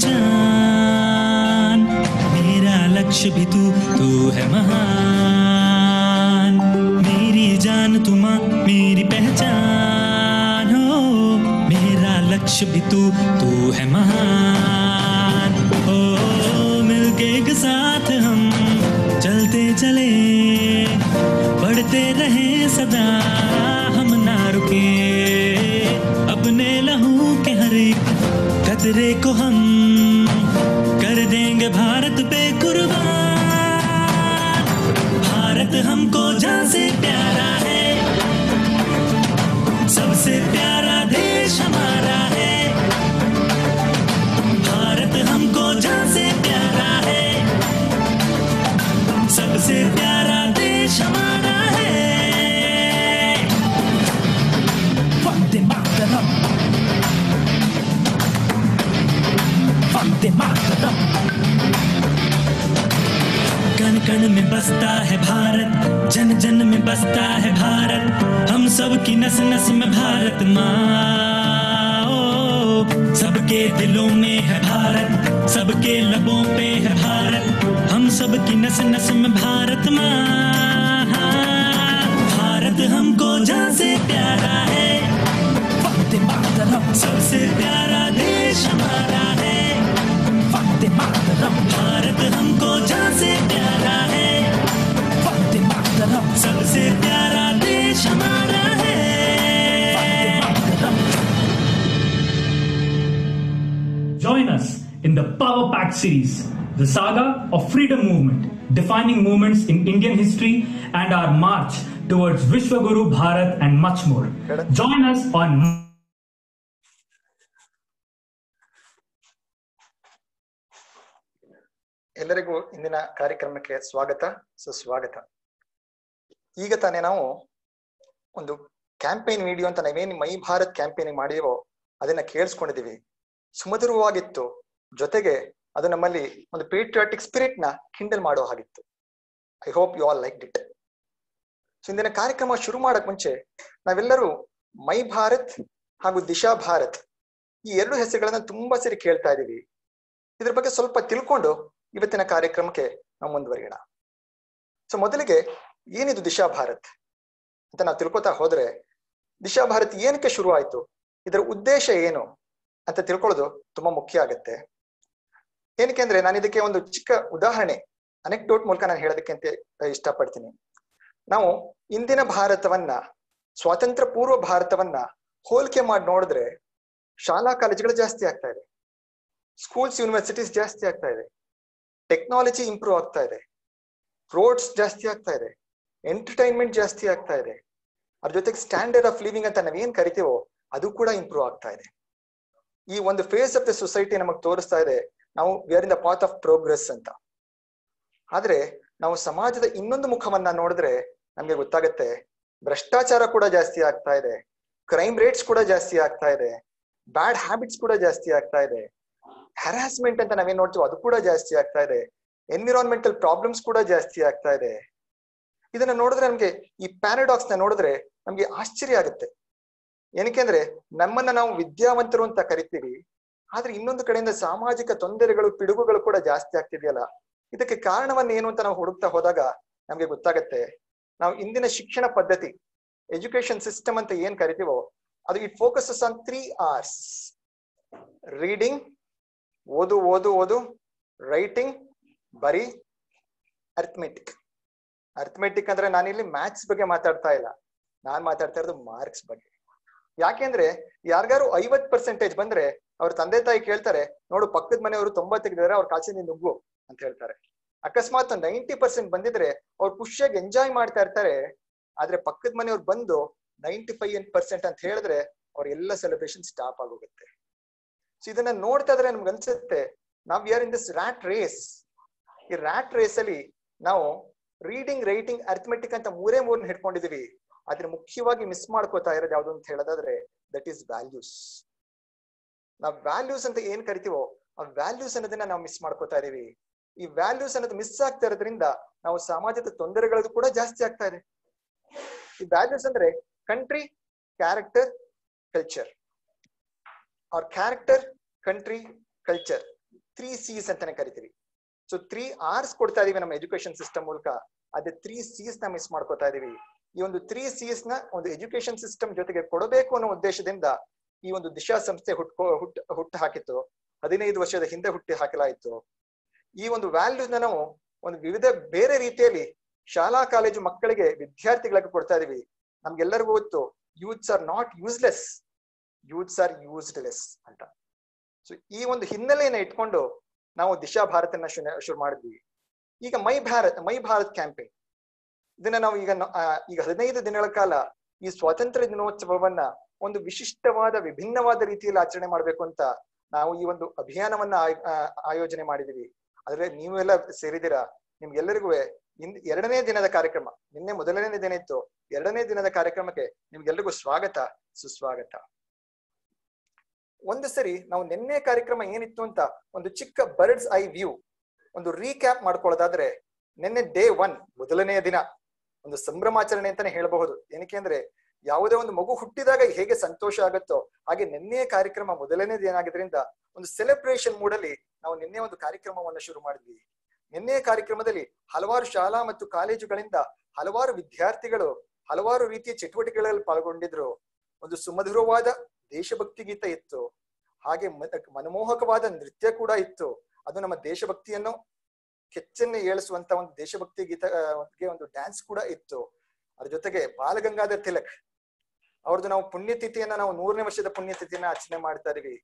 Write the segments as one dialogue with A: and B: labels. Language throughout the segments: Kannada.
A: पहचान मेरा लक्ष्य भी तू तू है महान। मेरी जान तू माँ, मेरी पहचान हो। मेरा लक्ष्य भी तू तू है महान। ओ मिलके एक साथ हम चलते चले। बढ़ते रहे सदा हम ना रुके। अपने लहू के हर एक कतरे को हम कण में बसता है भारत, जन जन में बसता है भारत। हम सब की नस नस में भारत माँ सबके दिलों में है भारत, सबके लबों पे है भारत। हम सब की नस नस में भारत माँ भारत हमको जहाँ से प्यारा है, सबसे प्यारा देश हमारा. भारत हमको जहाँ से प्यारा है
B: Vande Mataram.
A: सबसे प्यारा देश हमारा है
B: Mataram.
C: Join us in the Power Pack series, the saga of freedom movement, defining moments in Indian history and our march towards Vishwaguru Bharat and much more. Join us on
D: ಎಲ್ಲರಿಗೂ ಇಂದಿನ ಕಾರ್ಯಕ್ರಮಕ್ಕೆ ಸ್ವಾಗತ, ಸುಸ್ವಾಗತ. ಈಗ ತಾನೇ ನಾವು ಒಂದು ಕ್ಯಾಂಪೇನ್ ವಿಡಿಯೋ ಅಂತ ನಾವೇನು ಮೈ ಭಾರತ್ ಕ್ಯಾಂಪೇನ್ ಮಾಡಿದೀವೋ ಅದನ್ನ ಕೇಳಿಸ್ಕೊಂಡಿದೀವಿ. ಸುಮಧುರವಾಗಿತ್ತು. ಜೊತೆಗೆ ಅದು ನಮ್ಮಲ್ಲಿ ಒಂದು ಪೇಟ್ರಿಯಾಟಿಕ್ ಸ್ಪಿರಿಟ್ನ ಕಿಂಡಲ್ ಮಾಡೋ ಹಾಗಿತ್ತು. I hope you all like it so ಇಂದಿನ ಕಾರ್ಯಕ್ರಮ ಶುರು ಮಾಡಕ್ ಮುಂಚೆ ನಾವೆಲ್ಲರೂ ಮೈ ಭಾರತ್ ಹಾಗೂ ದಿಶಾ ಭಾರತ್ ಈ ಎರಡು ಹೆಸರುಗಳನ್ನ ತುಂಬಾ ಸರಿ ಕೇಳ್ತಾ ಇದೀವಿ. ಇದ್ರ ಬಗ್ಗೆ ಸ್ವಲ್ಪ ತಿಳ್ಕೊಂಡು ಇವತ್ತಿನ ಕಾರ್ಯಕ್ರಮಕ್ಕೆ ನಾವು ಮುಂದುವರಿಯೋಣ. ಸೊ ಮೊದಲಿಗೆ ಏನಿದು ದಿಶಾ ಭಾರತ್ ಅಂತ ನಾವು ತಿಳ್ಕೊತಾ ಹೋದ್ರೆ ದಿಶಾ ಭಾರತ್ ಏನಕ್ಕೆ ಶುರು ಆಯ್ತು ಇದರ ಉದ್ದೇಶ ಏನು ಅಂತ ತಿಳ್ಕೊಳ್ಳೋದು ತುಂಬಾ ಮುಖ್ಯ ಆಗತ್ತೆ. ಏನಕ್ಕೆ ಅಂದ್ರೆ ನಾನು ಇದಕ್ಕೆ ಒಂದು ಚಿಕ್ಕ ಉದಾಹರಣೆ ಅನೆಕ್ಡೋಟ್ ಮೂಲಕ ನಾನು ಹೇಳೋದಕ್ಕೆ ಅಂತ ಇಷ್ಟಪಡ್ತೀನಿ. ನಾವು ಇಂದಿನ ಭಾರತವನ್ನ, ಸ್ವಾತಂತ್ರ್ಯ ಪೂರ್ವ ಭಾರತವನ್ನ ಹೋಲಿಕೆ ಮಾಡಿ ನೋಡಿದ್ರೆ ಶಾಲಾ ಕಾಲೇಜುಗಳು ಜಾಸ್ತಿ ಆಗ್ತಾ ಇದೆ. ಸ್ಕೂಲ್ಸ್ ಯೂನಿವರ್ಸಿಟೀಸ್ ಜಾಸ್ತಿ ಆಗ್ತಾ ಇದೆ. ಟೆಕ್ನಾಲಜಿ ಇಂಪ್ರೂವ್ ಆಗ್ತಾ ಇದೆ. ರೋಡ್ಸ್ ಜಾಸ್ತಿ ಆಗ್ತಾ ಇದೆ. ಎಂಟರ್ಟೈನ್ಮೆಂಟ್ ಜಾಸ್ತಿ ಆಗ್ತಾ ಇದೆ. ಅದ್ರ ಜೊತೆಗೆ ಸ್ಟ್ಯಾಂಡರ್ಡ್ ಆಫ್ ಲಿವಿಂಗ್ ಅಂತ ನಾವೇನ್ ಕರಿತೀವೋ ಅದು ಕೂಡ ಇಂಪ್ರೂವ್ ಆಗ್ತಾ ಇದೆ. ಈ ಒಂದು ಫೇಸ್ ಆಫ್ ದ ಸೊಸೈಟಿ ನಮಗೆ ತೋರಿಸ್ತಾ ಇದೆ. ನಾವು we are in the path of progress ಅಂತ. ಆದ್ರೆ, ನಾವು ಸಮಾಜದ ಇನ್ನೊಂದು ಮುಖವನ್ನ ನೋಡಿದ್ರೆ ನಮ್ಗೆ ಗೊತ್ತಾಗತ್ತೆ, ಭ್ರಷ್ಟಾಚಾರ ಕೂಡ ಜಾಸ್ತಿ ಆಗ್ತಾ ಇದೆ. ಕ್ರೈಮ್ ರೇಟ್ಸ್ ಕೂಡ ಜಾಸ್ತಿ ಆಗ್ತಾ ಇದೆ. ಬ್ಯಾಡ್ ಹ್ಯಾಬಿಟ್ಸ್ ಕೂಡ ಜಾಸ್ತಿ ಆಗ್ತಾ ಇದೆ. ಹ್ಯಾರಾಸ್ಮೆಂಟ್ ಅಂತ ನಾವೇನ್ ನೋಡ್ತೀವಿ ಅದು ಕೂಡ ಜಾಸ್ತಿ ಆಗ್ತಾ ಇದೆ. ಎನ್ವಿರಾನ್ಮೆಂಟಲ್ ಪ್ರಾಬ್ಲಮ್ಸ್ ಕೂಡ ಜಾಸ್ತಿ ಆಗ್ತಾ ಇದೆ. ಇದನ್ನ ನೋಡಿದ್ರೆ ನಮ್ಗೆ ಈ ಪ್ಯಾರಾಡಾಕ್ಸ್ನ ನೋಡಿದ್ರೆ ನಮ್ಗೆ ಆಶ್ಚರ್ಯ ಆಗುತ್ತೆ. ಏನಕ್ಕೆ ಅಂದ್ರೆ ನಮ್ಮನ್ನ ನಾವು ವಿದ್ಯಾವಂತರು ಅಂತ ಕರಿತೀವಿ, ಆದ್ರೆ ಇನ್ನೊಂದು ಕಡೆಯಿಂದ ಸಾಮಾಜಿಕ ತೊಂದರೆಗಳು, ಪಿಡುಗುಗಳು ಕೂಡ ಜಾಸ್ತಿ ಆಗ್ತಿದೆಯಲ್ಲ. ಇದಕ್ಕೆ ಕಾರಣವನ್ನ ಏನು ಅಂತ ನಾವು ಹುಡುಕ್ತಾ ಹೋದಾಗ ನಮ್ಗೆ ಗೊತ್ತಾಗತ್ತೆ. ನಾವು ಇಂದಿನ ಶಿಕ್ಷಣ ಪದ್ಧತಿ ಎಜುಕೇಶನ್ ಸಿಸ್ಟಮ್ ಅಂತ ಏನ್ ಕರಿತೀವೋ, ಅದು it focuses on three Rs reading ಓದು ಓದು ಓದು. ರೈಟಿಂಗ್ ಬರೀ ಅರ್ಥಮೆಟಿಕ್ ಅರ್ಥಮೆಟಿಕ್ ಅಂದ್ರೆ ನಾನಿಲ್ಲಿ ಮ್ಯಾಥ್ಸ್ ಬಗ್ಗೆ ಮಾತಾಡ್ತಾ ಇಲ್ಲ. ನಾನ್ ಮಾತಾಡ್ತಾ ಇರೋದು ಮಾರ್ಕ್ಸ್ ಬಗ್ಗೆ. ಯಾಕೆಂದ್ರೆ ಯಾರಿಗಾರು ಐವತ್ ಪರ್ಸೆಂಟೇಜ್ ಬಂದ್ರೆ ಅವ್ರ ತಂದೆ ತಾಯಿ ಕೇಳ್ತಾರೆ, ನೋಡು, ಪಕ್ಕದ ಮನೆಯವರು ತೊಂಬತ್ ತೆಗೆದಿದ್ರೆ, ಅವ್ರ ಕಾಸಿನ ನುಗ್ಗು, ಅಂತ ಹೇಳ್ತಾರೆ. ಅಕಸ್ಮಾತ್ ನೈಂಟಿ ಪರ್ಸೆಂಟ್ ಬಂದಿದ್ರೆ ಅವ್ರು ಖುಷಿಯಾಗಿ ಎಂಜಾಯ್ ಮಾಡ್ತಾ ಇರ್ತಾರೆ, ಆದ್ರೆ ಪಕ್ಕದ ಮನೆಯವ್ರು ಬಂದು ನೈಂಟಿ ಫೈವ್ ಪರ್ಸೆಂಟ್ ಅಂತ ಹೇಳಿದ್ರೆ ಅವ್ರ ಎಲ್ಲ ಸೆಲೆಬ್ರೇಷನ್ ಸ್ಟಾಪ್ ಆಗೋಗುತ್ತೆ. ಸೊ ಇದನ್ನ ನೋಡ್ತಾ ಇದ್ರೆ ನಮ್ಗೆ ಅನ್ಸುತ್ತೆ, ನಾವ್ are in this rat race ಈ ರ್ಯಾಟ್ ರೇಸ್ ಅಲ್ಲಿ ನಾವು ರೀಡಿಂಗ್ ರೈಟಿಂಗ್ ಅರ್ಥಮೆಟಿಕ್ ಅಂತ ಮೂರೇ ಮೂರನ್ನ ಹಿಡ್ಕೊಂಡಿದೀವಿ. ಆದ್ರೆ ಮುಖ್ಯವಾಗಿ ಮಿಸ್ ಮಾಡ್ಕೋತಾ ಇರೋದು ಯಾವ್ದು ಅಂತ ಹೇಳೋದಾದ್ರೆ ದಟ್ ಈಸ್ ವ್ಯಾಲ್ಯೂಸ್ ನಾವ್ ವ್ಯಾಲ್ಯೂಸ್ ಅಂತ ಏನ್ ಕರಿತೀವೋ, ಆ ವ್ಯಾಲ್ಯೂಸ್ ಅನ್ನೋದನ್ನ ನಾವು ಮಿಸ್ ಮಾಡ್ಕೋತಾ ಇದೀವಿ. ಈ ವ್ಯಾಲ್ಯೂಸ್ ಅನ್ನೋದು ಮಿಸ್ ಆಗ್ತಾ ಇರೋದ್ರಿಂದ ನಾವು ಸಮಾಜದ ತೊಂದರೆಗಳದ್ದು ಕೂಡ ಜಾಸ್ತಿ ಆಗ್ತಾ ಇದೆ. ಈ ವ್ಯಾಲ್ಯೂಸ್ ಅಂದ್ರೆ ಕಂಟ್ರಿ ಕ್ಯಾರೆಕ್ಟರ್ ಕಲ್ಚರ್ ಅವ್ರ character country culture three Cs ಅಂತಾನೆ ಕರಿತೀವಿ. ಸೊ ತ್ರೀ ಆರ್ಸ್ ಕೊಡ್ತಾ ಇದೀವಿ ನಮ್ಮ ಎಜುಕೇಶನ್ ಸಿಸ್ಟಮ್ ಮೂಲಕ. ಅದೇ ತ್ರೀ ಸಿಸ್ನ ಮಿಸ್ ಮಾಡ್ಕೋತಾ ಇದೀವಿ. ಈ ಒಂದು ತ್ರೀ ಸಿಸ್ನ ಒಂದು ಎಜುಕೇಶನ್ ಸಿಸ್ಟಮ್ ಜೊತೆಗೆ ಕೊಡಬೇಕು ಅನ್ನೋ ಉದ್ದೇಶದಿಂದ ಈ ಒಂದು ದಿಶಾ ಸಂಸ್ಥೆ ಹುಟ್ಕೋ ಹುಟ್ ಹುಟ್ಟು ಹಾಕಿತ್ತು. ಹದಿನೈದು ವರ್ಷದ ಹಿಂದೆ ಹುಟ್ಟಿ ಹಾಕಲಾಯಿತು. ಈ ಒಂದು ವ್ಯಾಲ್ಯೂಸ್ ನಾವು ಒಂದು ವಿವಿಧ ಬೇರೆ ರೀತಿಯಲ್ಲಿ ಶಾಲಾ ಕಾಲೇಜು ಮಕ್ಕಳಿಗೆ ವಿದ್ಯಾರ್ಥಿಗಳಿಗೆ ಕೊಡ್ತಾ ಇದೀವಿ. ನಮ್ಗೆಲ್ಲರಿಗೂ ಗೊತ್ತು youths are not useless youths are useless ಅಂತ. ಸೊ ಈ ಒಂದು ಹಿನ್ನೆಲೆಯನ್ನ ಇಟ್ಕೊಂಡು ನಾವು ದಿಶಾ ಭಾರತನ ಶುರು ಮಾಡಿದ್ವಿ. ಈಗ my Bharat my Bharat campaign ಇದನ್ನ ನಾವು ಈಗ ಈಗ ಹದಿನೈದು ದಿನಗಳ ಕಾಲ ಈ ಸ್ವಾತಂತ್ರ್ಯ ದಿನೋತ್ಸವವನ್ನ ಒಂದು ವಿಶಿಷ್ಟವಾದ, ವಿಭಿನ್ನವಾದ ರೀತಿಯಲ್ಲಿ ಆಚರಣೆ ಮಾಡಬೇಕು ಅಂತ ನಾವು ಈ ಒಂದು ಅಭಿಯಾನವನ್ನ ಆಯೋಜನೆ ಮಾಡಿದೀವಿ ಆದ್ರೆ ನೀವೆಲ್ಲ ಸೇರಿದಿರಾ ನಿಮ್ಗೆಲ್ಲರಿಗೂ ಇನ್, ಎರಡನೇ ದಿನದ ಕಾರ್ಯಕ್ರಮ, ನಿನ್ನೆ ಮೊದಲನೇ ದಿನ ಇತ್ತು. ಎರಡನೇ ದಿನದ ಕಾರ್ಯಕ್ರಮಕ್ಕೆ ನಿಮ್ಗೆಲ್ಲರಿಗೂ ಸ್ವಾಗತ, ಸುಸ್ವಾಗತ. ಒಂದು ಸರಿ ನಾವು ನಿನ್ನೆ ಕಾರ್ಯಕ್ರಮ ಏನಿತ್ತು ಅಂತ ಒಂದು ಚಿಕ್ಕ ಬರ್ಡ್ಸ್ ಐ ವ್ಯೂ ಒಂದು ರೀಕ್ಯಾಪ್ ಮಾಡ್ಕೊಳ್ಳೋದಾದ್ರೆ ನಿನ್ನೆ ಡೇ ಒನ್ ಮೊದಲನೆಯ ದಿನ, ಒಂದು ಸಂಭ್ರಮಾಚರಣೆ ಅಂತಾನೆ ಹೇಳಬಹುದು. ಏನಕ್ಕೆ ಅಂದ್ರೆ ಯಾವುದೇ ಒಂದು ಮಗು ಹುಟ್ಟಿದಾಗ ಹೇಗೆ ಸಂತೋಷ ಆಗುತ್ತೋ ಹಾಗೆ ನಿನ್ನೆಯ ಕಾರ್ಯಕ್ರಮ ಮೊದಲನೇ ದಿನ ಆಗಿದ್ರಿಂದ ಒಂದು ಸೆಲೆಬ್ರೇಷನ್ ಮೂಡಲ್ಲಿ ನಾವು ನಿನ್ನೆ ಒಂದು ಕಾರ್ಯಕ್ರಮವನ್ನು ಶುರು ಮಾಡಿದ್ವಿ. ನಿನ್ನೆಯ ಕಾರ್ಯಕ್ರಮದಲ್ಲಿ ಹಲವಾರು ಶಾಲಾ ಮತ್ತು ಕಾಲೇಜುಗಳಿಂದ ಹಲವಾರು ವಿದ್ಯಾರ್ಥಿಗಳು ಹಲವಾರು ರೀತಿಯ ಚಟುವಟಿಕೆಗಳಲ್ಲಿ ಪಾಲ್ಗೊಂಡಿದ್ರು. ಒಂದು ಸುಮಧುರವಾದ ದೇಶಭಕ್ತಿ ಗೀತ ಇತ್ತು. ಹಾಗೆ ಮನಮೋಹಕವಾದ ನೃತ್ಯ ಕೂಡ ಇತ್ತು. ಅದು ನಮ್ಮ ದೇಶಭಕ್ತಿಯನ್ನು ಕೆಚ್ಚನ್ನೇ ಏಳಿಸುವಂತ ಒಂದು ದೇಶಭಕ್ತಿ ಗೀತ ಒಂದು ಡ್ಯಾನ್ಸ್ ಕೂಡ ಇತ್ತು. ಅದ್ರ ಜೊತೆಗೆ ಬಾಲಗಂಗಾಧರ್ ತಿಲಕ್ ಅವ್ರದ್ದು ನಾವು ಪುಣ್ಯತಿಥಿಯನ್ನ ನಾವು ನೂರನೇ ವರ್ಷದ ಪುಣ್ಯತಿಥಿಯನ್ನ ಆಚರಣೆ ಮಾಡ್ತಾ ಇದೀವಿ.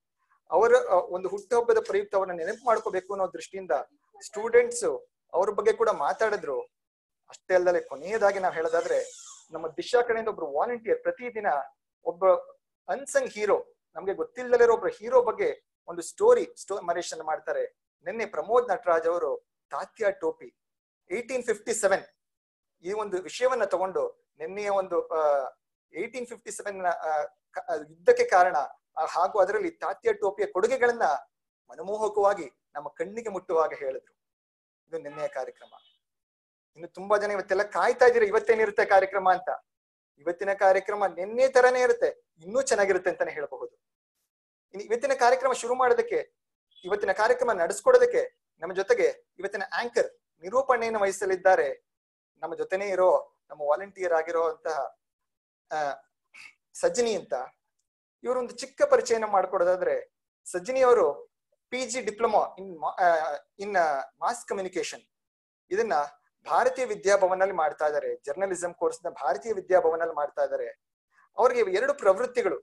D: ಅವರ ಒಂದು ಹುಟ್ಟುಹಬ್ಬದ ಪ್ರಯುಕ್ತ ಅವ್ರನ್ನ ನೆನಪು ಮಾಡ್ಕೋಬೇಕು ಅನ್ನೋ ದೃಷ್ಟಿಯಿಂದ ಸ್ಟೂಡೆಂಟ್ಸ್ ಅವ್ರ ಬಗ್ಗೆ ಕೂಡ ಮಾತಾಡಿದ್ರು. ಅಷ್ಟೇ ಅಲ್ಲದೆ ಕೊನೆಯದಾಗಿ ನಾವು ಹೇಳೋದಾದ್ರೆ, ನಮ್ಮ ದಿಶಾ ಕಡೆಯಿಂದ ಒಬ್ರು ವಾಲಂಟಿಯರ್ ಪ್ರತಿದಿನ ಒಬ್ಬ ಅನ್ಸಂಗ್ ಹೀರೋ ನಮ್ಗೆ ಗೊತ್ತಿಲ್ಲದಲ್ಲಿರೋ ಒಬ್ಬ ಹೀರೋ ಬಗ್ಗೆ ಒಂದು ಸ್ಟೋರಿ ಸ್ಟೋ ಮರೇಶನ್ ಮಾಡ್ತಾರೆ. ನಿನ್ನೆ ಪ್ರಮೋದ್ ನಟರಾಜ್ ಅವರು ತಾತ್ಯ ಟೋಪಿ ಏಯ್ಟೀನ್ ಫಿಫ್ಟಿ ಸೆವೆನ್ ಈ ಒಂದು ವಿಷಯವನ್ನ ತಗೊಂಡು ನಿನ್ನೆಯ ಒಂದು ಏಯ್ಟೀನ್ ಫಿಫ್ಟಿ ಸೆವೆನ್ ಯುದ್ಧಕ್ಕೆ ಕಾರಣ ಹಾಗೂ ಅದರಲ್ಲಿ ತಾತ್ಯ ಟೋಪಿಯ ಕೊಡುಗೆಗಳನ್ನ ಮನಮೋಹಕವಾಗಿ ನಮ್ಮ ಕಣ್ಣಿಗೆ ಮುಟ್ಟುವಾಗ ಹೇಳಿದ್ರು. ಇದು ನಿನ್ನೆಯ ಕಾರ್ಯಕ್ರಮ. ಇನ್ನು ತುಂಬಾ ಜನ ಇವತ್ತೆಲ್ಲ ಕಾಯ್ತಾ ಇದ್ದೀರಾ, ಇವತ್ತೇನಿರುತ್ತೆ ಕಾರ್ಯಕ್ರಮ ಅಂತ? ಇವತ್ತಿನ ಕಾರ್ಯಕ್ರಮ ನಿನ್ನೆ ತರನೇ ಇರುತ್ತೆ, ಇನ್ನೂ ಚೆನ್ನಾಗಿರುತ್ತೆ ಅಂತಾನೆ ಹೇಳಬಹುದು. ಇವತ್ತಿನ ಕಾರ್ಯಕ್ರಮ ಶುರು ಮಾಡೋದಕ್ಕೆ, ಇವತ್ತಿನ ಕಾರ್ಯಕ್ರಮ ನಡೆಸ್ಕೊಡೋದಕ್ಕೆ ನಮ್ಮ ಜೊತೆಗೆ ಇವತ್ತಿನ ಆಂಕರ್ ನಿರೂಪಣೆಯನ್ನು ವಹಿಸಲಿದ್ದಾರೆ. ನಮ್ಮ ಜೊತೆನೇ ಇರೋ, ನಮ್ಮ ವಾಲಂಟಿಯರ್ ಆಗಿರುವಂತಹ ಆ, ಸಜ್ಜಿನಿ ಅಂತ. ಇವರೊಂದು ಚಿಕ್ಕ ಪರಿಚಯನ ಮಾಡ್ಕೊಡೋದಾದ್ರೆ, ಸಜ್ಜಿನಿ ಅವರು P G diploma in in mass communication ಇದನ್ನ ಭಾರತೀಯ ವಿದ್ಯಾಭವನಲ್ಲಿ ಮಾಡ್ತಾ ಇದ್ದಾರೆ. ಜರ್ನಲಿಸಂ ಕೋರ್ಸ್ನ ಭಾರತೀಯ ವಿದ್ಯಾಭವನಲ್ಲಿ ಮಾಡ್ತಾ ಇದ್ದಾರೆ. ಅವ್ರಿಗೆ ಎರಡು ಪ್ರವೃತ್ತಿಗಳು.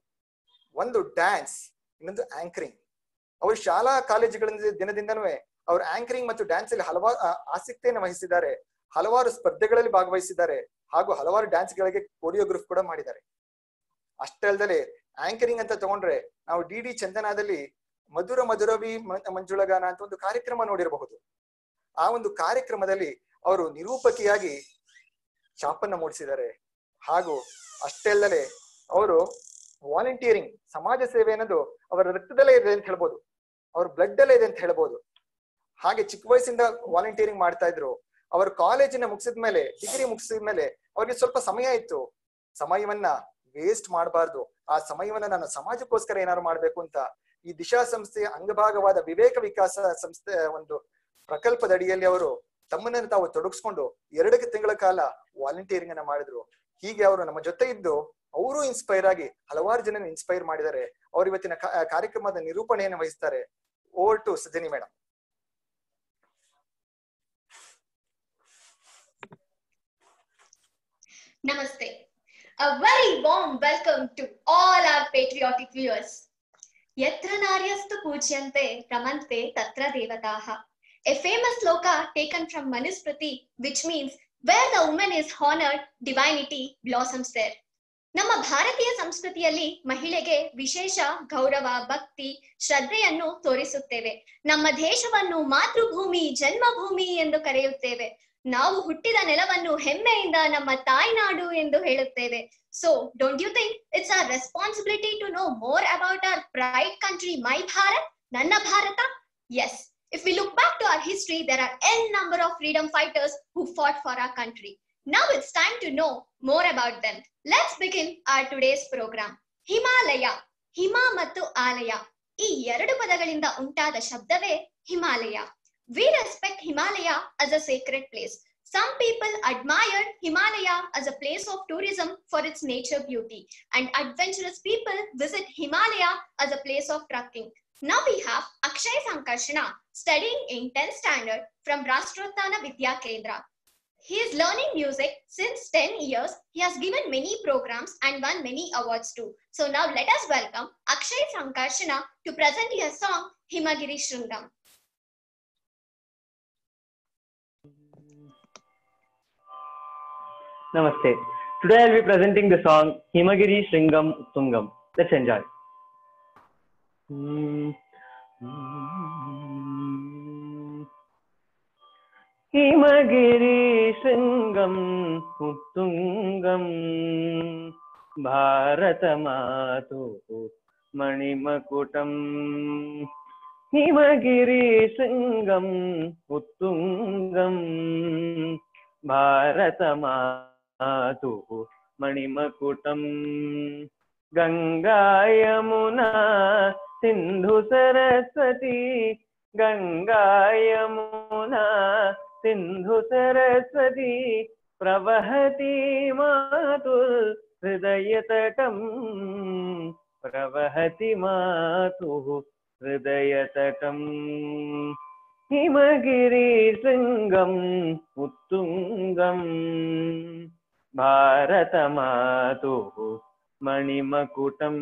D: ಒಂದು ಡ್ಯಾನ್ಸ್ ಇನ್ನೊಂದು ಆಂಕರಿಂಗ್ ಅವರು ಶಾಲಾ ಕಾಲೇಜುಗಳಿಂದ ದಿನದಿಂದನೂ ಅವರು ಆಂಕರಿಂಗ್ ಮತ್ತು ಡ್ಯಾನ್ಸ್ ಅಲ್ಲಿ ಹಲವಾರು ಆಸಕ್ತಿಯನ್ನು ವಹಿಸಿದ್ದಾರೆ. ಹಲವಾರು ಸ್ಪರ್ಧೆಗಳಲ್ಲಿ ಭಾಗವಹಿಸಿದ್ದಾರೆ. ಹಾಗೂ ಹಲವಾರು ಡ್ಯಾನ್ಸ್ ಗಳಿಗೆ ಕೊರಿಯೋಗ್ರಫ್ ಕೂಡ ಮಾಡಿದ್ದಾರೆ. ಅಷ್ಟೇ ಅಲ್ಲದೆ ಆಂಕರಿಂಗ್ ಅಂತ ತಗೊಂಡ್ರೆ ನಾವು ಡಿ ಡಿ ಚಂದನಾದಲ್ಲಿ ಮಧುರ ಮಧುರವಿ ಮಂಜುಳಗಾನ ಅಂತ ಒಂದು ಕಾರ್ಯಕ್ರಮ ನೋಡಿರಬಹುದು. ಆ ಒಂದು ಕಾರ್ಯಕ್ರಮದಲ್ಲಿ ಅವರು ನಿರೂಪಕಿಯಾಗಿ ಛಾಪನ್ನ ಮೂಡಿಸಿದ್ದಾರೆ. ಹಾಗೂ ಅಷ್ಟೇ ಅಲ್ಲದೆ ಅವರು ವಾಲಂಟಿಯರಿಂಗ್ ಸಮಾಜ ಸೇವೆ ಅನ್ನೋದು ಅವರ ರಕ್ತದಲ್ಲೇ ಇದೆ ಅಂತ ಹೇಳ್ಬೋದು. ಅವ್ರ ಬ್ಲಡ್ ಅಲ್ಲೇ ಇದೆ ಅಂತ ಹೇಳ್ಬೋದು. ಹಾಗೆ ಚಿಕ್ಕ ವಯಸ್ಸಿಂದ ವಾಲಂಟಿಯರಿಂಗ್ ಮಾಡ್ತಾ ಇದ್ರು. ಅವರು ಕಾಲೇಜಿನ ಮುಗಿಸಿದ ಮೇಲೆ ಡಿಗ್ರಿ ಮುಗಿಸಿದ ಮೇಲೆ ಅವ್ರಿಗೆ ಸ್ವಲ್ಪ ಸಮಯ ಇತ್ತು. ಸಮಯವನ್ನ ವೇಸ್ಟ್ ಮಾಡಬಾರ್ದು. ಆ ಸಮಯವನ್ನ ನಾನು ಸಮಾಜಕ್ಕೋಸ್ಕರ ಏನಾದ್ರು ಮಾಡ್ಬೇಕು ಅಂತ ಈ ದಿಶಾ ಸಂಸ್ಥೆಯ ಅಂಗಭಾಗವಾದ ವಿವೇಕ ವಿಕಾಸ ಸಂಸ್ಥೆ ಒಂದು ಪ್ರಕಲ್ಪದಡಿಯಲ್ಲಿ ಅವರು ತಮ್ಮನ್ನು ತಾವು ತೊಡಗಿಸ್ಕೊಂಡು ಎರಡಕ್ಕೆ ತಿಂಗಳ ಕಾಲ ವಾಲಂಟಿಯರಿಂಗ್ ಅನ್ನ ಮಾಡಿದ್ರು. ಹೀಗೆ ಅವರು ನಮ್ಮ ಜೊತೆ ಇದ್ದು ಅವರು ಇನ್ಸ್ಪೈರ್ ಆಗಿ ಹಲವಾರು ಜನ ಇನ್ಸ್ಪೈರ್ ಮಾಡಿದ್ದಾರೆ. ಅವ್ರು ಇವತ್ತಿನ ಕಾರ್ಯಕ್ರಮದ ನಿರೂಪಣೆಯನ್ನು ವಹಿಸ್ತಾರೆ. ಓವರ್ ಟು ಸಜನಿ ಮೇಡಮ್
E: ನಮಸ್ತೆ. A very warm welcome to all our patriotic viewers. Yatra ನಾರ್ಯಸ್ತು ಪೂಜ್ಯಂತೆ ರಮಂತೆ tatra devataha. A famous sloka taken from Manusmriti, which means where the woman is honored, divinity blossoms there. ನಮ್ಮ ಭಾರತೀಯ ಸಂಸ್ಕೃತಿಯಲ್ಲಿ ಮಹಿಳೆಗೆ ವಿಶೇಷ ಗೌರವ ಭಕ್ತಿ ಶ್ರದ್ಧೆಯನ್ನು ತೋರಿಸುತ್ತೇವೆ. ನಮ್ಮ ದೇಶವನ್ನು ಮಾತೃಭೂಮಿ ಜನ್ಮಭೂಮಿ ಎಂದು ಕರೆಯುತ್ತೇವೆ. ನಾವು ಹುಟ್ಟಿದ ನೆಲವನ್ನು ಹೆಮ್ಮೆಯಿಂದ ನಮ್ಮ ತಾಯ್ನಾಡು ಎಂದು ಹೇಳುತ್ತೇವೆ. So don't you think it's our responsibility to know more about our pride country my Bharat ನನ್ನ Bharat yes If we look back to our history there are an number of freedom fighters who fought for our country Now it's time to know more about them. Let's begin our today's program. Himalaya ಹಿಮ ಮತ್ತು ಆಲಯ ಈ ಎರಡು ಪದಗಳಿಂದ ಉಂಟಾದ ಶಬ್ದವೇ Himalaya we respect Himalaya as a sacred place some people admire himalaya as a place of tourism for its nature beauty and adventurous people visit himalaya as a place of trekking now we have akshay sankarshana studying in 10th standard from rashtrottana vidya kendra he is learning music since 10 years. He has given many programs and won many awards too. So now let us welcome Akshay Sankarshana to present his song Himagiri Shrungam.
F: Namaste. Today I'll be presenting the song Himagiri Shringam Tungam. Let's enjoy. Hmm. Himgiri शृङ्गं उत्तुङ्गं भारतमातुः मणिमकुटम् Himgiri शृङ्गम् उत्तुङ्गं भारतमातुः मणिमकुटम् Ganga Yamuna, Sindhu Saraswati. Ganga Yamuna, Sindhu Saraswati. प्रवहती मातुर हृदय तटम। प्रवहति मातुः हृदय तटम। हिमगिरिशृङ्गम् उत्तुङ्गम्। भारतमातुः मणिमकुटम्।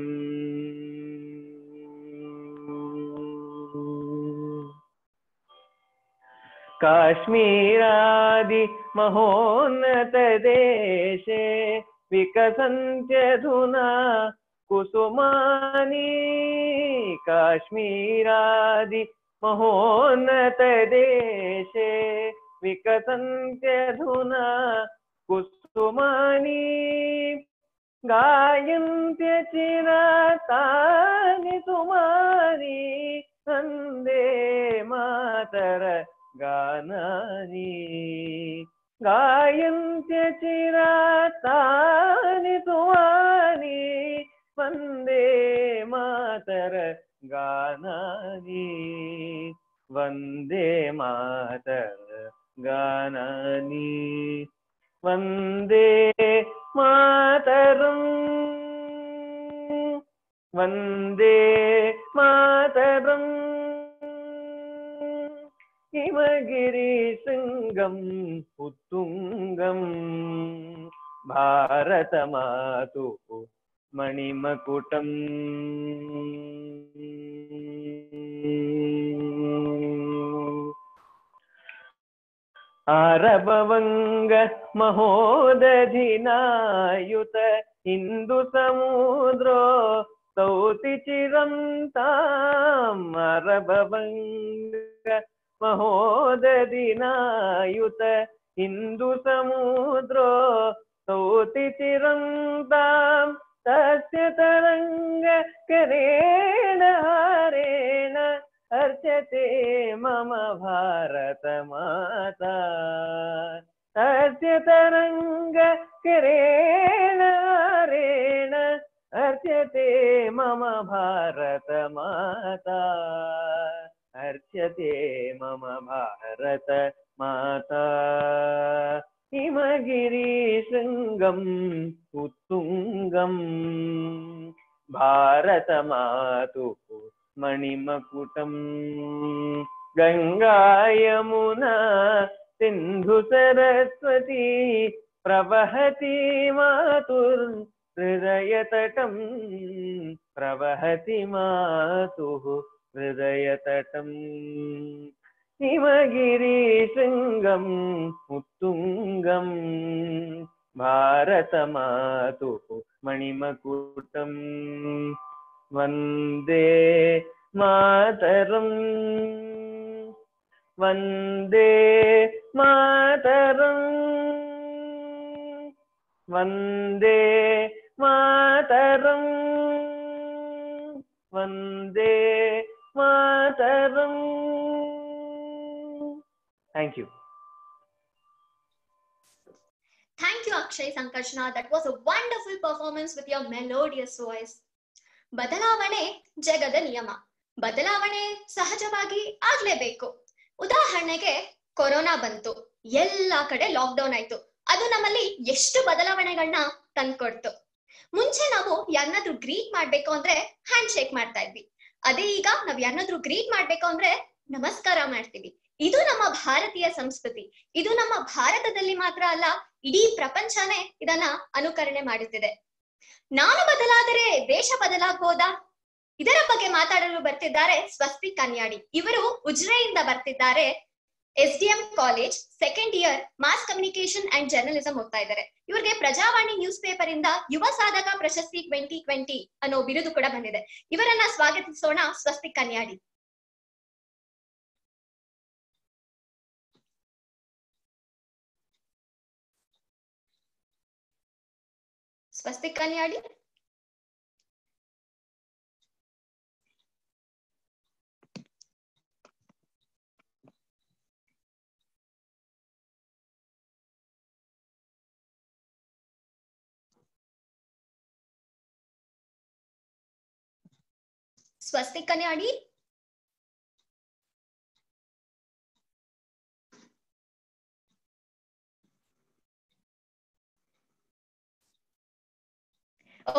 F: काश्मीरादि विकसन्त्यधुना कुसुमानि। काश्मीरादिमहोन्नतदेशे विकसन्त्यधुना कुसुमानि। గాయించిన తాని సుమారి అందే మాతర గానాని గాయించిన తాని సుమారి వందే మాతర గానాని వందే మాతర గానాని వందే மாதரும் வந்தே மாதரும் இமகிரி சிங்கம் புத்துங்கம். பாரத மாதோ மணிமகுட்டம் आरभवङ्ग महोदधिनायुत इन्दुसमुद्रो स्तौति चिरं ताम् अरभवङ्ग महोदधिनायुत इन्दुसमुद्रो स्तौति चिरं तस्य तरङ्ग करेण हारेण अर्चते मम भारतमाता। तस्य तरङ्ग किरेण हारेण अर्चते मम भारतमाता। अर्चते मम भारत माता हिमगिरिशृङ्गम् उत्तुङ्गम्। भारतमातुः मणिमकुट गुना सिंधु सरस्वती प्रवहती मणिमकुटं गङ्गायमुना सिन्धुसरस्वती प्रवहति मातुर्हृदयतटं प्रवहति मातुः हृदयतटम्। हिमगिरीशृङ्गं मुत्तुङ्गम्। भारतमातुः मणिमकुटम्। Vande Mataram Vande Mataram Vande Mataram Vande Mataram Thank you.
E: Thank you, Akshay Sankarshana. That was a wonderful performance with your melodious voice. ಬದಲಾವಣೆ ಜಗದ ನಿಯಮ. ಬದಲಾವಣೆ ಸಹಜವಾಗಿ ಆಗ್ಲೇಬೇಕು. ಉದಾಹರಣೆಗೆ ಕೊರೋನಾ ಬಂತು. ಎಲ್ಲಾ ಕಡೆ ಲಾಕ್ಡೌನ್ ಆಯ್ತು. ಅದು ನಮ್ಮಲ್ಲಿ ಎಷ್ಟು ಬದಲಾವಣೆಗಳನ್ನ ತಂದ್ಕೊಡ್ತು. ಮುಂಚೆ ನಾವು ಯಾರನ್ನಾದ್ರೂ ಗ್ರೀಟ್ ಮಾಡ್ಬೇಕು ಅಂದ್ರೆ ಹ್ಯಾಂಡ್ ಶೇಕ್ ಮಾಡ್ತಾ ಇದ್ವಿ. ಅದೇ ಈಗ ನಾವ್ ಯಾರನ್ನಾದ್ರೂ ಗ್ರೀಟ್ ಮಾಡ್ಬೇಕು ಅಂದ್ರೆ ನಮಸ್ಕಾರ ಮಾಡ್ತೀವಿ. ಇದು ನಮ್ಮ ಭಾರತೀಯ ಸಂಸ್ಕೃತಿ. ಇದು ನಮ್ಮ ಭಾರತದಲ್ಲಿ ಮಾತ್ರ ಅಲ್ಲ, ಇಡೀ ಪ್ರಪಂಚನೇ ಇದನ್ನ ಅನುಕರಣೆ ಮಾಡುತ್ತಿದೆ ನಾನು ಬದಲಾದರೆ ದೇಶ ಬದಲಾಗಬಹುದಾ ಇದರ ಬಗ್ಗೆ ಮಾತಾಡಲು ಬರ್ತಿದ್ದಾರೆ ಸ್ವಸ್ತಿ ಕನ್ಯಾಡಿ ಇವರು ಉಜ್ರೆಯಿಂದ ಬರ್ತಿದ್ದಾರೆ. S D M college second year mass communication and journalism ಹೋಗ್ತಾ ಇದ್ದಾರೆ. ಇವರಿಗೆ ಪ್ರಜಾವಾಣಿ ನ್ಯೂಸ್ ಪೇಪರ್ ಇಂದ ಯುವ ಸಾಧಕ ಪ್ರಶಸ್ತಿ ಟ್ವೆಂಟಿ ಟ್ವೆಂಟಿ ಅನ್ನೋ ಬಿರುದು ಕೂಡ ಬಂದಿದೆ. ಇವರನ್ನ ಸ್ವಾಗತಿಸೋಣ ಸ್ವಸ್ತಿ ಕನ್ಯಾಡಿ ಸ್ವಸ್ತಿ ಕನ್ಯಾಡಿ ಸ್ವಸ್ತಿ ಕನ್ಯಾಡಿ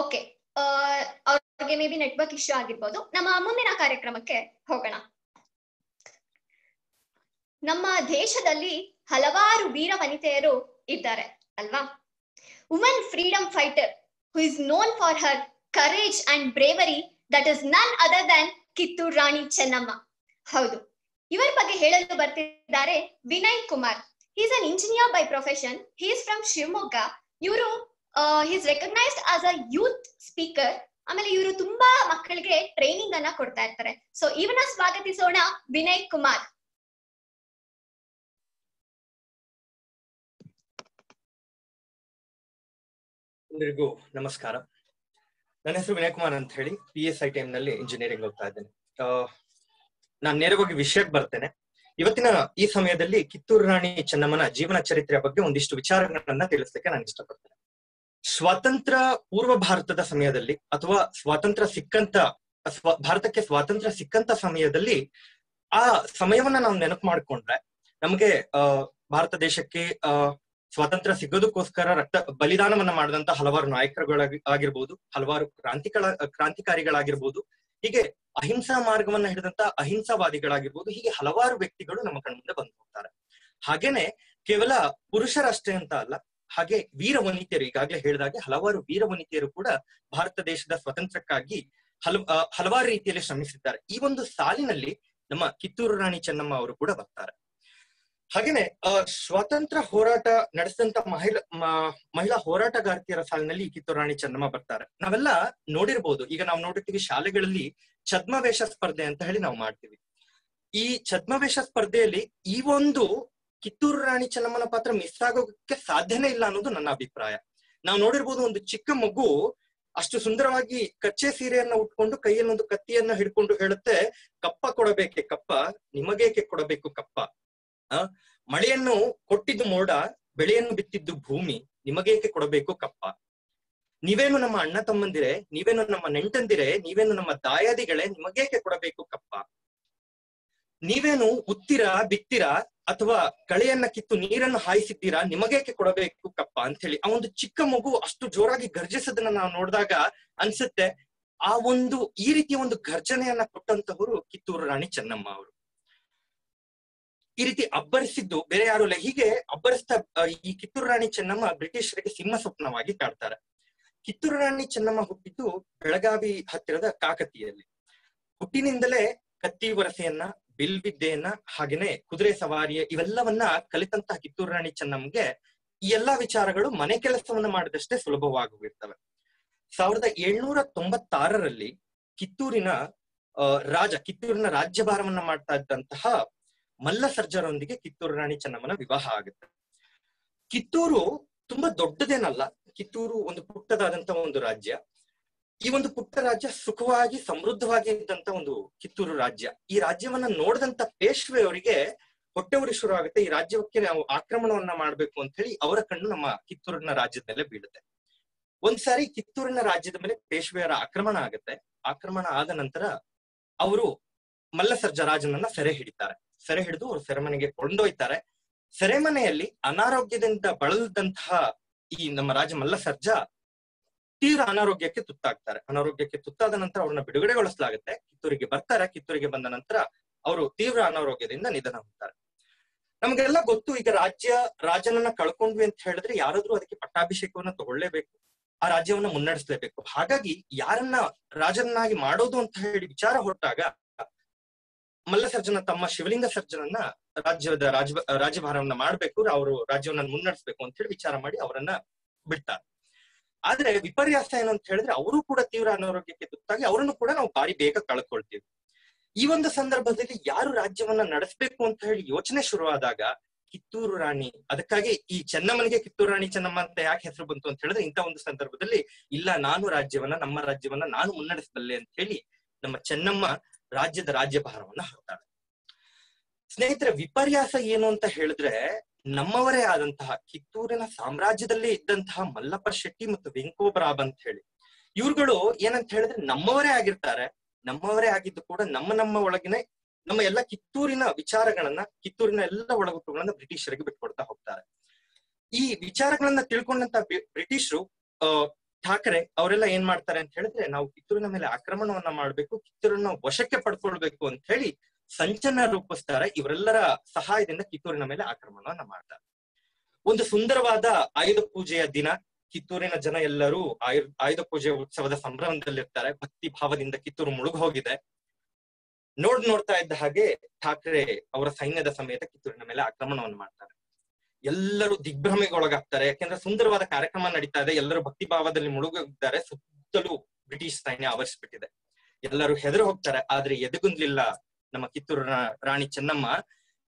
E: ಓಕೆ ಅವ್ರಿಗೆ ಮೇ ಬಿ ನೆಟ್ವರ್ಕ್ ಇಶ್ಯೂ ಆಗಿರ್ಬೋದು. ನಮ್ಮ ಮುಂದಿನ ಕಾರ್ಯಕ್ರಮಕ್ಕೆ ಹೋಗೋಣ. ನಮ್ಮ ದೇಶದಲ್ಲಿ ಹಲವಾರು ವೀರ ವನಿತೆಯರು ಇದ್ದಾರೆ, ಅಲ್ವಾ? Woman freedom fighter who is known for her courage and bravery that is none other than Kittur Rani Chennamma ಹೌದು. ಇವರ ಬಗ್ಗೆ ಹೇಳಲು ಬರ್ತಿದ್ದಾರೆ Vinay Kumar. Is an engineer by profession he's from Shivamogga. ಇವರು is recognised as a youth speaker ಆಮೇಲೆ ಇವರು ತುಂಬಾ ಮಕ್ಕಳಿಗೆ ಟ್ರೈನಿಂಗ್ ಅನ್ನ ಕೊಡ್ತಾ ಇರ್ತಾರೆ. ಸೊ ಇವನ ಸ್ವಾಗತಿಸೋಣ ವಿನಯ್ ಕುಮಾರ್.
G: ಎಲ್ಲರಿಗೂ ನಮಸ್ಕಾರ. ನನ್ನ ಹೆಸರು ವಿನಯ್ ಕುಮಾರ್ ಅಂತ ಹೇಳಿ ಪಿ ಎಸ್ ಐ ಟೈಮ್ನಲ್ಲಿ ಇಂಜಿನಿಯರಿಂಗ್ ಹೋಗ್ತಾ ಇದ್ದೇನೆ. ನಾನು ನೇರವಾಗಿ ವಿಷಯಕ್ಕೆ ಬರ್ತೇನೆ. ಇವತ್ತಿನ ಈ ಸಮಯದಲ್ಲಿ ಕಿತ್ತೂರು ರಾಣಿ ಚೆನ್ನಮ್ಮನ ಜೀವನ ಚರಿತ್ರೆಯ ಬಗ್ಗೆ ಒಂದಿಷ್ಟು ವಿಚಾರಗಳನ್ನ ತಿಳಿಸ್ಲಿಕ್ಕೆ ನಾನು ಇಷ್ಟಪಡ್ತೇನೆ. ಸ್ವಾತಂತ್ರ್ಯ ಪೂರ್ವ ಭಾರತದ ಸಮಯದಲ್ಲಿ ಅಥವಾ ಸ್ವಾತಂತ್ರ್ಯ ಸಿಕ್ಕಂತ ಭಾರತಕ್ಕೆ ಸ್ವಾತಂತ್ರ್ಯ ಸಿಕ್ಕಂತ ಸಮಯದಲ್ಲಿ ಆ ಸಮಯವನ್ನ ನಾವು ನೆನಪು ಮಾಡ್ಕೊಂಡ್ರೆ ನಮಗೆ ಭಾರತ ದೇಶಕ್ಕೆ ಸ್ವಾತಂತ್ರ್ಯ ಸಿಗೋದಕ್ಕೋಸ್ಕರ ರಕ್ತ, ಬಲಿದಾನವನ್ನ ಮಾಡಿದಂತ ಹಲವಾರು ನಾಯಕರುಗಳಾಗಿ, ಆಗಿರ್ಬೋದು, ಹಲವಾರು ಕ್ರಾಂತಿಗಳ ಕ್ರಾಂತಿಕಾರಿಗಳಾಗಿರ್ಬೋದು, ಹೀಗೆ ಅಹಿಂಸಾ ಮಾರ್ಗವನ್ನ ಹಿಡಿದಂತ ಅಹಿಂಸಾವಾದಿಗಳಾಗಿರ್ಬೋದು, ಹೀಗೆ ಹಲವಾರು ವ್ಯಕ್ತಿಗಳು ನಮ್ಮ ಕಣ್ಮುಂದೆ ಬಂದು ಹೋಗ್ತಾರೆ. ಹಾಗೇನೆ ಕೇವಲ ಪುರುಷರಷ್ಟೇ ಅಂತ ಅಲ್ಲ ಹಾಗೆ ವೀರ ವನಿತೆಯರು ಈಗಾಗಲೇ ಹೇಳಿದಾಗೆ ಹಲವಾರು ವೀರ ವನಿತೆಯರು ಕೂಡ ಭಾರತ ದೇಶದ ಸ್ವತಂತ್ರಕ್ಕಾಗಿ ಹಲ ಹಲವಾರು ರೀತಿಯಲ್ಲಿ ಶ್ರಮಿಸಿದ್ದಾರೆ. ಈ ಒಂದು ಸಾಲಿನಲ್ಲಿ ನಮ್ಮ ಕಿತ್ತೂರು ರಾಣಿ ಚೆನ್ನಮ್ಮ ಅವರು ಕೂಡ ಬರ್ತಾರೆ. ಹಾಗೇನೆ ಸ್ವಾತಂತ್ರ್ಯ ಹೋರಾಟ ನಡೆಸಿದಂತ ಮಹಿಳಾ ಮಹಿಳಾ ಹೋರಾಟಗಾರ್ತಿಯರ ಸಾಲಿನಲ್ಲಿ ಕಿತ್ತೂರು ರಾಣಿ ಚೆನ್ನಮ್ಮ ಬರ್ತಾರೆ. ನಾವೆಲ್ಲ ನೋಡಿರ್ಬೋದು, ಈಗ ನಾವು ನೋಡಿರ್ತೀವಿ ಶಾಲೆಗಳಲ್ಲಿ ಛದ್ಮವೇಷ ಸ್ಪರ್ಧೆ ಅಂತ ಹೇಳಿ ನಾವು ಮಾಡ್ತೀವಿ. ಈ ಛದ್ಮವೇಷ ಸ್ಪರ್ಧೆಯಲ್ಲಿ ಈ ಒಂದು ಕಿತ್ತೂರು ರಾಣಿ ಚೆನ್ನಮ್ಮನ ಪಾತ್ರ ಮಿಸ್ ಆಗೋಕೆ ಸಾಧ್ಯನೇ ಇಲ್ಲ ಅನ್ನೋದು ನನ್ನ ಅಭಿಪ್ರಾಯ. ನಾವು ನೋಡಿರ್ಬೋದು ಒಂದು ಚಿಕ್ಕ ಮಗು ಅಷ್ಟು ಸುಂದರವಾಗಿ ಕಚ್ಚೆ ಸೀರೆಯನ್ನ ಉಟ್ಕೊಂಡು ಕೈಯಲ್ಲಿ ಒಂದು ಕತ್ತಿಯನ್ನ ಹಿಡ್ಕೊಂಡು ಹೇಳುತ್ತೆ, ಕಪ್ಪ ಕೊಡಬೇಕೆ ಕಪ್ಪ? ನಿಮಗೇಕೆ ಕೊಡಬೇಕು ಕಪ್ಪ? ಆ? ಮಳೆಯನ್ನು ಕೊಟ್ಟಿದ್ದು ಮೋಡ, ಬೆಳೆಯನ್ನು ಬಿತ್ತಿದ್ದು ಭೂಮಿ, ನಿಮಗೇಕೆ ಕೊಡಬೇಕು ಕಪ್ಪ? ನೀವೇನು ನಮ್ಮ ಅಣ್ಣ ತಮ್ಮಂದಿರೆ, ನೀವೇನು ನಮ್ಮ ನೆಂಟಂದಿರೆ, ನೀವೇನು ನಮ್ಮ ದಾಯಾದಿಗಳೇ, ನಿಮಗೇಕೆ ಕೊಡಬೇಕು ಕಪ್ಪ? ನೀವೇನು ಉತ್ತಿರ, ಬಿತ್ತಿರಾ ಅಥವಾ ಕಳೆಯನ್ನ ಕಿತ್ತು ನೀರನ್ನು ಹಾಯಿಸಿದ್ದೀರಾ? ನಿಮಗೇಕೆ ಕೊಡಬೇಕು ಕಪ್ಪ ಅಂತ ಹೇಳಿ ಆ ಒಂದು ಚಿಕ್ಕ ಮಗು ಅಷ್ಟು ಜೋರಾಗಿ ಗರ್ಜಿಸೋದನ್ನ ನಾವು ನೋಡಿದಾಗ ಅನ್ಸುತ್ತೆ. ಆ ಒಂದು, ಈ ರೀತಿಯ ಒಂದು ಗರ್ಜನೆಯನ್ನ ಕೊಟ್ಟಂತವರು ಕಿತ್ತೂರು ರಾಣಿ ಚೆನ್ನಮ್ಮ ಅವರು. ಈ ರೀತಿ ಅಬ್ಬರಿಸಿದ್ದು ಬೇರೆ ಯಾರು ಇಲ್ಲ. ಹೀಗೆ ಅಬ್ಬರಿಸ್ತಾ ಈ ಕಿತ್ತೂರು ರಾಣಿ ಚೆನ್ನಮ್ಮ ಬ್ರಿಟಿಷರಿಗೆ ಸಿಂಹ ಸ್ವಪ್ನವಾಗಿ ಕಾಡ್ತಾರೆ. ಕಿತ್ತೂರು ರಾಣಿ ಚೆನ್ನಮ್ಮ ಹುಟ್ಟಿದ್ದು ಬೆಳಗಾವಿ ಹತ್ತಿರದ ಕಾಕತಿಯಲ್ಲಿ. ಹುಟ್ಟಿನಿಂದಲೇ ಕತ್ತಿ ವರಸೆಯನ್ನ ಬಿಲ್ವಿದ್ಯೆಯನ್ನ ಹಾಗೇನೆ ಕುದುರೆ ಸವಾರಿಯ ಇವೆಲ್ಲವನ್ನ ಕಲಿತಂತಹ ಕಿತ್ತೂರು ರಾಣಿ ಚೆನ್ನಮ್ಗೆ ಈ ಎಲ್ಲಾ ವಿಚಾರಗಳು ಮನೆ ಕೆಲಸವನ್ನ ಮಾಡಿದಷ್ಟೇ ಸುಲಭವಾಗುವಿರ್ತವೆ ಸಾವಿರದ ಏಳ್ನೂರ ತೊಂಬತ್ತಾರರಲ್ಲಿ ಕಿತ್ತೂರಿನ ರಾಜ, ಕಿತ್ತೂರಿನ ರಾಜ್ಯಭಾರವನ್ನ ಮಾಡ್ತಾ ಇದ್ದಂತಹ ಮಲ್ಲ ಸರ್ಜರೊಂದಿಗೆ ಕಿತ್ತೂರು ರಾಣಿ ಚೆನ್ನಮ್ಮನ ವಿವಾಹ ಆಗುತ್ತೆ. ಕಿತ್ತೂರು ತುಂಬಾ ದೊಡ್ಡದೇನಲ್ಲ, ಕಿತ್ತೂರು ಒಂದು ಪುಟ್ಟದಾದಂತಹ ಒಂದು ರಾಜ್ಯ. ಈ ಒಂದು ಪುಟ್ಟ ರಾಜ್ಯ ಸುಖವಾಗಿ, ಸಮೃದ್ಧವಾಗಿ ಇದ್ದಂತ ಒಂದು ಕಿತ್ತೂರು ರಾಜ್ಯ. ಈ ರಾಜ್ಯವನ್ನ ನೋಡಿದಂತ ಪೇಶ್ವೆಯವರಿಗೆ ಹೊಟ್ಟೆ ಉರಿ ಶುರು ಆಗುತ್ತೆ. ಈ ರಾಜ್ಯಕ್ಕೆ ನಾವು ಆಕ್ರಮಣವನ್ನ ಮಾಡ್ಬೇಕು ಅಂತ ಹೇಳಿ ಅವರ ಕಣ್ಣು ನಮ್ಮ ಕಿತ್ತೂರಿನ ರಾಜ್ಯದ ಮೇಲೆ ಬೀಳುತ್ತೆ ಒಂದ್ಸಾರಿ ಕಿತ್ತೂರಿನ ರಾಜ್ಯದ ಮೇಲೆ ಪೇಶ್ವೆಯರ ಆಕ್ರಮಣ ಆಗುತ್ತೆ. ಆಕ್ರಮಣ ಆದ ನಂತರ ಅವರು ಮಲ್ಲಸರ್ಜ ರಾಜನನ್ನ ಸೆರೆ ಹಿಡಿತಾರೆ. ಸೆರೆ ಹಿಡಿದು ಅವ್ರು ಸೆರೆಮನೆಗೆ ಕೊಂಡೊಯ್ತಾರೆ. ಸೆರೆಮನೆಯಲ್ಲಿ ಅನಾರೋಗ್ಯದಿಂದ ಬಳಲದಂತಹ ಈ ನಮ್ಮ ರಾಜ ಮಲ್ಲಸರ್ಜ ತೀವ್ರ ಅನಾರೋಗ್ಯಕ್ಕೆ ತುತ್ತಾಗ್ತಾರೆ. ಅನಾರೋಗ್ಯಕ್ಕೆ ತುತ್ತಾದ ನಂತರ ಅವ್ರನ್ನ ಬಿಡುಗಡೆಗೊಳಿಸಲಾಗುತ್ತೆ. ಕಿತ್ತೂರಿಗೆ ಬರ್ತಾರೆ. ಕಿತ್ತೂರಿಗೆ ಬಂದ ನಂತರ ಅವರು ತೀವ್ರ ಅನಾರೋಗ್ಯದಿಂದ ನಿಧನ ಹೊಂದ್ತಾರೆ. ನಮಗೆಲ್ಲ ಗೊತ್ತು, ಈಗ ರಾಜ್ಯ, ರಾಜನನ್ನ ಕಳ್ಕೊಂಡ್ವಿ ಅಂತ ಹೇಳಿದ್ರೆ ಯಾರಾದ್ರೂ ಅದಕ್ಕೆ ಪಟ್ಟಾಭಿಷೇಕವನ್ನ ತಗೊಳ್ಳೇಬೇಕು. ಆ ರಾಜ್ಯವನ್ನ ಮುನ್ನಡೆಸಲೇಬೇಕು. ಹಾಗಾಗಿ ಯಾರನ್ನ ರಾಜನನ್ನಾಗಿ ಮಾಡೋದು ಅಂತ ಹೇಳಿ ವಿಚಾರ ಹೊರಟಾಗ ಮಲ್ಲಸರ್ಜನ ತಮ್ಮ ಶಿವಲಿಂಗ ಸರ್ಜನನ್ನ ರಾಜ್ಯದ ರಾಜ ರಾಜ್ಯಭಾರವನ್ನ ಮಾಡ್ಬೇಕು, ಅವರು ರಾಜ್ಯವನ್ನ ಮುನ್ನಡೆಸಬೇಕು ಅಂತ ಹೇಳಿ ವಿಚಾರ ಮಾಡಿ ಅವರನ್ನ ಬಿಡ್ತಾರೆ. ಆದ್ರೆ ವಿಪರ್ಯಾಸ ಏನು ಅಂತ ಹೇಳಿದ್ರೆ ಅವರು ಕೂಡ ತೀವ್ರ ಅನಾರೋಗ್ಯಕ್ಕೆ ತುತ್ತಾಗಿ ಅವರನ್ನು ಕೂಡ ನಾವು ಬಾರಿ ಬೇಗ ಕಳ್ಕೊಳ್ತೀವಿ. ಈ ಒಂದು ಸಂದರ್ಭದಲ್ಲಿ ಯಾರು ರಾಜ್ಯವನ್ನ ನಡೆಸಬೇಕು ಅಂತ ಹೇಳಿ ಯೋಚನೆ ಶುರುವಾದಾಗ ಕಿತ್ತೂರು ರಾಣಿ, ಅದಕ್ಕಾಗಿ ಈ ಚೆನ್ನಮ್ಮನಿಗೆ ಕಿತ್ತೂರು ರಾಣಿ ಚೆನ್ನಮ್ಮ ಅಂತ ಯಾಕೆ ಹೆಸರು ಬಂತು ಅಂತ ಹೇಳಿದ್ರೆ ಇಂಥ ಒಂದು ಸಂದರ್ಭದಲ್ಲಿ ಇಲ್ಲ, ನಾನು ರಾಜ್ಯವನ್ನ, ನಮ್ಮ ರಾಜ್ಯವನ್ನ ನಾನು ಮುನ್ನಡೆಸಬಲ್ಲೆ ಅಂತ ಹೇಳಿ ನಮ್ಮ ಚೆನ್ನಮ್ಮ ರಾಜ್ಯದ ರಾಜ್ಯಭಾರವನ್ನ ಹಾಕ್ತಾಳೆ. ಸ್ನೇಹಿತರೆ, ವಿಪರ್ಯಾಸ ಏನು ಅಂತ ಹೇಳಿದ್ರೆ ನಮ್ಮವರೇ ಆದಂತಹ ಕಿತ್ತೂರಿನ ಸಾಮ್ರಾಜ್ಯದಲ್ಲೇ ಇದ್ದಂತಹ ಮಲ್ಲಪ್ಪ ಶೆಟ್ಟಿ ಮತ್ತು ವೆಂಕೋಬರಾಬ್ ಅಂತ ಹೇಳಿ. ಇವ್ರುಗಳು ಏನಂತ ಹೇಳಿದ್ರೆ ನಮ್ಮವರೇ ಆಗಿರ್ತಾರೆ. ನಮ್ಮವರೇ ಆಗಿದ್ದು ಕೂಡ ನಮ್ಮ ನಮ್ಮ ಒಳಗಿನ ನಮ್ಮ ಎಲ್ಲ ಕಿತ್ತೂರಿನ ವಿಚಾರಗಳನ್ನ, ಕಿತ್ತೂರಿನ ಎಲ್ಲ ಒಳಗುಟ್ಟುಗಳನ್ನ ಬ್ರಿಟಿಷರಿಗೆ ಬಿಟ್ಕೊಡ್ತಾ ಹೋಗ್ತಾರೆ. ಈ ವಿಚಾರಗಳನ್ನ ತಿಳ್ಕೊಂಡಂತ ಬ್ರಿಟಿಷರು ಅಹ್ ಠಾಕರೆ ಅವರೆಲ್ಲ ಏನ್ ಮಾಡ್ತಾರೆ ಅಂತ ಹೇಳಿದ್ರೆ ನಾವು ಕಿತ್ತೂರಿನ ಮೇಲೆ ಆಕ್ರಮಣವನ್ನ ಮಾಡ್ಬೇಕು, ಕಿತ್ತೂರನ್ನ ವಶಕ್ಕೆ ಪಡ್ಕೊಳ್ಬೇಕು ಅಂತ ಹೇಳಿ ಸಂಚನ ರೂಪಿಸ್ತಾರೆ, ಇವರೆಲ್ಲರ ಸಹಾಯದಿಂದ ಕಿತ್ತೂರಿನ ಮೇಲೆ ಆಕ್ರಮಣವನ್ನ ಮಾಡ್ತಾರೆ. ಒಂದು ಸುಂದರವಾದ ಆಯುಧ ಪೂಜೆಯ ದಿನ, ಕಿತ್ತೂರಿನ ಜನ ಎಲ್ಲರೂ ಆಯು, ಆಯುಧ ಪೂಜೆ ಉತ್ಸವದ ಸಂಭ್ರಮದಲ್ಲಿರ್ತಾರೆ, ಭಕ್ತಿ ಭಾವದಿಂದ ಕಿತ್ತೂರು ಮುಳುಗು ಹೋಗಿದೆ. ನೋಡ್ ನೋಡ್ತಾ ಇದ್ದ ಹಾಗೆ ಠಾಕ್ರೆ ಅವರ ಸೈನ್ಯದ ಸಮೇತ ಕಿತ್ತೂರಿನ ಮೇಲೆ ಆಕ್ರಮಣವನ್ನು ಮಾಡ್ತಾರೆ. ಎಲ್ಲರೂ ದಿಗ್ಭ್ರಮೆಗೊಳಗಾಗ್ತಾರೆ. ಯಾಕೆಂದ್ರೆ ಸುಂದರವಾದ ಕಾರ್ಯಕ್ರಮ ನಡೀತಾ ಇದೆ, ಎಲ್ಲರೂ ಭಕ್ತಿ ಭಾವದಲ್ಲಿ ಮುಳುಗಿದ್ದಾರೆ, ಸುತ್ತಲೂ ಬ್ರಿಟಿಷ್ ಸೈನ್ಯ ಆವರಿಸ್ಬಿಟ್ಟಿದೆ. ಎಲ್ಲರೂ ಹೆದರು ಹೋಗ್ತಾರೆ, ಆದ್ರೆ ಎದಗುಂದ್ಲಿಲ್ಲ ನಮ್ಮ ಕಿತ್ತೂರು ರಾಣಿ ಚೆನ್ನಮ್ಮ,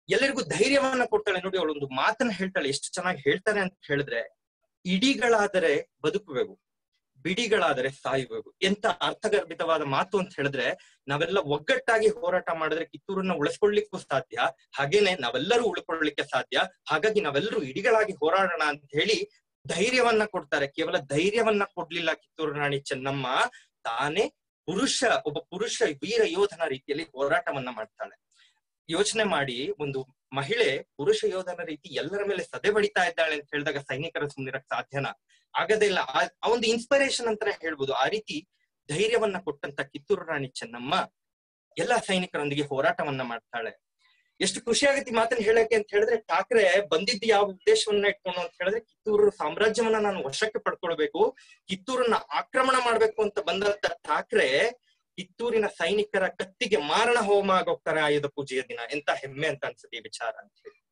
G: ಎಲ್ಲರಿಗೂ ಧೈರ್ಯವನ್ನ ಕೊಡ್ತಾಳೆ ನೋಡಿ, ಅವಳೊಂದು ಮಾತನ್ನ ಹೇಳ್ತಾಳೆ. ಎಷ್ಟು ಚೆನ್ನಾಗಿ ಹೇಳ್ತಾರೆ ಅಂತ ಹೇಳಿದ್ರೆ, ಇಡಿಗಳಾದರೆ ಬದುಕುವೆವು ಬಿಡಿಗಳಾದರೆ ಸಾಯುವೆವು ಎಂತ ಅರ್ಥಗರ್ಭಿತವಾದ ಮಾತು ಅಂತ ಹೇಳಿದ್ರೆ, ನಾವೆಲ್ಲ ಒಗ್ಗಟ್ಟಾಗಿ ಹೋರಾಟ ಮಾಡಿದ್ರೆ ಕಿತ್ತೂರನ್ನ ಉಳಿಸ್ಕೊಳ್ಳಿಕ್ಕೂ ಸಾಧ್ಯ, ಹಾಗೇನೆ ನಾವೆಲ್ಲರೂ ಉಳ್ಕೊಳ್ಳಿಕ್ಕೆ ಸಾಧ್ಯ, ಹಾಗಾಗಿ ನಾವೆಲ್ಲರೂ ಇಡಿಗಳಾಗಿ ಹೋರಾಡೋಣ ಅಂತ ಹೇಳಿ ಧೈರ್ಯವನ್ನ ಕೊಡ್ತಾರೆ. ಕೇವಲ ಧೈರ್ಯವನ್ನ ಕೊಡ್ಲಿಲ್ಲ ಕಿತ್ತೂರು ರಾಣಿ ಚೆನ್ನಮ್ಮ, ತಾನೇ ಪುರುಷ, ಒಬ್ಬ ಪುರುಷ ವೀರ ಯೋಧನ ರೀತಿಯಲ್ಲಿ ಹೋರಾಟವನ್ನ ಮಾಡ್ತಾಳೆ. ಯೋಚನೆ ಮಾಡಿ ಒಂದು ಮಹಿಳೆ ಪುರುಷ ಯೋಧನ ರೀತಿ ಎಲ್ಲರ ಮೇಲೆ ಸದೆ ಬಡಿತಾ ಇದ್ದಾಳೆ ಅಂತ ಹೇಳಿದಾಗ ಸೈನಿಕರ ಸುಮ್ಮನಿರಕ್ ಸಾಧ್ಯನ? ಆಗದೇ ಇಲ್ಲ. ಆ ಒಂದು ಇನ್ಸ್ಪಿರೇಷನ್ ಅಂತಾನೆ ಹೇಳ್ಬೋದು. ಆ ರೀತಿ ಧೈರ್ಯವನ್ನ ಕೊಟ್ಟಂತ ಕಿತ್ತೂರು ರಾಣಿ ಚೆನ್ನಮ್ಮ ಎಲ್ಲಾ ಸೈನಿಕರೊಂದಿಗೆ ಹೋರಾಟವನ್ನ ಮಾಡ್ತಾಳೆ. ಎಷ್ಟು ಖುಷಿ ಆಗುತ್ತೆ ಮಾತನ್ನ ಹೇಳಕ್ಕೆ ಅಂತ ಹೇಳಿದ್ರೆ, ಠಾಕ್ರೆ, ಬಂದಿದ್ದ ಯಾವ ಉದ್ದೇಶವನ್ನ ಇಟ್ಕೊಂಡು ಅಂತ ಹೇಳಿದ್ರೆ, ಕಿತ್ತೂರು ಸಾಮ್ರಾಜ್ಯವನ್ನ ನಾನು ವಶಕ್ಕೆ ಪಡ್ಕೊಳ್ಬೇಕು, ಕಿತ್ತೂರನ್ನ ಆಕ್ರಮಣ ಮಾಡ್ಬೇಕು ಅಂತ ಬಂದಂತ ಠಾಕ್ರೆ, ಕಿತ್ತೂರಿನ ಸೈನಿಕರ ಕತ್ತಿಗೆ ಮಾರಣ ಹೋಮ ಆಗೋಗ್ತಾರೆ ಆಯುಧ ಪೂಜೆಯ ದಿನ ಎಂತ ಹೆಮ್ಮೆ ಅಂತ ಅನ್ಸುತ್ತೆ ಈ ವಿಚಾರ ಅಂತ ಹೇಳಿ.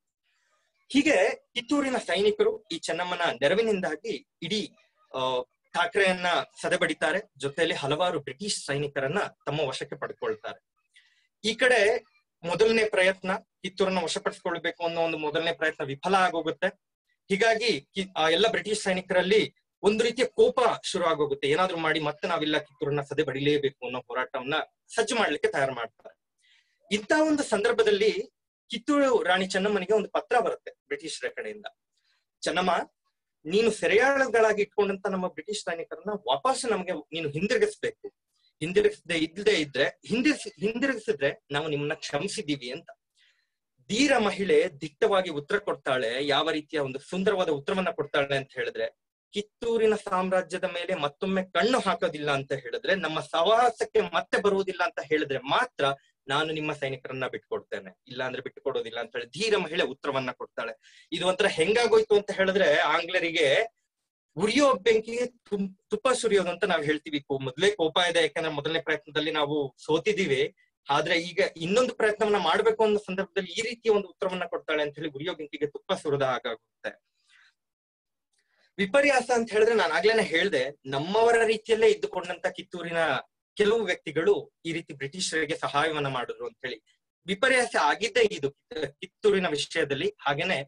G: ಹೀಗೆ ಕಿತ್ತೂರಿನ ಸೈನಿಕರು ಈ ಚೆನ್ನಮ್ಮನ ನೆರವಿನಿಂದಾಗಿ ಇಡೀ ಅಹ್ ಠಾಕ್ರೆಯನ್ನ ಸದೆಬಡಿತಾರೆ, ಜೊತೆಯಲ್ಲಿ ಹಲವಾರು ಬ್ರಿಟಿಷ್ ಸೈನಿಕರನ್ನ ತಮ್ಮ ವಶಕ್ಕೆ ಪಡ್ಕೊಳ್ತಾರೆ. ಈ ಕಡೆ ಮೊದಲನೇ ಪ್ರಯತ್ನ ಕಿತ್ತೂರನ್ನ ವಶಪಡಿಸಿಕೊಳ್ಬೇಕು ಅನ್ನೋ ಒಂದು ಮೊದಲನೇ ಪ್ರಯತ್ನ ವಿಫಲ ಆಗೋಗುತ್ತೆ. ಹೀಗಾಗಿ ಎಲ್ಲ ಬ್ರಿಟಿಷ್ ಸೈನಿಕರಲ್ಲಿ ಒಂದು ರೀತಿಯ ಕೋಪ ಶುರು ಆಗೋಗುತ್ತೆ. ಏನಾದ್ರೂ ಮಾಡಿ ಮತ್ತೆ ನಾವಿಲ್ಲ ಕಿತ್ತೂರನ್ನ ಸದೆ ಬಡಿಲೇಬೇಕು ಅನ್ನೋ ಹೋರಾಟವನ್ನ ಸಜ್ಜು ಮಾಡ್ಲಿಕ್ಕೆ ತಯಾರು ಮಾಡ್ತಾರೆ. ಇಂತಹ ಒಂದು ಸಂದರ್ಭದಲ್ಲಿ ಕಿತ್ತೂರು ರಾಣಿ ಚೆನ್ನಮ್ಮನಿಗೆ ಒಂದು ಪತ್ರ ಬರುತ್ತೆ ಬ್ರಿಟಿಷರ ಕಡೆಯಿಂದ. ಚೆನ್ನಮ್ಮ, ನೀನು ಸೆರೆಯಾಳುಗಳಾಗಿ ಇಟ್ಕೊಂಡಂತ ನಮ್ಮ ಬ್ರಿಟಿಷ್ ಸೈನಿಕರನ್ನ ವಾಪಸ್ ನಮಗೆ ನೀನು ಹಿಂದಿರುಗಿಸ್ಬೇಕು. ಹಿಂದಿರುಗಿಸದೆ ಇಲ್ಲದೆ ಇದ್ರೆ, ಹಿಂದಿರ್ಸಿ, ಹಿಂದಿರುಗಿಸಿದ್ರೆ ನಾವು ನಿಮ್ಮನ್ನ ಕ್ಷಮಿಸಿದೀವಿ ಅಂತ. ಧೀರ ಮಹಿಳೆ ದಿಟ್ಟವಾಗಿ ಉತ್ತರ ಕೊಡ್ತಾಳೆ, ಯಾವ ರೀತಿಯ ಒಂದು ಸುಂದರವಾದ ಉತ್ತರವನ್ನ ಕೊಡ್ತಾಳೆ ಅಂತ ಹೇಳಿದ್ರೆ, ಕಿತ್ತೂರಿನ ಸಾಮ್ರಾಜ್ಯದ ಮೇಲೆ ಮತ್ತೊಮ್ಮೆ ಕಣ್ಣು ಹಾಕೋದಿಲ್ಲ ಅಂತ ಹೇಳಿದ್ರೆ, ನಮ್ಮ ಸವಾಸಕ್ಕೆ ಮತ್ತೆ ಬರುವುದಿಲ್ಲ ಅಂತ ಹೇಳಿದ್ರೆ ಮಾತ್ರ ನಾನು ನಿಮ್ಮ ಸೈನಿಕರನ್ನ ಬಿಟ್ಕೊಡ್ತೇನೆ. ಇಲ್ಲ ಅಂದ್ರೆ ಬಿಟ್ಟುಕೊಡೋದಿಲ್ಲ ಅಂತ ಹೇಳಿ ಧೀರ ಮಹಿಳೆ ಉತ್ತರವನ್ನ ಕೊಡ್ತಾಳೆ. ಇದು ಒಂಥರ ಹೆಂಗಾಗೋಯ್ತು ಅಂತ ಹೇಳಿದ್ರೆ, ಆಂಗ್ಲರಿಗೆ ಉರಿಯೋ ಬೆಂಕಿಗೆ ತುಂ, ತುಪ್ಪ ಸುರಿಯೋದು ಅಂತ ನಾವ್ ಹೇಳ್ತೀವಿ. ಮೊದ್ಲೇ ಕೋಪ ಇದೆ, ಯಾಕಂದ್ರೆ ಮೊದಲನೇ ಪ್ರಯತ್ನದಲ್ಲಿ ನಾವು ಸೋತಿದ್ದೀವಿ ಆದ್ರೆ ಈಗ ಇನ್ನೊಂದು ಪ್ರಯತ್ನವನ್ನ ಮಾಡ್ಬೇಕು ಅನ್ನೋ ಸಂದರ್ಭದಲ್ಲಿ ಈ ರೀತಿಯ ಒಂದು ಉತ್ತರವನ್ನ ಕೊಡ್ತಾಳೆ ಅಂತ ಹೇಳಿ ಉರಿಯೋ ಬೆಂಕಿಗೆ ತುಪ್ಪ ಸುರಿದ ಹಾಗಾಗುತ್ತೆ. ವಿಪರ್ಯಾಸ ಅಂತ ಹೇಳಿದ್ರೆ ನಾನು ಆಗ್ಲೇನೆ ಹೇಳ್ದೆ, ನಮ್ಮವರ ರೀತಿಯಲ್ಲೇ ಇದ್ದುಕೊಂಡಂತ ಕಿತ್ತೂರಿನ ಕೆಲವು ವ್ಯಕ್ತಿಗಳು ಈ ರೀತಿ ಬ್ರಿಟಿಷರಿಗೆ ಸಹಾಯವನ್ನ ಮಾಡಿದ್ರು ಅಂತ ಹೇಳಿ. ವಿಪರ್ಯಾಸ ಆಗಿದ್ದೇ ಇದು ಕಿತ್ತೂರಿನ ವಿಷಯದಲ್ಲಿ. ಹಾಗೇನೆ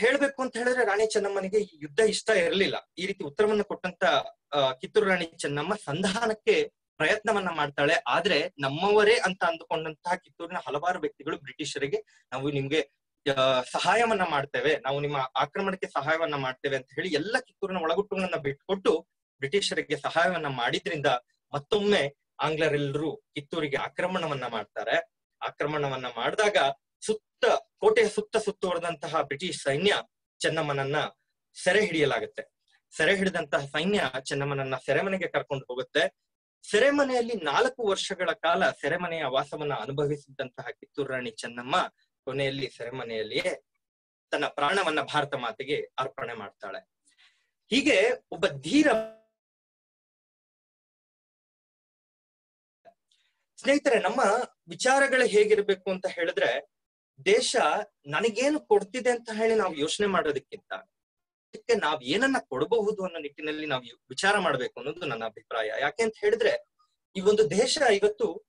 G: ಹೇಳ್ಬೇಕು ಅಂತ ಹೇಳಿದ್ರೆ ರಾಣಿ ಚೆನ್ನಮ್ಮನಿಗೆ ಯುದ್ಧ ಇಷ್ಟ ಇರಲಿಲ್ಲ. ಈ ರೀತಿ ಉತ್ತರವನ್ನ ಕೊಟ್ಟಂತ ಕಿತ್ತೂರು ರಾಣಿ ಚೆನ್ನಮ್ಮ ಸಂಧಾನಕ್ಕೆ ಪ್ರಯತ್ನವನ್ನ ಮಾಡ್ತಾಳೆ. ಆದ್ರೆ ನಮ್ಮವರೇ ಅಂತ ಅಂದುಕೊಂಡಂತಹ ಕಿತ್ತೂರಿನ ಹಲವಾರು ವ್ಯಕ್ತಿಗಳು ಬ್ರಿಟಿಷರಿಗೆ ನಾವು ನಿಮ್ಗೆ ಸಹಾಯವನ್ನ ಮಾಡ್ತೇವೆ. ನಾವು ನಿಮ್ಮ ಆಕ್ರಮಣಕ್ಕೆ ಸಹಾಯವನ್ನ ಮಾಡ್ತೇವೆ ಅಂತ ಹೇಳಿ ಎಲ್ಲ ಕಿತ್ತೂರಿನ ಒಳಗುಟ್ಟುಗಳನ್ನ ಬಿಟ್ಕೊಟ್ಟು ಬ್ರಿಟಿಷರಿಗೆ ಸಹಾಯವನ್ನ ಮಾಡಿದ್ರಿಂದ ಮತ್ತೊಮ್ಮೆ ಆಂಗ್ಲರೆಲ್ಲರೂ ಕಿತ್ತೂರಿಗೆ ಆಕ್ರಮಣವನ್ನ ಮಾಡ್ತಾರೆ. ಆಕ್ರಮಣವನ್ನ ಮಾಡಿದಾಗ ಸುತ್ತ, ಕೋಟೆಯ ಸುತ್ತ ಸುತ್ತುವರೆದಂತಹ ಬ್ರಿಟಿಷ್ ಸೈನ್ಯ ಚೆನ್ನಮ್ಮನನ್ನ ಸೆರೆ ಹಿಡಿಯಲಾಗುತ್ತೆ. ಸೆರೆ ಹಿಡಿದಂತಹ ಸೈನ್ಯ ಚೆನ್ನಮ್ಮನನ್ನ ಸೆರೆಮನೆಗೆ ಕರ್ಕೊಂಡು ಹೋಗುತ್ತೆ. ಸೆರೆಮನೆಯಲ್ಲಿ ನಾಲ್ಕು ವರ್ಷಗಳ ಕಾಲ ಸೆರೆಮನೆಯ ವಾಸವನ್ನ ಅನುಭವಿಸಿದ್ದಂತಹ ಕಿತ್ತೂರು ರಾಣಿ ಚೆನ್ನಮ್ಮ ಕೊನೆಯಲ್ಲಿ ಸೆರೆಮನೆಯಲ್ಲಿಯೇ ತನ್ನ ಪ್ರಾಣವನ್ನ ಭಾರತ ಮಾತೆಗೆ ಅರ್ಪಣೆ ಮಾಡ್ತಾಳೆ. ಹೀಗೆ ಒಬ್ಬ ಧೀರ ಸ್ನೇಹಿತರೆ, ನಮ್ಮ ವಿಚಾರಗಳು ಹೇಗಿರ್ಬೇಕು ಅಂತ ಹೇಳಿದ್ರೆ ದೇಶ ನನಗೇನು ಕೊಡ್ತಿದೆ ಅಂತ ಹೇಳಿ ನಾವು ಯೋಚನೆ ಮಾಡೋದಕ್ಕಿಂತ ಅದಕ್ಕೆ ನಾವ್ ಏನನ್ನ ಕೊಡಬಹುದು ಅನ್ನೋ ನಿಟ್ಟಿನಲ್ಲಿ ನಾವು ವಿಚಾರ ಮಾಡ್ಬೇಕು ಅನ್ನೋದು ನನ್ನ ಅಭಿಪ್ರಾಯ. ಯಾಕೆ ಅಂತ ಹೇಳಿದ್ರೆ, ಈ ಒಂದು ದೇಶ ಇವತ್ತು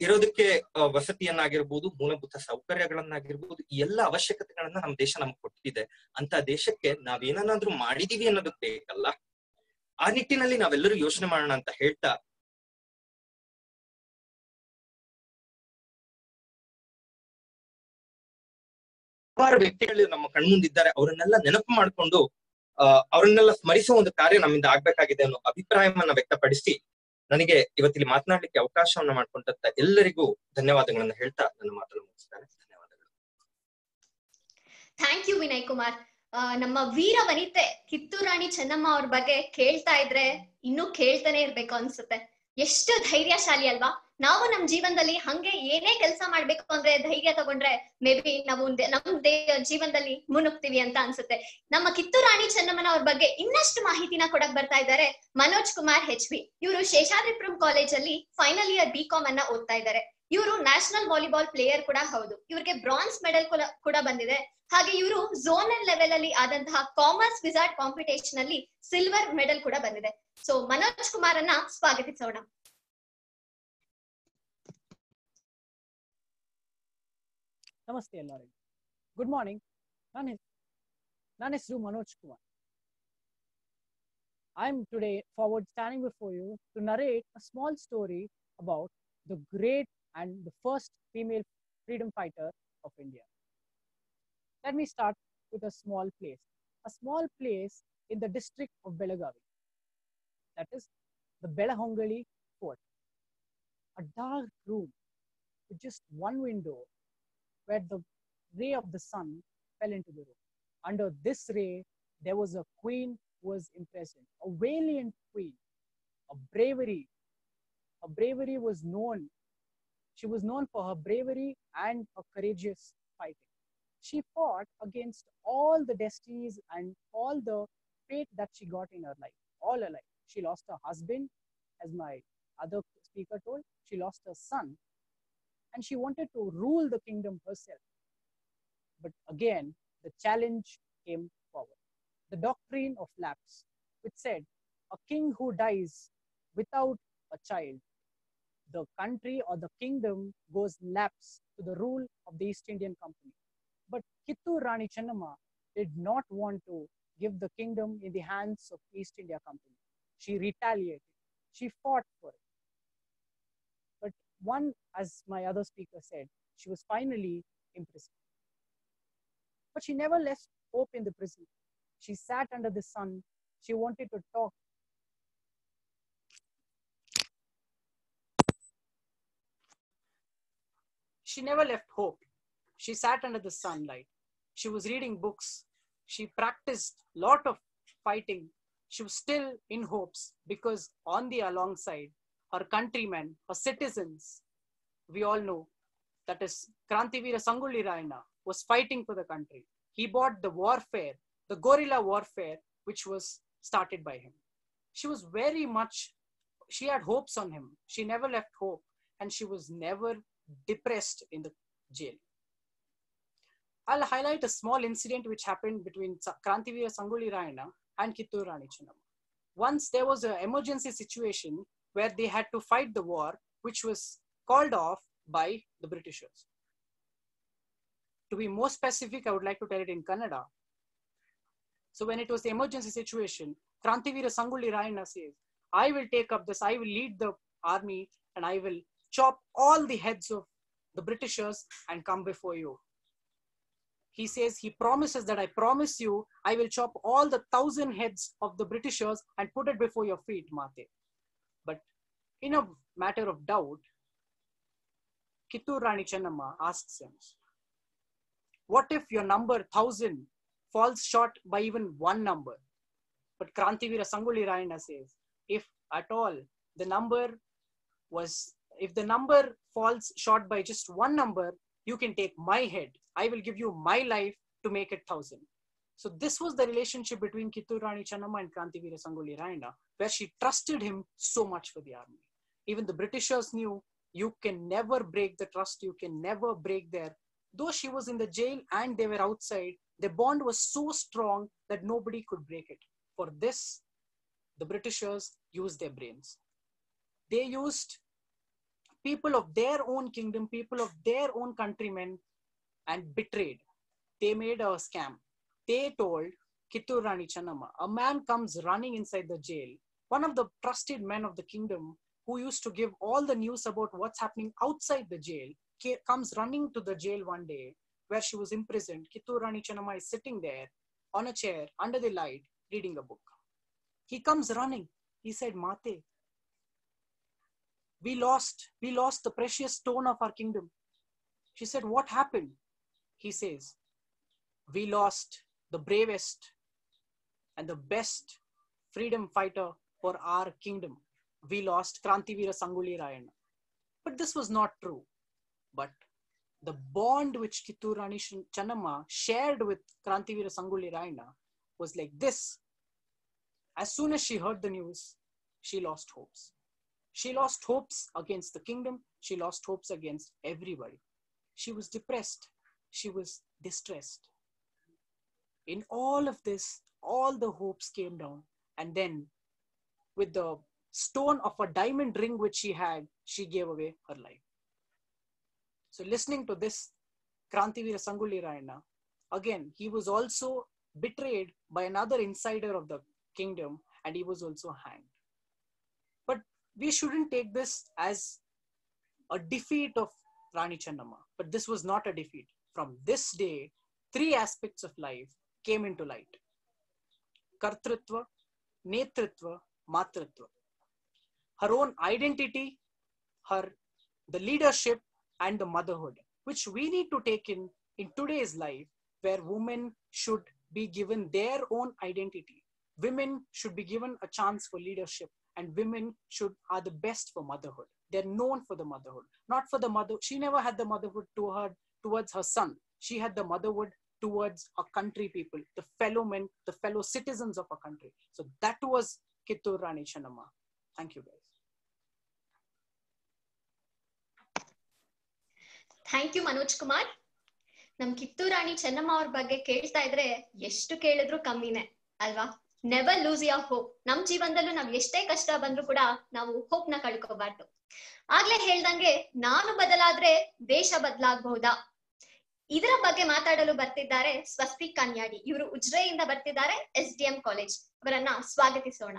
G: ಇರೋದಕ್ಕೆ ವಸತಿಯನ್ನಾಗಿರ್ಬೋದು, ಮೂಲಭೂತ ಸೌಕರ್ಯಗಳನ್ನಾಗಿರ್ಬೋದು, ಈ ಎಲ್ಲ ಅವಶ್ಯಕತೆಗಳನ್ನ ನಮ್ಮ ದೇಶ ನಮ್ಗೆ ಕೊಟ್ಟಿದೆ. ಅಂತ ದೇಶಕ್ಕೆ ನಾವೇನಾದ್ರೂ ಮಾಡಿದೀವಿ ಅನ್ನೋದಕ್ಕೆ ಬೇಕಲ್ಲ. ಆ ನಿಟ್ಟಿನಲ್ಲಿ ನಾವೆಲ್ಲರೂ ಯೋಚನೆ ಮಾಡೋಣ ಅಂತ ಹೇಳ್ತಾ ಹಲವಾರು ವ್ಯಕ್ತಿಗಳು ನಮ್ಮ ಕಣ್ಮುಂದಿದ್ದಾರೆ. ಅವರನ್ನೆಲ್ಲ ನೆನಪು ಮಾಡಿಕೊಂಡು ಅಹ್ ಅವರನ್ನೆಲ್ಲ ಸ್ಮರಿಸುವ ಒಂದು ಕಾರ್ಯ ನಮ್ಮಿಂದ ಆಗ್ಬೇಕಾಗಿದೆ ಅನ್ನೋ ಅಭಿಪ್ರಾಯವನ್ನ ವ್ಯಕ್ತಪಡಿಸಿ ನನಗೆ ಇವತ್ತಿಲ್ಲಿ ಮಾತನಾಡ್ಲಿಕ್ಕೆ ಅವಕಾಶವನ್ನ ಮಾಡ್ಕೊಂಡಂತ ಎಲ್ಲರಿಗೂ ಧನ್ಯವಾದಗಳನ್ನ ಹೇಳ್ತಾ ನನ್ನ ಮಾತನ್ನು ಮುಗಿಸ್ತಾರೆ ಧನ್ಯವಾದಗಳು.
E: ಥ್ಯಾಂಕ್ ಯು ವಿನಯ್ ಕುಮಾರ್ ನಮ್ಮ ವೀರ ವನಿತೆ ಕಿತ್ತೂರು ರಾಣಿ ಚೆನ್ನಮ್ಮ ಅವ್ರ ಬಗ್ಗೆ ಕೇಳ್ತಾ ಇದ್ರೆ ಇನ್ನೂ ಕೇಳ್ತಾನೆ ಇರ್ಬೇಕು ಅನ್ಸುತ್ತೆ. ಎಷ್ಟು ಧೈರ್ಯಶಾಲಿ ಅಲ್ವಾ? ನಾವು ನಮ್ ಜೀವನದಲ್ಲಿ ಹಂಗೆ ಏನೇ ಕೆಲಸ ಮಾಡ್ಬೇಕು ಅಂದ್ರೆ ಧೈರ್ಯ ತಗೊಂಡ್ರೆ ಮೇ ಬಿ ನಾವು ನಮ್ ಜೀವನದಲ್ಲಿ ಮುನ್ನುಗ್ತೀವಿ ಅಂತ ಅನ್ಸುತ್ತೆ. ನಮ್ಮ ಕಿತ್ತೂರು ರಾಣಿ ಚೆನ್ನಮ್ಮನ ಅವ್ರ ಬಗ್ಗೆ ಇನ್ನಷ್ಟು ಮಾಹಿತಿನ ಕೊಡಕ್ ಬರ್ತಾ ಇದ್ದಾರೆ ಮನೋಜ್ ಕುಮಾರ್ ಹೆಚ್ ಬಿ ಇವರು ಶೇಷಾದ್ರಿಪುರಂ ಕಾಲೇಜಲ್ಲಿ ಫೈನಲ್ ಇಯರ್ ಬಿ ಕಾಮ್ ಅನ್ನ ಓದ್ತಾ ಇದ್ದಾರೆ. ಇವರು ನ್ಯಾಷನಲ್ ವಾಲಿಬಾಲ್ ಪ್ಲೇಯರ್ ಕೂಡ ಹೌದು. ಇವ್ರಿಗೆ ಬ್ರಾನ್ಸ್ ಮೆಡಲ್ ಕೂಡ ಬಂದಿದೆ. ಹಾಗೆ ಇವರು ಝೋನಲ್ ಲೆವೆಲ್ ಅಲ್ಲಿ ಆದಂತಹ ಕಾಮರ್ಸ್ ವಿಸಾರ್ಡ್ ಕಾಂಪಿಟೇಷನ್ ಅಲ್ಲಿ ಸಿಲ್ವರ್ ಮೆಡಲ್ ಕೂಡ ಬಂದಿದೆ. ಸೊ ಮನೋಜ್ ಕುಮಾರ್ ಅನ್ನ ಸ್ವಾಗತಿಸೋಣ.
H: ನಮಸ್ತೆ ಎಲ್ಲರಿಗೂ. ಗುಡ್ ಮಾರ್ನಿಂಗ್ ನನ್ನ ನನ್ನ ಹೆಸರು Manoj Kumar. I am today forward standing before you to narrate a small story about the great and the first female freedom fighter of India let me start with a small place a small place in the district of Belagavi that is the Bailhongal fort a dark room with just one window where the ray of the sun fell into the room. Under this ray, there was a queen who was imprisoned, a valiant queen, a bravery. Her bravery was known. She was known for her bravery and her courageous fighting. She fought against all the destinies and all the fate that she got in her life, all her life. She lost her husband, as my other speaker told. She lost her son, and she wanted to rule the kingdom herself. But again, the challenge came forward. The doctrine of lapse, which said a king who dies without a child, the country or the kingdom goes lapse to the rule of the East Indian Company. But Kittur Rani Channamma did not want to give the kingdom in the hands of East India Company. She retaliated. She fought for it. One, as my other speaker said, she was finally imprisoned. But she never left hope in the prison. She sat under the sun. She wanted to talk. She never left hope. She sat under the sunlight. She was reading books. She practiced lot of fighting. She was still in hopes because on the alongside, her countrymen, her citizens, we all know that is Krantivira Sanguli Raina was fighting for the country. He bought the warfare, the guerrilla warfare, which was started by him. She was very much, she had hopes on him. She never left hope and she was never depressed in the jail. I'll highlight a small incident which happened between Krantivira Sanguli Raina and Kittur Rani Chennamma. Once there was an emergency situation where they had to fight the war, which was called off by the Britishers. To be more specific, I would like to tell it in Kannada. So when it was the emergency situation, Krantivira Sanguli Raina says, I will take up this, I will lead the army and I will chop all the heads of the Britishers and come before you. He says, he promises that I promise you, I will chop all the thousand heads of the Britishers and put it before your feet, Mate. But in a matter of doubt, Kittur Rani Chennamma asks him, What if your number thousand falls short by even one number? But Krantivira Sanguli Rayana says, if at all the number was, if the number falls short by just one number, you can take my head. I will give you my life to make it thousand. So this was the relationship between Kittur Rani Channamma and Krantivira Sangoli Rayana, where she trusted him so much for the army. Even the Britishers knew you can never break the trust, you can never break their. Though she was in the jail and they were outside, the bond was so strong that nobody could break it. For this, the Britishers used their brains. They used people of their own kingdom, people of their own countrymen, and betrayed. They made a scam. They told Kittur Rani a man comes running inside the jail, one of the trusted men of the kingdom who used to give all the news about what's happening outside the jail, comes running to the jail one day where she was imprisoned. Kittur Rani is sitting there on a chair under the light reading a book. He comes running. He said, Mate, we lost, we lost the precious stone of our kingdom. She said, What happened? He says, We lost the bravest and the best freedom fighter for our kingdom. We lost Krantivira Sanguli Rayana. But this was not true. But the bond which Kittur Rani Sh- Channamma shared with Krantivira Sanguli Rayana was like this. As soon as she heard the news, she lost hopes. She lost hopes against the kingdom. She lost hopes against everybody. She was depressed. She was distressed. In all of this, all the hopes came down. And then, with the stone of a diamond ring which she had, she gave away her life. So, listening to this, Krantivira Sanguli Rayana, again, he was also betrayed by another insider of the kingdom and he was also hanged. But we shouldn't take this as a defeat of Rani Channamma. But this was not a defeat. From this day, three aspects of life came into light Kartrutva, Netritva, Matritva. Her own identity, her the leadership, and the motherhood, which we need to take in in today's life, where women should be given their own identity. Women should be given a chance for leadership, and women should are the best for motherhood. They're known for the motherhood, not for the mother. She never had the motherhood to her towards her son. She had the motherhood towards her country people, the fellow men, the fellow citizens of her country. So that was Kittur Rani Channamma. Thank you, guys.
E: Thank you Manoj Kumar ನಮ್ ಕಿತ್ತೂರ್ ರಾಣಿ ಚೆನ್ನಮ್ಮ ಅವ್ರ ಬಗ್ಗೆ ಕೇಳ್ತಾ ಇದ್ರೆ ಎಷ್ಟು ಕೇಳಿದ್ರು ಕಮ್ಮಿನೇ ಅಲ್ವಾ ನೆವರ್ ಲೂಸ್ ಯರ್ ಹೋಪ್ ನಮ್ ಜೀವನದಲ್ಲೂ ನಾವ್ ಎಷ್ಟೇ ಕಷ್ಟ ಬಂದ್ರು ಕೂಡ ನಾವು ಹೋಪ್ನ ಕಳ್ಕೋಬಾರ್ದು ಆಗ್ಲೇ ಹೇಳ್ದಂಗೆ ನಾನು ಬದಲಾದ್ರೆ ದೇಶ ಬದಲಾಗಬಹುದಾ ಇದರ ಬಗ್ಗೆ ಮಾತಾಡಲು ಬರ್ತಿದ್ದಾರೆ ಸ್ವಸ್ತಿ ಕನ್ಯಾಡಿ. ಇವರು ಉಜ್ರೆಯಿಂದ ಬರ್ತಿದ್ದಾರೆ ಎಸ್ ಡಿ ಎಂ ಕಾಲೇಜ್ ಅವರನ್ನ ಸ್ವಾಗತಿಸೋಣ.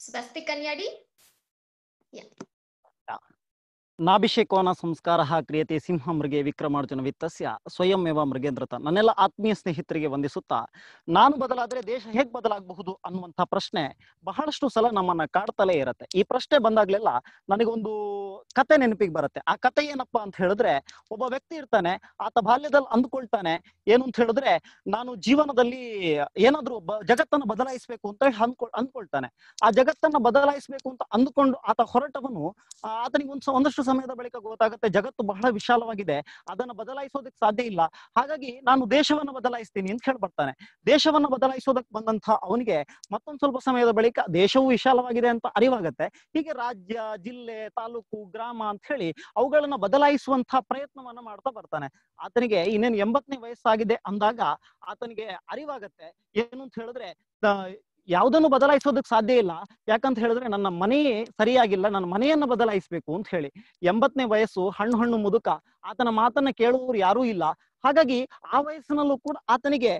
E: ಸ್ವಸ್ತಿ ಕನ್ಯಾಡಿ?
I: ನಾಭಿಷೇಕೋನ ಸಂಸ್ಕಾರ ಕ್ರಿಯತೆ ಸಿಂಹ ಮೃಗೆ ವಿಕ್ರಮಾರ್ಜುನ ವಿತ್ತಸ್ಯ ಸ್ವಯಂ ಸ್ವಯಂಮೇವ ಮೃಗೇಂದ್ರತ ನನ್ನೆಲ್ಲ ಆತ್ಮೀಯ ಸ್ನೇಹಿತರಿಗೆ ವಂದಿಸುತ್ತಾ ನಾನು ಬದಲಾದ್ರೆ ದೇಶ ಹೇಗ್ ಬದಲಾಗಬಹುದು ಅನ್ನುವಂತ ಪ್ರಶ್ನೆ ಬಹಳಷ್ಟು ಸಲ ನಮ್ಮನ್ನ ಕಾಡ್ತಲೇ ಇರತ್ತೆ. ಈ ಪ್ರಶ್ನೆ ಬಂದಾಗ್ಲೆಲ್ಲ ನನಗೊಂದು ಕತೆ ನೆನಪಿಗೆ ಬರುತ್ತೆ. ಆ ಕತೆ ಏನಪ್ಪಾ ಅಂತ ಹೇಳಿದ್ರೆ ಒಬ್ಬ ವ್ಯಕ್ತಿ ಇರ್ತಾನೆ, ಆತ ಬಾಲ್ಯದಲ್ಲಿ ಅಂದ್ಕೊಳ್ತಾನೆ, ಏನು ಅಂತ ಹೇಳಿದ್ರೆ ನಾನು ಜೀವನದಲ್ಲಿ ಏನಾದ್ರೂ ಒಬ್ಬ ಜಗತ್ತನ್ನ ಬದಲಾಯಿಸಬೇಕು ಅಂತ ಹೇಳಿ ಅಂದ್ಕೊಳ್ ಅಂದ್ಕೊಳ್ತಾನೆ. ಆ ಜಗತ್ತನ್ನ ಬದಲಾಯಿಸಬೇಕು ಅಂತ ಅಂದ್ಕೊಂಡು ಆತ ಹೊರಟವನು ಆತನಿಗೆ ಒಂದ್ ಒಂದಷ್ಟು ಸಮಯದ ಬಳಿಕ ಗೊತ್ತಾಗುತ್ತೆ ಜಗತ್ತು ಬಹಳ ವಿಶಾಲವಾಗಿದೆ, ಅದನ್ನು ಬದಲಾಯಿಸೋದಕ್ಕೆ ಸಾಧ್ಯ ಇಲ್ಲ. ಹಾಗಾಗಿ ನಾನು ದೇಶವನ್ನ ಬದಲಾಯಿಸ್ತೀನಿ ಅಂತ ಹೇಳಿ ಬರ್ತಾನೆ. ದೇಶವನ್ನ ಬದಲಾಯಿಸೋದಕ್ಕೆ ಬಂದಂತ ಅವನಿಗೆ ಮತ್ತೊಂದು ಸ್ವಲ್ಪ ಸಮಯದ ಬಳಿಕ ದೇಶವು ವಿಶಾಲವಾಗಿದೆ ಅಂತ ಅರಿವಾಗತ್ತೆ. ಹೀಗೆ ರಾಜ್ಯ, ಜಿಲ್ಲೆ, ತಾಲೂಕು, ಗ್ರಾಮ ಅಂತ ಹೇಳಿ ಅವುಗಳನ್ನ ಬದಲಾಯಿಸುವಂತಹ ಪ್ರಯತ್ನವನ್ನ ಮಾಡ್ತಾ ಬರ್ತಾನೆ. ಆತನಿಗೆ ಇನ್ನೇನು ಎಂಬತ್ತನೇ ವಯಸ್ಸಾಗಿದೆ ಅಂದಾಗ ಆತನಿಗೆ ಅರಿವಾಗತ್ತೆ. ಏನು ಅಂತ ಹೇಳಿದ್ರೆ ಯಾವುದನ್ನು ಬದಲಾಯಿಸೋದಕ್ಕೆ ಸಾಧ್ಯ ಇಲ್ಲ. ಯಾಕಂತ ಹೇಳಿದ್ರೆ ನನ್ನ ಮನೆಯೇ ಸರಿಯಾಗಿಲ್ಲ, ನನ್ನ ಮನೆಯನ್ನ ಬದಲಾಯಿಸಬೇಕು ಅಂತ ಹೇಳಿ. ಎಂಬತ್ತನೇ ವಯಸ್ಸು, ಹಣ್ಣು ಹಣ್ಣು ಮುದುಕ, ಆತನ ಮಾತನ್ನ ಕೇಳುವವರು ಯಾರೂ ಇಲ್ಲ. ಹಾಗಾಗಿ ಆ ವಯಸ್ಸಿನಲ್ಲೂ ಕೂಡ ಆತನಿಗೆ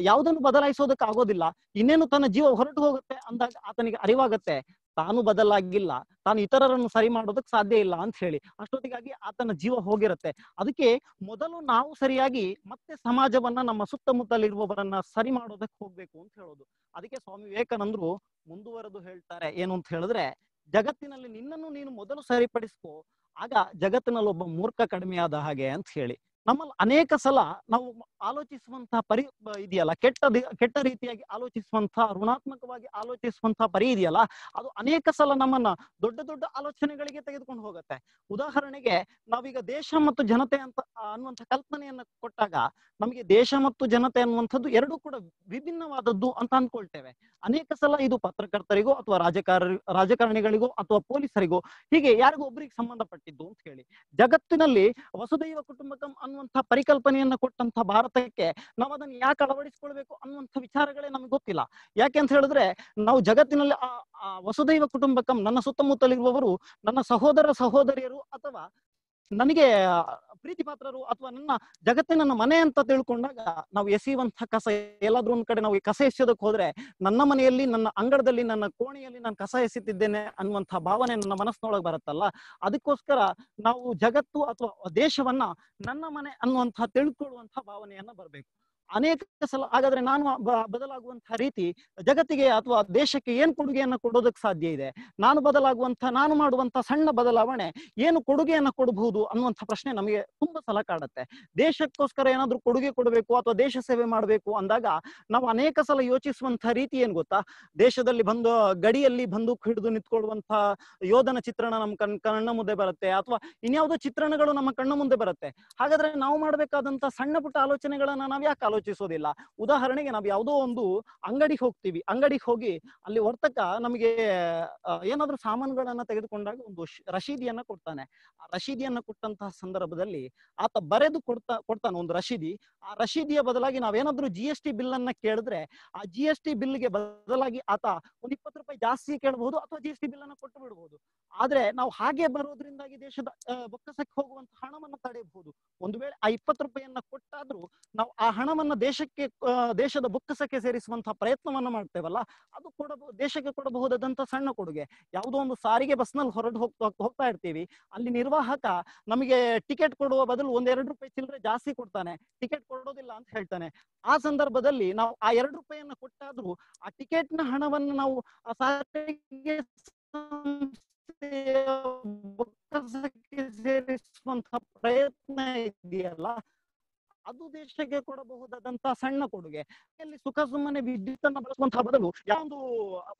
I: ಯಾವುದನ್ನು ಬದಲಾಯಿಸೋದಕ್ಕೆ ಆಗೋದಿಲ್ಲ ಇನ್ನೇನು ತನ್ನ ಜೀವ ಹೊರಟು ಹೋಗುತ್ತೆ ಅಂದಾಗ ಆತನಿಗೆ ಅರಿವಾಗತ್ತೆ. ತಾನು ಬದಲಾಗಿಲ್ಲ, ತಾನು ಇತರರನ್ನು ಸರಿ ಮಾಡೋದಕ್ಕೆ ಸಾಧ್ಯ ಇಲ್ಲ ಅಂತ ಹೇಳಿ. ಅಷ್ಟೊತ್ತಿಗಾಗಿ ಆತನ ಜೀವ ಹೋಗಿರುತ್ತೆ. ಅದಕ್ಕೆ ಮೊದಲು ನಾವು ಸರಿಯಾಗಿ ಮತ್ತೆ ಸಮಾಜವನ್ನ ನಮ್ಮ ಸುತ್ತಮುತ್ತಲಿರುವವರನ್ನ ಸರಿ ಮಾಡೋದಕ್ಕೆ ಹೋಗ್ಬೇಕು ಅಂತ ಹೇಳೋದು. ಅದಕ್ಕೆ ಸ್ವಾಮಿ ವಿವೇಕಾನಂದರು ಮುಂದುವರೆದು ಹೇಳ್ತಾರೆ. ಏನು ಅಂತ ಹೇಳಿದ್ರೆ, ಜಗತ್ತಿನಲ್ಲಿ ನಿನ್ನನ್ನು ನೀನು ಮೊದಲು ಸರಿಪಡಿಸ್ಕೋ, ಆಗ ಜಗತ್ತಿನಲ್ಲಿ ಒಬ್ಬ ಮೂರ್ಖ ಕಡಿಮೆಯಾದ ಹಾಗೆ ಅಂತ ಹೇಳಿ. ನಮ್ಮಲ್ಲಿ ಅನೇಕ ಸಲ ನಾವು ಆಲೋಚಿಸುವಂತಹ ಪರಿ ಇದೆಯಲ್ಲ ಕೆಟ್ಟ ಕೆಟ್ಟ ರೀತಿಯಾಗಿ ಆಲೋಚಿಸುವಂತಹ ಋಣಾತ್ಮಕವಾಗಿ ಆಲೋಚಿಸುವಂತಹ ಪರಿ ಇದೆಯಲ್ಲ, ಅದು ಅನೇಕ ಸಲ ನಮ್ಮನ್ನ ದೊಡ್ಡ ದೊಡ್ಡ ಆಲೋಚನೆಗಳಿಗೆ ತೆಗೆದುಕೊಂಡು ಹೋಗುತ್ತೆ. ಉದಾಹರಣೆಗೆ ನಾವೀಗ ದೇಶ ಮತ್ತು ಜನತೆ ಅಂತ, ಅನ್ನುವಂಥ ಕಲ್ಪನೆಯನ್ನ ಕೊಟ್ಟಾಗ ನಮಗೆ ದೇಶ ಮತ್ತು ಜನತೆ ಅನ್ನುವಂಥದ್ದು ಎರಡೂ ಕೂಡ ವಿಭಿನ್ನವಾದದ್ದು ಅಂತ ಅಂದ್ಕೊಳ್ತೇವೆ ಅನೇಕ ಸಲ ಇದು ಪತ್ರಕರ್ತರಿಗೋ ಅಥವಾ ರಾಜಕಾರ, ರಾಜಕಾರಣಿಗಳಿಗೋ ಅಥವಾ ಪೊಲೀಸರಿಗೋ ಹೀಗೆ ಯಾರಿಗೋ ಒಬ್ಬರಿಗೆ ಸಂಬಂಧಪಟ್ಟಿದ್ದು ಅಂತ ಹೇಳಿ. ಜಗತ್ತಿನಲ್ಲಿ ವಸುದೈವ ಕುಟುಂಬಕಂ ಅನ್ನುವಂಥ ಪರಿಕಲ್ಪನೆಯನ್ನ ಕೊಟ್ಟಂತ ಭಾರತಕ್ಕೆ ನಾವು ಅದನ್ನು ಯಾಕೆ ಅಳವಡಿಸಿಕೊಳ್ಬೇಕು ಅನ್ನುವಂಥ ವಿಚಾರಗಳೇ ನಮ್ಗೆ ಗೊತ್ತಿಲ್ಲ. ಯಾಕೆ ಅಂತ ಹೇಳಿದ್ರೆ ನಾವು ಜಗತ್ತಿನಲ್ಲಿ ಆ ವಸುದೈವ ಕುಟುಂಬಕಂ, ನನ್ನ ಸುತ್ತಮುತ್ತಲಿರುವವರು ನನ್ನ ಸಹೋದರ ಸಹೋದರಿಯರು ಅಥವಾ ನನಗೆ ಪ್ರೀತಿ ಪಾತ್ರರು ಅಥವಾ ನನ್ನ ಜಗತ್ತೇ ನನ್ನ ಮನೆ ಅಂತ ತಿಳ್ಕೊಂಡಾಗ ನಾವು ಎಸೆಯುವಂತ ಕಸ, ಎಲ್ಲಾದ್ರೂ ಒಂದ್ ಕಡೆ ನಾವು ಕಸ ಎಸೆಯೋದಕ್ಕೆ ಹೋದ್ರೆ ನನ್ನ ಮನೆಯಲ್ಲಿ, ನನ್ನ ಅಂಗಡದಲ್ಲಿ ನನ್ನ ಕೋಣೆಯಲ್ಲಿ ನಾನು ಕಸ ಎಸಿತಿದ್ದೇನೆ ಅನ್ನುವಂತ ಭಾವನೆ ನನ್ನ ಮನಸ್ಸಿನೊಳಗೆ ಬರುತ್ತಲ್ಲ? ಅದಕ್ಕೋಸ್ಕರ ನಾವು ಜಗತ್ತು ಅಥವಾ ದೇಶವನ್ನ ನನ್ನ ಮನೆ ಅನ್ನುವಂತ ತಿಳ್ಕೊಳ್ಳುವಂತ ಭಾವನೆಯನ್ನ ಬರಬೇಕು. ಅನೇಕ ಸಲ, ಹಾಗಾದ್ರೆ ನಾನು ಬದಲಾಗುವಂತಹ ರೀತಿ ಜಗತ್ತಿಗೆ ಅಥವಾ ದೇಶಕ್ಕೆ ಏನ್ ಕೊಡುಗೆಯನ್ನ ಕೊಡೋದಕ್ಕೆ ಸಾಧ್ಯ ಇದೆ? ನಾನು ಬದಲಾಗುವಂತ ನಾನು ಮಾಡುವಂತ ಸಣ್ಣ ಬದಲಾವಣೆ ಏನು ಕೊಡುಗೆಯನ್ನ ಕೊಡಬಹುದು ಅನ್ನುವಂಥ ಪ್ರಶ್ನೆ ನಮಗೆ ತುಂಬಾ ಸಲ ಕಾಡುತ್ತೆ. ದೇಶಕ್ಕೋಸ್ಕರ ಏನಾದ್ರೂ ಕೊಡುಗೆ ಕೊಡಬೇಕು ಅಥವಾ ದೇಶ ಸೇವೆ ಮಾಡಬೇಕು ಅಂದಾಗ ನಾವು ಅನೇಕ ಸಲ ಯೋಚಿಸುವಂತ ರೀತಿ ಏನ್ ಗೊತ್ತಾ? ದೇಶದಲ್ಲಿ ಬಂದು, ಗಡಿಯಲ್ಲಿ ಬಂದೂಕು ಹಿಡಿದು ನಿಂತ್ಕೊಳ್ಳುವಂತಹ ಯೋಧನ ಚಿತ್ರಣ ನಮ್ಮ ಕಣ್, ಕಣ್ಣ ಮುಂದೆ ಬರುತ್ತೆ ಅಥವಾ ಇನ್ಯಾವುದೋ ಚಿತ್ರಣಗಳು ನಮ್ಮ ಕಣ್ಣ ಮುಂದೆ ಬರುತ್ತೆ. ಹಾಗಾದ್ರೆ ನಾವು ಮಾಡಬೇಕಾದಂತ ಸಣ್ಣ ಪುಟ್ಟ ಆಲೋಚನೆಗಳನ್ನ ನಾವ್ ಯಾಕೆ ಆಲೋಚಿಸೋದಿಲ್ಲ. ಉದಾಹರಣೆಗೆ ನಾವ್ ಯಾವುದೋ ಒಂದು ಅಂಗಡಿಗೆ ಹೋಗ್ತೀವಿ. ಅಂಗಡಿಗೆ ಹೋಗಿ ಅಲ್ಲಿ ವರ್ತಕ ನಮಗೆ ಏನಾದ್ರು ಸಾಮಾನುಗಳನ್ನ ತೆಗೆದುಕೊಂಡಾಗ ಒಂದು ರಶೀದಿಯನ್ನ ಕೊಡ್ತಾನೆ. ಆ ರಶೀದಿಯನ್ನ ಕೊಟ್ಟಂತಹ ಸಂದರ್ಭದಲ್ಲಿ ಆತ ಬರೆದು ಕೊಡ್ತಾ, ಕೊಡ್ತಾನೆ ಒಂದು ರಶೀದಿ. ಆ ರಶೀದಿಯ ಬದಲಾಗಿ ನಾವೇನಾದ್ರೂ ಜಿ ಎಸ್ ಟಿ ಬಿಲ್ ಅನ್ನ ಕೇಳಿದ್ರೆ ಆ ಜಿ ಎಸ್ ಟಿ ಬಿಲ್ಗೆ ಬದಲಾಗಿ ಆತ ಒಂದ್ ಇಪ್ಪತ್ತು ರೂಪಾಯಿ ಜಾಸ್ತಿ ಕೇಳಬಹುದು ಅಥವಾ ಜಿ ಎಸ್ ಟಿ ಬಿಲ್ ಅನ್ನ ಕೊಟ್ಟು ಬಿಡಬಹುದು. ಆದ್ರೆ ನಾವು ಹಾಗೆ ಬರೋದ್ರಿಂದಾಗಿ ದೇಶದ ಬೊಕ್ಕಸಕ್ಕೆ ಹೋಗುವಂತ ಹಣವನ್ನು ತಡೆಯಬಹುದು. ಒಂದು ವೇಳೆ ಆ ಇಪ್ಪತ್ತು ರೂಪಾಯಿಯನ್ನ ಕೊಟ್ಟಾದ್ರೂ ನಾವು ಆ ಹಣವನ್ನ ದೇಶಕ್ಕೆ ದೇಶದ ಬುಕ್ಕಸಕ್ಕೆ ಸೇರಿಸುವಂತಹ ಪ್ರಯತ್ನವನ್ನ ಮಾಡ್ತೇವಲ್ಲ, ಅದು ಕೊಡಬಹುದು ದೇಶಕ್ಕೆ ಕೊಡಬಹುದಾದಂತಹ ಸಣ್ಣ ಕೊಡುಗೆ. ಯಾವುದೋ ಒಂದು ಸಾರಿಗೆ ಬಸ್ನಲ್ಲಿ ಹೊರಟು ಹೋಗ್ತಾ ಹೋಗ್ತಾ ಇರ್ತೀವಿ. ಅಲ್ಲಿ ನಿರ್ವಾಹಕ ನಮಗೆ ಟಿಕೆಟ್ ಕೊಡುವ ಬದಲು ಒಂದ್ ಎರಡು ರೂಪಾಯಿ ಚಿಲ್ಲರೆ ಜಾಸ್ತಿ ಕೊಡ್ತಾನೆ. ಟಿಕೆಟ್ ಕೊಡೋದಿಲ್ಲ ಅಂತ ಹೇಳ್ತಾನೆ. ಆ ಸಂದರ್ಭದಲ್ಲಿ ನಾವು ಆ ಎರಡು ರೂಪಾಯಿಯನ್ನ ಕೊಟ್ಟಾದ್ರೂ ಆ ಟಿಕೆಟ್ನ ಹಣವನ್ನ ನಾವು ಆ ಸಾರಿಗೆ ಸೇರಿಸುವಂತಹ ಸೇರಿಸುವಂತ ಪ್ರಯತ್ನ ಇದೆಯಲ್ಲ ಅದು ದೇಶಕ್ಕೆ ಕೊಡಬಹುದಾದಂತಹ ಸಣ್ಣ ಕೊಡುಗೆ. ಇಲ್ಲಿ ಸುಖ ಸುಮ್ಮನೆ ವಿದ್ಯುತ್ ಅನ್ನ ಬಳಸುವಂತಹ ಬದಲು ಯಾವೊಂದು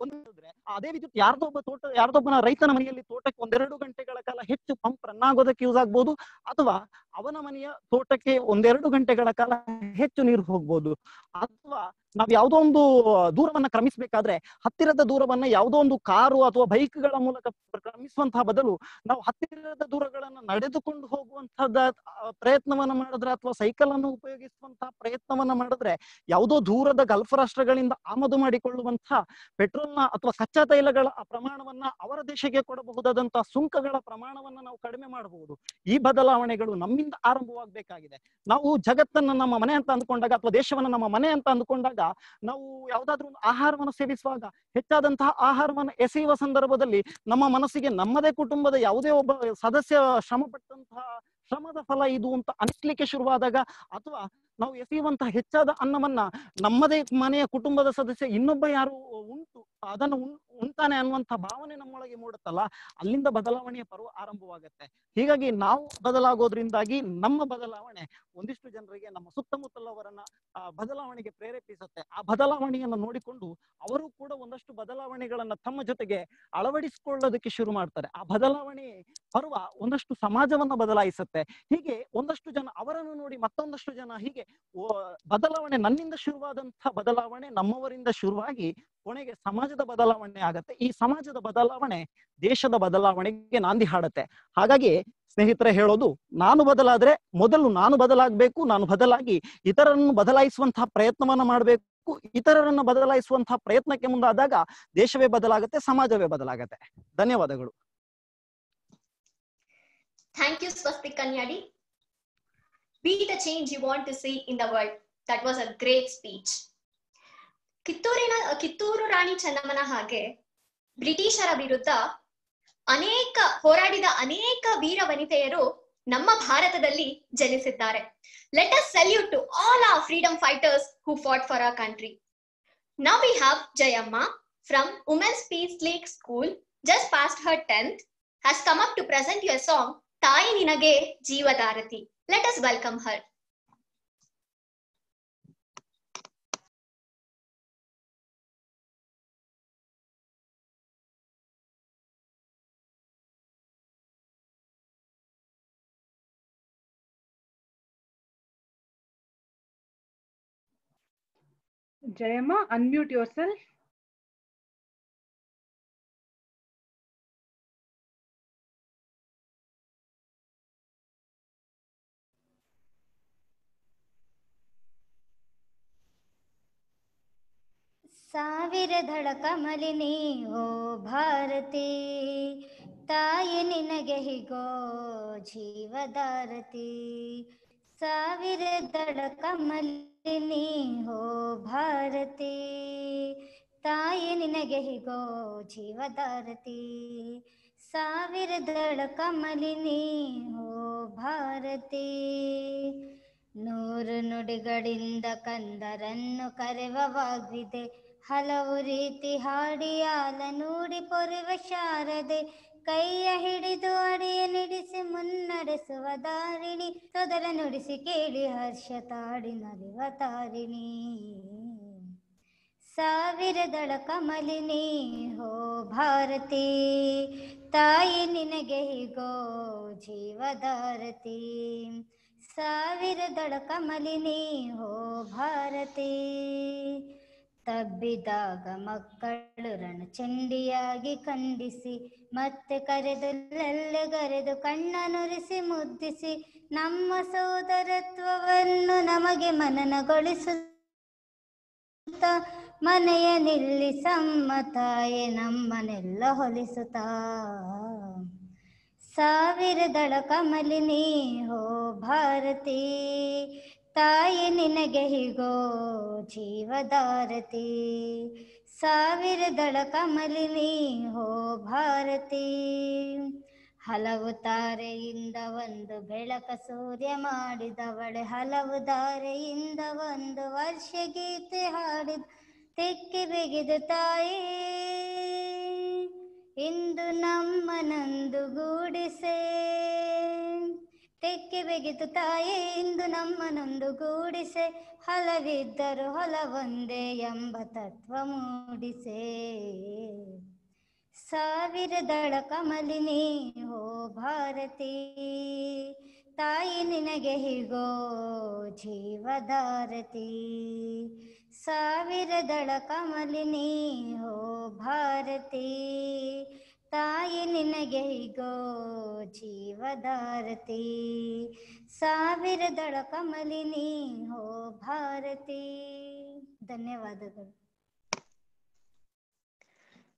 I: ಒಂದು ಹೇಳಿದ್ರೆ ಅದೇ ವಿದ್ಯುತ್ ಯಾರ್ದೊಬ್ಬ ತೋಟ ಯಾರ್ದೊಬ್ಬನ ರೈತನ ಮನೆಯಲ್ಲಿ ತೋಟಕ್ಕೆ ಒಂದೆರಡು ಗಂಟೆಗಳ ಕಾಲ ಹೆಚ್ಚು ಪಂಪ್ ರನ್ ಆಗೋದಕ್ಕೆ ಯೂಸ್ ಆಗ್ಬೋದು ಅಥವಾ ಅವನ ಮನೆಯ ತೋಟಕ್ಕೆ ಒಂದೆರಡು ಗಂಟೆಗಳ ಕಾಲ ಹೆಚ್ಚು ನೀರು ಹೋಗ್ಬಹುದು ಅಥವಾ ನಾವ್ ಯಾವ್ದೋ ಒಂದು ದೂರವನ್ನ ಕ್ರಮಿಸಬೇಕಾದ್ರೆ ಹತ್ತಿರದ ದೂರವನ್ನ ಯಾವುದೋ ಒಂದು ಕಾರು ಅಥವಾ ಬೈಕ್ಗಳ ಮೂಲಕ ಕ್ರಮಿಸುವಂತಹ ಬದಲು ನಾವು ಹತ್ತಿರದ ದೂರಗಳನ್ನ ನಡೆದುಕೊಂಡು ಹೋಗುವಂತಹದ ಆ, ಪ್ರಯತ್ನವನ್ನ ಮಾಡಿದ್ರೆ ಅಥವಾ ಸೈಕಲ್ ಅನ್ನು ಉಪಯೋಗಿಸುವಂತಹ ಪ್ರಯತ್ನವನ್ನ ಮಾಡಿದ್ರೆ ಯಾವುದೋ ದೂರದ ಗಲ್ಫ್ ರಾಷ್ಟ್ರಗಳಿಂದ ಆಮದು ಮಾಡಿಕೊಳ್ಳುವಂತಹ ಪೆಟ್ರೋಲ್ನ ಅಥವಾ ಕಚ್ಚಾ ತೈಲಗಳ ಪ್ರಮಾಣವನ್ನ ಅವರ ದೇಶಕ್ಕೆ ಕೊಡಬಹುದಾದಂತಹ ಸುಂಕಗಳ ಪ್ರಮಾಣವನ್ನ ನಾವು ಕಡಿಮೆ ಮಾಡಬಹುದು. ಈ ಬದಲಾವಣೆಗಳು ನಮ್ಮಿಂದ ಆರಂಭವಾಗಬೇಕಾಗಿದೆ. ನಾವು ಜಗತ್ತನ್ನ ನಮ್ಮ ಮನೆ ಅಂತ ಅಂದ್ಕೊಂಡಾಗ ಅಥವಾ ದೇಶವನ್ನ ನಮ್ಮ ಮನೆ ಅಂತ ಅಂದ್ಕೊಂಡಾಗ ನಾವು ಯಾವ್ದಾದ್ರು ಒಂದು ಆಹಾರವನ್ನು ಸೇವಿಸುವಾಗ ಹೆಚ್ಚಾದಂತಹ ಆಹಾರವನ್ನು ಎಸೆಯುವ ಸಂದರ್ಭದಲ್ಲಿ ನಮ್ಮ ಮನಸ್ಸಿಗೆ ನಮ್ಮದೇ ಕುಟುಂಬದ ಯಾವುದೇ ಒಬ್ಬ ಸದಸ್ಯ ಶ್ರಮ ಪಟ್ಟಂತಹ ಶ್ರಮದ ಫಲ ಇದು ಅಂತ ಅನಿಸ್ಲಿಕ್ಕೆ ಶುರುವಾದಾಗ ಅಥವಾ ನಾವು ಎಸೆಯುವಂತಹ ಹೆಚ್ಚಾದ ಅನ್ನವನ್ನ ನಮ್ಮದೇ ಮನೆಯ ಕುಟುಂಬದ ಸದಸ್ಯ ಇನ್ನೊಬ್ಬ ಯಾರು ಉಂಟು, ಅದನ್ನು ಉಂಟಾನೆ ಅನ್ನುವಂತ ಭಾವನೆ ನಮ್ಮೊಳಗೆ ಮೂಡುತ್ತಲ್ಲ, ಅಲ್ಲಿಂದ ಬದಲಾವಣೆಯ ಪರ್ವ ಆರಂಭವಾಗುತ್ತೆ. ಹೀಗಾಗಿ ನಾವು ಬದಲಾಗೋದ್ರಿಂದಾಗಿ ನಮ್ಮ ಬದಲಾವಣೆ ಒಂದಿಷ್ಟು ಜನರಿಗೆ ನಮ್ಮ ಸುತ್ತಮುತ್ತಲವರನ್ನ ಬದಲಾವಣೆಗೆ ಪ್ರೇರೇಪಿಸುತ್ತೆ. ಆ ಬದಲಾವಣೆಯನ್ನು ನೋಡಿಕೊಂಡು ಅವರು ಕೂಡ ಒಂದಷ್ಟು ಬದಲಾವಣೆಗಳನ್ನ ತಮ್ಮ ಜೊತೆಗೆ ಅಳವಡಿಸಿಕೊಳ್ಳೋದಕ್ಕೆ ಶುರು ಮಾಡ್ತಾರೆ. ಆ ಬದಲಾವಣೆ ಪರ್ವ ಒಂದಷ್ಟು ಸಮಾಜವನ್ನ ಬದಲಾಯಿಸುತ್ತೆ. ಹೀಗೆ ಒಂದಷ್ಟು ಜನ ಅವರನ್ನು ನೋಡಿ ಮತ್ತೊಂದಷ್ಟು ಜನ ಹೀಗೆ ಬದಲಾವಣೆ ನನ್ನಿಂದ ಶುರುವಾದಂತಹ ಬದಲಾವಣೆ ನಮ್ಮವರಿಂದ ಶುರುವಾಗಿ ಕೊನೆಗೆ ಸಮಾಜದ ಬದಲಾವಣೆ ಆಗತ್ತೆ. ಈ ಸಮಾಜದ ಬದಲಾವಣೆ ದೇಶದ ಬದಲಾವಣೆಗೆ ನಾಂದಿ ಹಾಡತ್ತೆ. ಹಾಗಾಗಿ ಸ್ನೇಹಿತರೆ ಹೇಳೋದು, ನಾನು ಬದಲಾದ್ರೆ ಮೊದಲು ನಾನು ಬದಲಾಗಬೇಕು, ನಾನು ಬದಲಾಗಿ ಇತರರನ್ನು ಬದಲಾಯಿಸುವಂತಹ ಪ್ರಯತ್ನವನ್ನ ಮಾಡಬೇಕು. ಇತರರನ್ನು ಬದಲಾಯಿಸುವಂತಹ ಪ್ರಯತ್ನಕ್ಕೆ ಮುಂದಾದಾಗ ದೇಶವೇ ಬದಲಾಗುತ್ತೆ, ಸಮಾಜವೇ ಬದಲಾಗತ್ತೆ. ಧನ್ಯವಾದಗಳು.
E: ಥ್ಯಾಂಕ್ ಯು ಸ್ವಸ್ತಿ Kanyadi. Be the change you want to see in the world. That was a great speech. ಕಿತ್ತೂರಿನ ಕಿತ್ತೂರು ರಾಣಿ ಚೆನ್ನಮ್ಮನ ಹಾಗೆ ಬ್ರಿಟಿಷರ ವಿರುದ್ಧ ಅನೇಕ ಹೋರಾಡಿದ ಅನೇಕ ವೀರ ವನಿತೆಯರು ನಮ್ಮ ಭಾರತದಲ್ಲಿ ಜನಿಸಿದ್ದಾರೆ let us salute to all our freedom fighters who fought for our country now we have Jayamma from women's peace league school just passed her 10th, has come up to present your song ತಾಯಿ ನಿನಗೆ Jeevadarati. Let us welcome her.
J: Jayama, unmute yourself.
K: ಸಾವಿರದಳ Kamalini ಓ ಭಾರತಿ. ತಾಯಿ ನಿನಗೆ ಹಿಗೋ ಜೀವದಾರತಿ. ಸಾವಿರದಳ ಕಮಲಿನಿ ಓ ಭಾರತಿ. ತಾಯಿ ನಿನಗೆ ಹಿಗೋ ಜೀವದಾರತಿ. ಸಾವಿರದಳ ಕಮಲಿನಿ ಓ ಭಾರತಿ. ನೂರು ನುಡಿಗಳಿಂದ ಕಂದರನ್ನು ಕರೆವ ವಾಗ್ವಿದೆ. ಹಲವು ರೀತಿ ಹಾಡಿಯಾಲ ನೋಡಿ ಪೊರೆವ ಶಾರದೆ, ಕೈಯ ಹಿಡಿದು ಅಡಿಯ ನಿಡಿಸಿ ಮುನ್ನಡೆಸುವ ದಾರಿಣಿ ತೊದಲ ನುಡಿಸಿ ಕೇಳಿ ಹರ್ಷ ತಾಡಿ ನಲಿವ ತಾರಿಣಿ. ಸಾವಿರದಳ ಕಮಲಿನಿ, ಹೋ ಭಾರತಿ, ತಾಯಿ ನಿನಗೆ ಹಿಗೋ ಜೀವದಾರತಿ. ಸಾವಿರದಳ ಕಮಲಿನಿ, ಹೋ ಭಾರತಿ ತಬ್ಬಿದಾಗ ಮಕ್ಕಳು ರಣಚಂಡಿಯಾಗಿ ಖಂಡಿಸಿ, ಮತ್ತೆ ಕರೆದು ಲಲ್ಲೆಗರೆದು ಕಣ್ಣನುರಿಸಿ ಮುದ್ದಿಸಿ, ನಮ್ಮ ಸೋದರತ್ವವನ್ನು ನಮಗೆ ಮನನಗೊಳಿಸುತ್ತ ಮನೆಯ ನಿಲ್ಲಿಸಮ್ಮ ತಾಯೆ ನಮ್ಮನೆಲ್ಲ ಹೊಲಿಸುತ್ತಾ. ಸಾವಿರದಳ ಕಮಲಿನಿ ಹೋ ಭಾರತಿ ತಾಯಿ ನಿನಗೆ ಹಿಗೋ ಜೀವದಾರತಿ. ಸಾವಿರದಳ ಕಮಲಿನಿ ಹೋ ಭಾರತಿ. ಹಲವು ತಾರೆಯಿಂದ ಒಂದು ಬೆಳಕ ಸೂರ್ಯ ಮಾಡಿದವಳೆ, ಹಲವು ದಾರೆಯಿಂದ ಒಂದು ವರ್ಷ ಗೀತೆ ಹಾಡಿದ ತೆಕ್ಕೆ ಬಿಗಿದ ತಾಯಿ. ಇಂದು ನಮ್ಮನಂದು ಗೂಡಿಸೆ. ತೆಕ್ಕೆ ಬೆಗೆತು ತಾಯಿ ಇಂದು ನಮ್ಮನೊಂದು ಗೂಡಿಸೆ. ಹಲವಿದ್ದರು ಹೊಲವೊಂದೇ ಎಂಬ ತತ್ವ ಮೂಡಿಸೆ. ಸಾವಿರದಳ ಕಮಲಿನಿ ಹೋ ಭಾರತಿ, ತಾಯಿ ನಿನಗೆ ಹಿಗೋ ಜೀವಧಾರತಿ. ಸಾವಿರದಳ ಕಮಲಿನಿ ಹೋ ಭಾರತಿ ತಾಯಿ ನಿನಗೆ ಹಿಗೋ ಜೀವದಾರತಿ ಸಾವಿರದಳ ಕಮಲಿನಿ ಹೋ ಭಾರತಿ ಧನ್ಯವಾದಗಳು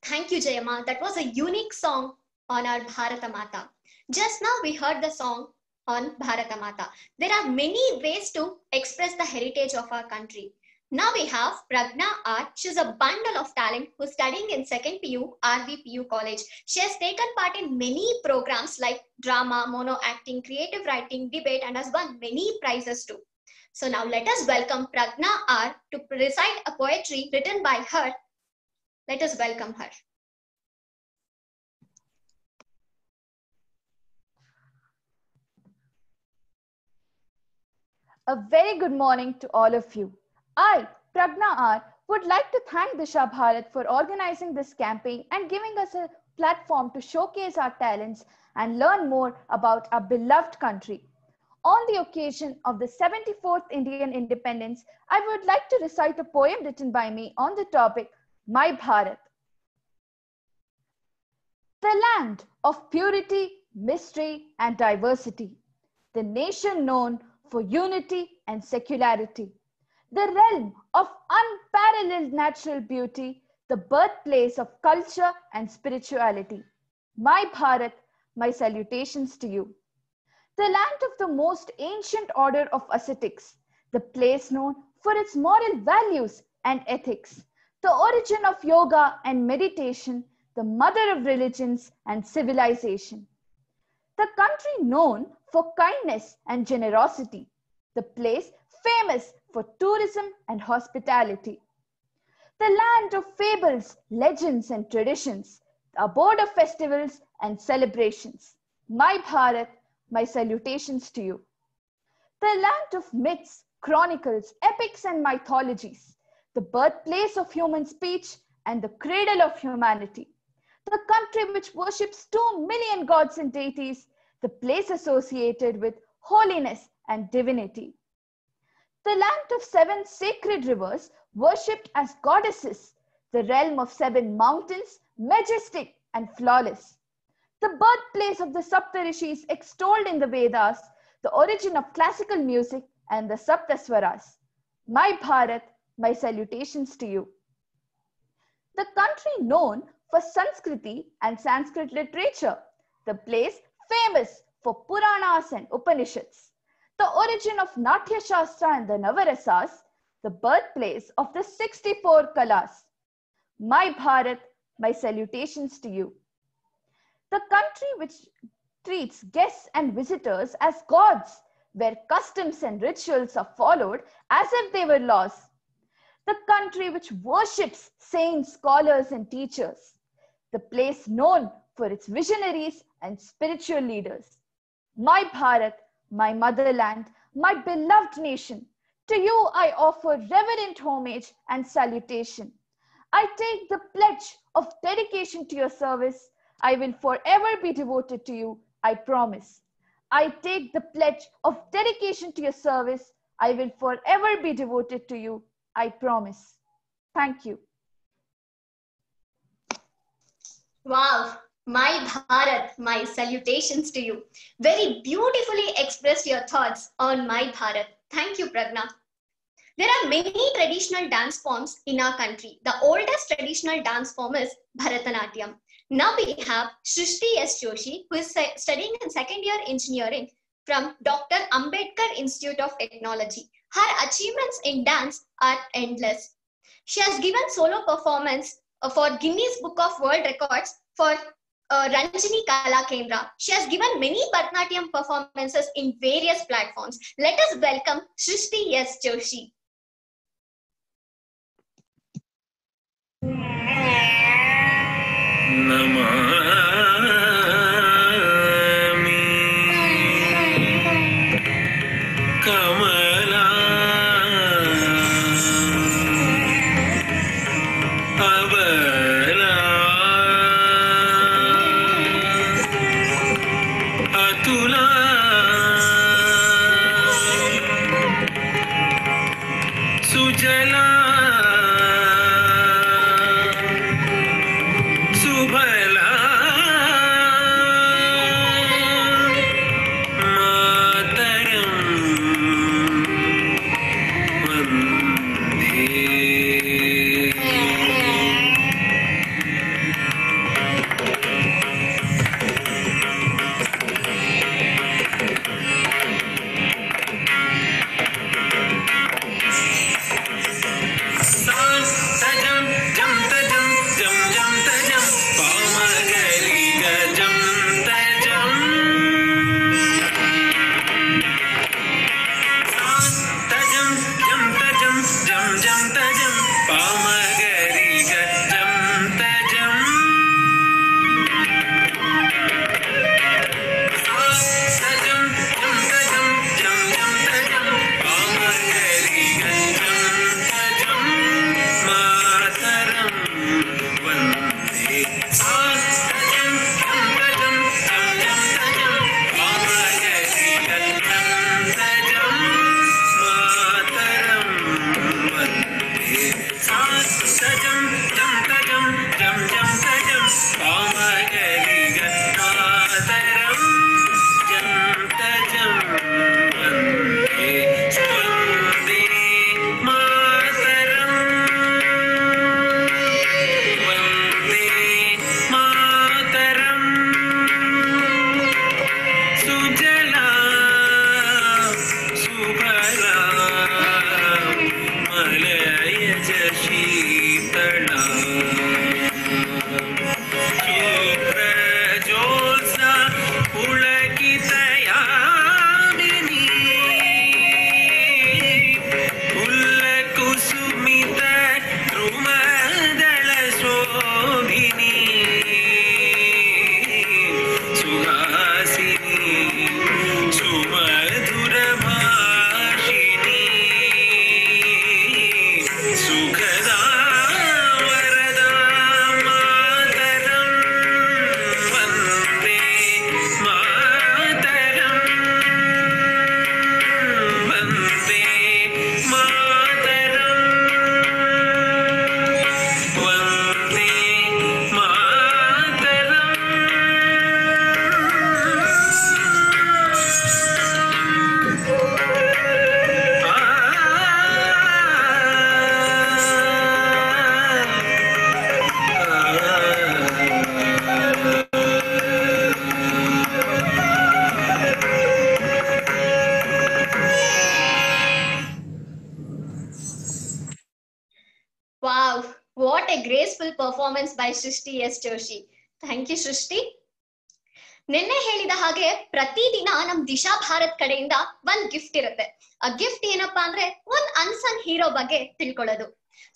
E: Thank you, Jayama. That was a unique song on our Bharata Mata. Just now we heard the song on Bharata Mata. There are many ways to express the heritage of our country. Now we have Pragna R. She's a bundle of talent who's studying in 2nd PU, RVPU College. She has taken part in many programs like drama, mono acting, creative writing, debate, and has won many prizes too. So now let us welcome Pragna R to recite a poetry written by her. Let us welcome her.
L: A very good morning to all of you. I, Pragna R, would like to thank Disha Bharat for organizing this campaign and giving us a platform to showcase our talents and learn more about our beloved country. On the occasion of the 74th Indian independence, I would like to recite a poem written by me on the topic My Bharat. The land of purity, mystery, and diversity, the nation known for unity and secularity, the realm of unparalleled natural beauty, the birthplace of culture and spirituality. My Bharat, my salutations to you. The land of the most ancient order of ascetics, the place known for its moral values and ethics, the origin of yoga and meditation, the mother of religions and civilization. The country known for kindness and generosity, the place famous for tourism and hospitality. The land of fables, legends, and traditions, the abode of festivals and celebrations. My Bharat, my salutations to you. The land of myths, chronicles, epics, and mythologies, the birthplace of human speech and the cradle of humanity. The country which worships two million gods and deities, the place associated with holiness and divinity. The land of seven sacred rivers, worshipped as goddesses, the realm of seven mountains, majestic and flawless. The birthplace of the Saptarishis extolled in the Vedas, the origin of classical music and the Saptaswaras. My Bharat, my salutations to you. The country known for Sanskriti and Sanskrit literature, the place famous for Puranas and Upanishads, the origin of Natya Shastra and the Navarasas, the birthplace of the 64 Kalas. My Bharat, my salutations to you. The country which treats guests and visitors as gods, where customs and rituals are followed as if they were laws. The country which worships saints, scholars, and teachers. The place known for its visionaries and spiritual leaders. My Bharat, my motherland, my beloved nation, to you I offer reverent homage and salutation. I take the pledge of dedication to your service. I will forever be devoted to you, I promise. I take the pledge of dedication to your service. I will forever be devoted to you, I promise. Thank you.
E: Wow, my Bharat, my salutations to you. Very beautifully expressed your thoughts on my Bharat. Thank you, Pragna. There are many traditional dance forms in our country. The oldest traditional dance form is Bharatanatyam. Now we have Shrishti S. Joshi, who is studying in second year engineering from Dr. Ambedkar Institute of Technology. Her achievements in dance are endless. She has given solo performance uh, for Guinness Book of World Records for uh, Ranjini Kala Kendra. She has given many Bharatanatyam performances in various platforms. Let us welcome Shrishti S. Joshi. Srishti S Joshi thank you Srishti ನಿನ್ನೆ ಹೇಳಿದ ಹಾಗೆ ಪ್ರತಿದಿನ ನಮ್ ದಿಶಾ ಭಾರತ್ ಕಡೆಯಿಂದ ಒಂದ್ ಗಿಫ್ಟ್ ಇರುತ್ತೆ ಆ ಗಿಫ್ಟ್ ಏನಪ್ಪಾ ಅಂದ್ರೆ ಒಂದ್ ಅನ್ಸನ್ ಹೀರೋ ಬಗ್ಗೆ ತಿಳ್ಕೊಳ್ಳೋದು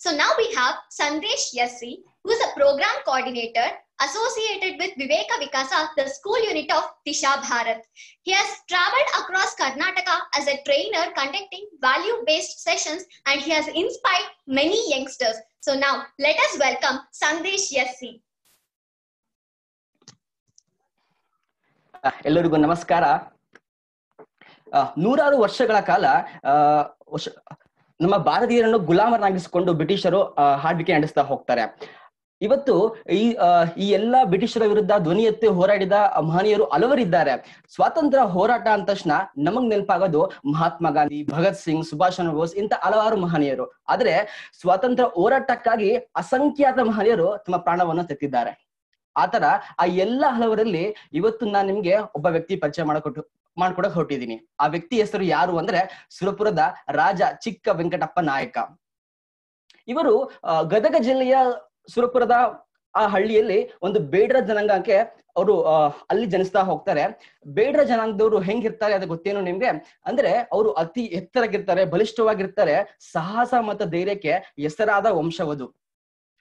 E: ಸೊ ನಾವ್ we have Sandesh SC who is a program coordinator associated with Viveka Vikasa, the school unit of Disha Bharat. He has traveled across Karnataka as a trainer conducting value-based sessions and he has inspired many youngsters. So now let us welcome Sandesh Yassi.
M: ಎಲ್ಲರಿಗೂ ನಮಸ್ಕಾರ ಆ, ನೂರಾರು ವರ್ಷಗಳ ಕಾಲ ವರ್ಷ- ನಮ್ಮ ಭಾರತೀಯರನ್ನು ಗುಲಾಮರನ್ನಾಗಿಸಿಕೊಂಡು ಬ್ರಿಟಿಷರು ಆಳ್ವಿಕೆ ನಡೆಸ್ತಾ ಹೋಗ್ತಾರೆ ಇವತ್ತು ಈ ಈ ಎಲ್ಲಾ ಬ್ರಿಟಿಷರ ವಿರುದ್ಧ ಧ್ವನಿ ಎತ್ತಿ ಹೋರಾಡಿದ ಮಹನೀಯರು ಹಲವರಿದ್ದಾರೆ. ಸ್ವಾತಂತ್ರ್ಯ ಹೋರಾಟ ಅಂದ ತಕ್ಷಣ ನಮಗ್ ನೆನಪಾಗೋದು ಮಹಾತ್ಮ ಗಾಂಧಿ, ಭಗತ್ ಸಿಂಗ್, ಸುಭಾಷ್ ಚಂದ್ರ ಬೋಸ್ ಇಂತ ಹಲವಾರು ಮಹನೀಯರು. ಆದ್ರೆ ಸ್ವಾತಂತ್ರ್ಯ ಹೋರಾಟಕ್ಕಾಗಿ ಅಸಂಖ್ಯಾತ ಮಹನೀಯರು ತಮ್ಮ ಪ್ರಾಣವನ್ನ ತೆತ್ತಿದ್ದಾರೆ. ಆತರ ಆ ಎಲ್ಲ ಹಲವರಲ್ಲಿ ಇವತ್ತು ನಾನು ನಿಮ್ಗೆ ಒಬ್ಬ ವ್ಯಕ್ತಿ ಪರಿಚಯ ಮಾಡಿಕೊಟ್ಟು, ಮಾಡ್ಕೊಡಕ್ ಹೊರಟಿದ್ದೀನಿ ಆ ವ್ಯಕ್ತಿ ಹೆಸರು ಯಾರು ಅಂದ್ರೆ ಸುರಪುರದ ರಾಜ ಚಿಕ್ಕ ವೆಂಕಟಪ್ಪ ನಾಯಕ. ಇವರು ಗದಗ ಜಿಲ್ಲೆಯ ಸುರಪುರದ ಆ ಹಳ್ಳಿಯಲ್ಲಿ ಒಂದು ಬೇಡರ ಜನಾಂಗಕ್ಕೆ ಅವರು ಅಲ್ಲಿ ಜನಿಸ್ತಾ ಹೋಗ್ತಾರೆ. ಬೇಡರ ಜನಾಂಗದವರು ಹೆಂಗಿರ್ತಾರೆ ಅದು ಗೊತ್ತೇನು ನಿಮ್ಗೆ? ಅಂದ್ರೆ ಅವರು ಅತಿ ಎತ್ತರಾಗಿರ್ತಾರೆ ಬಲಿಷ್ಠವಾಗಿರ್ತಾರೆ ಸಾಹಸ ಮತ್ತು ಧೈರ್ಯಕ್ಕೆ ಹೆಸರಾದ ವಂಶವದು.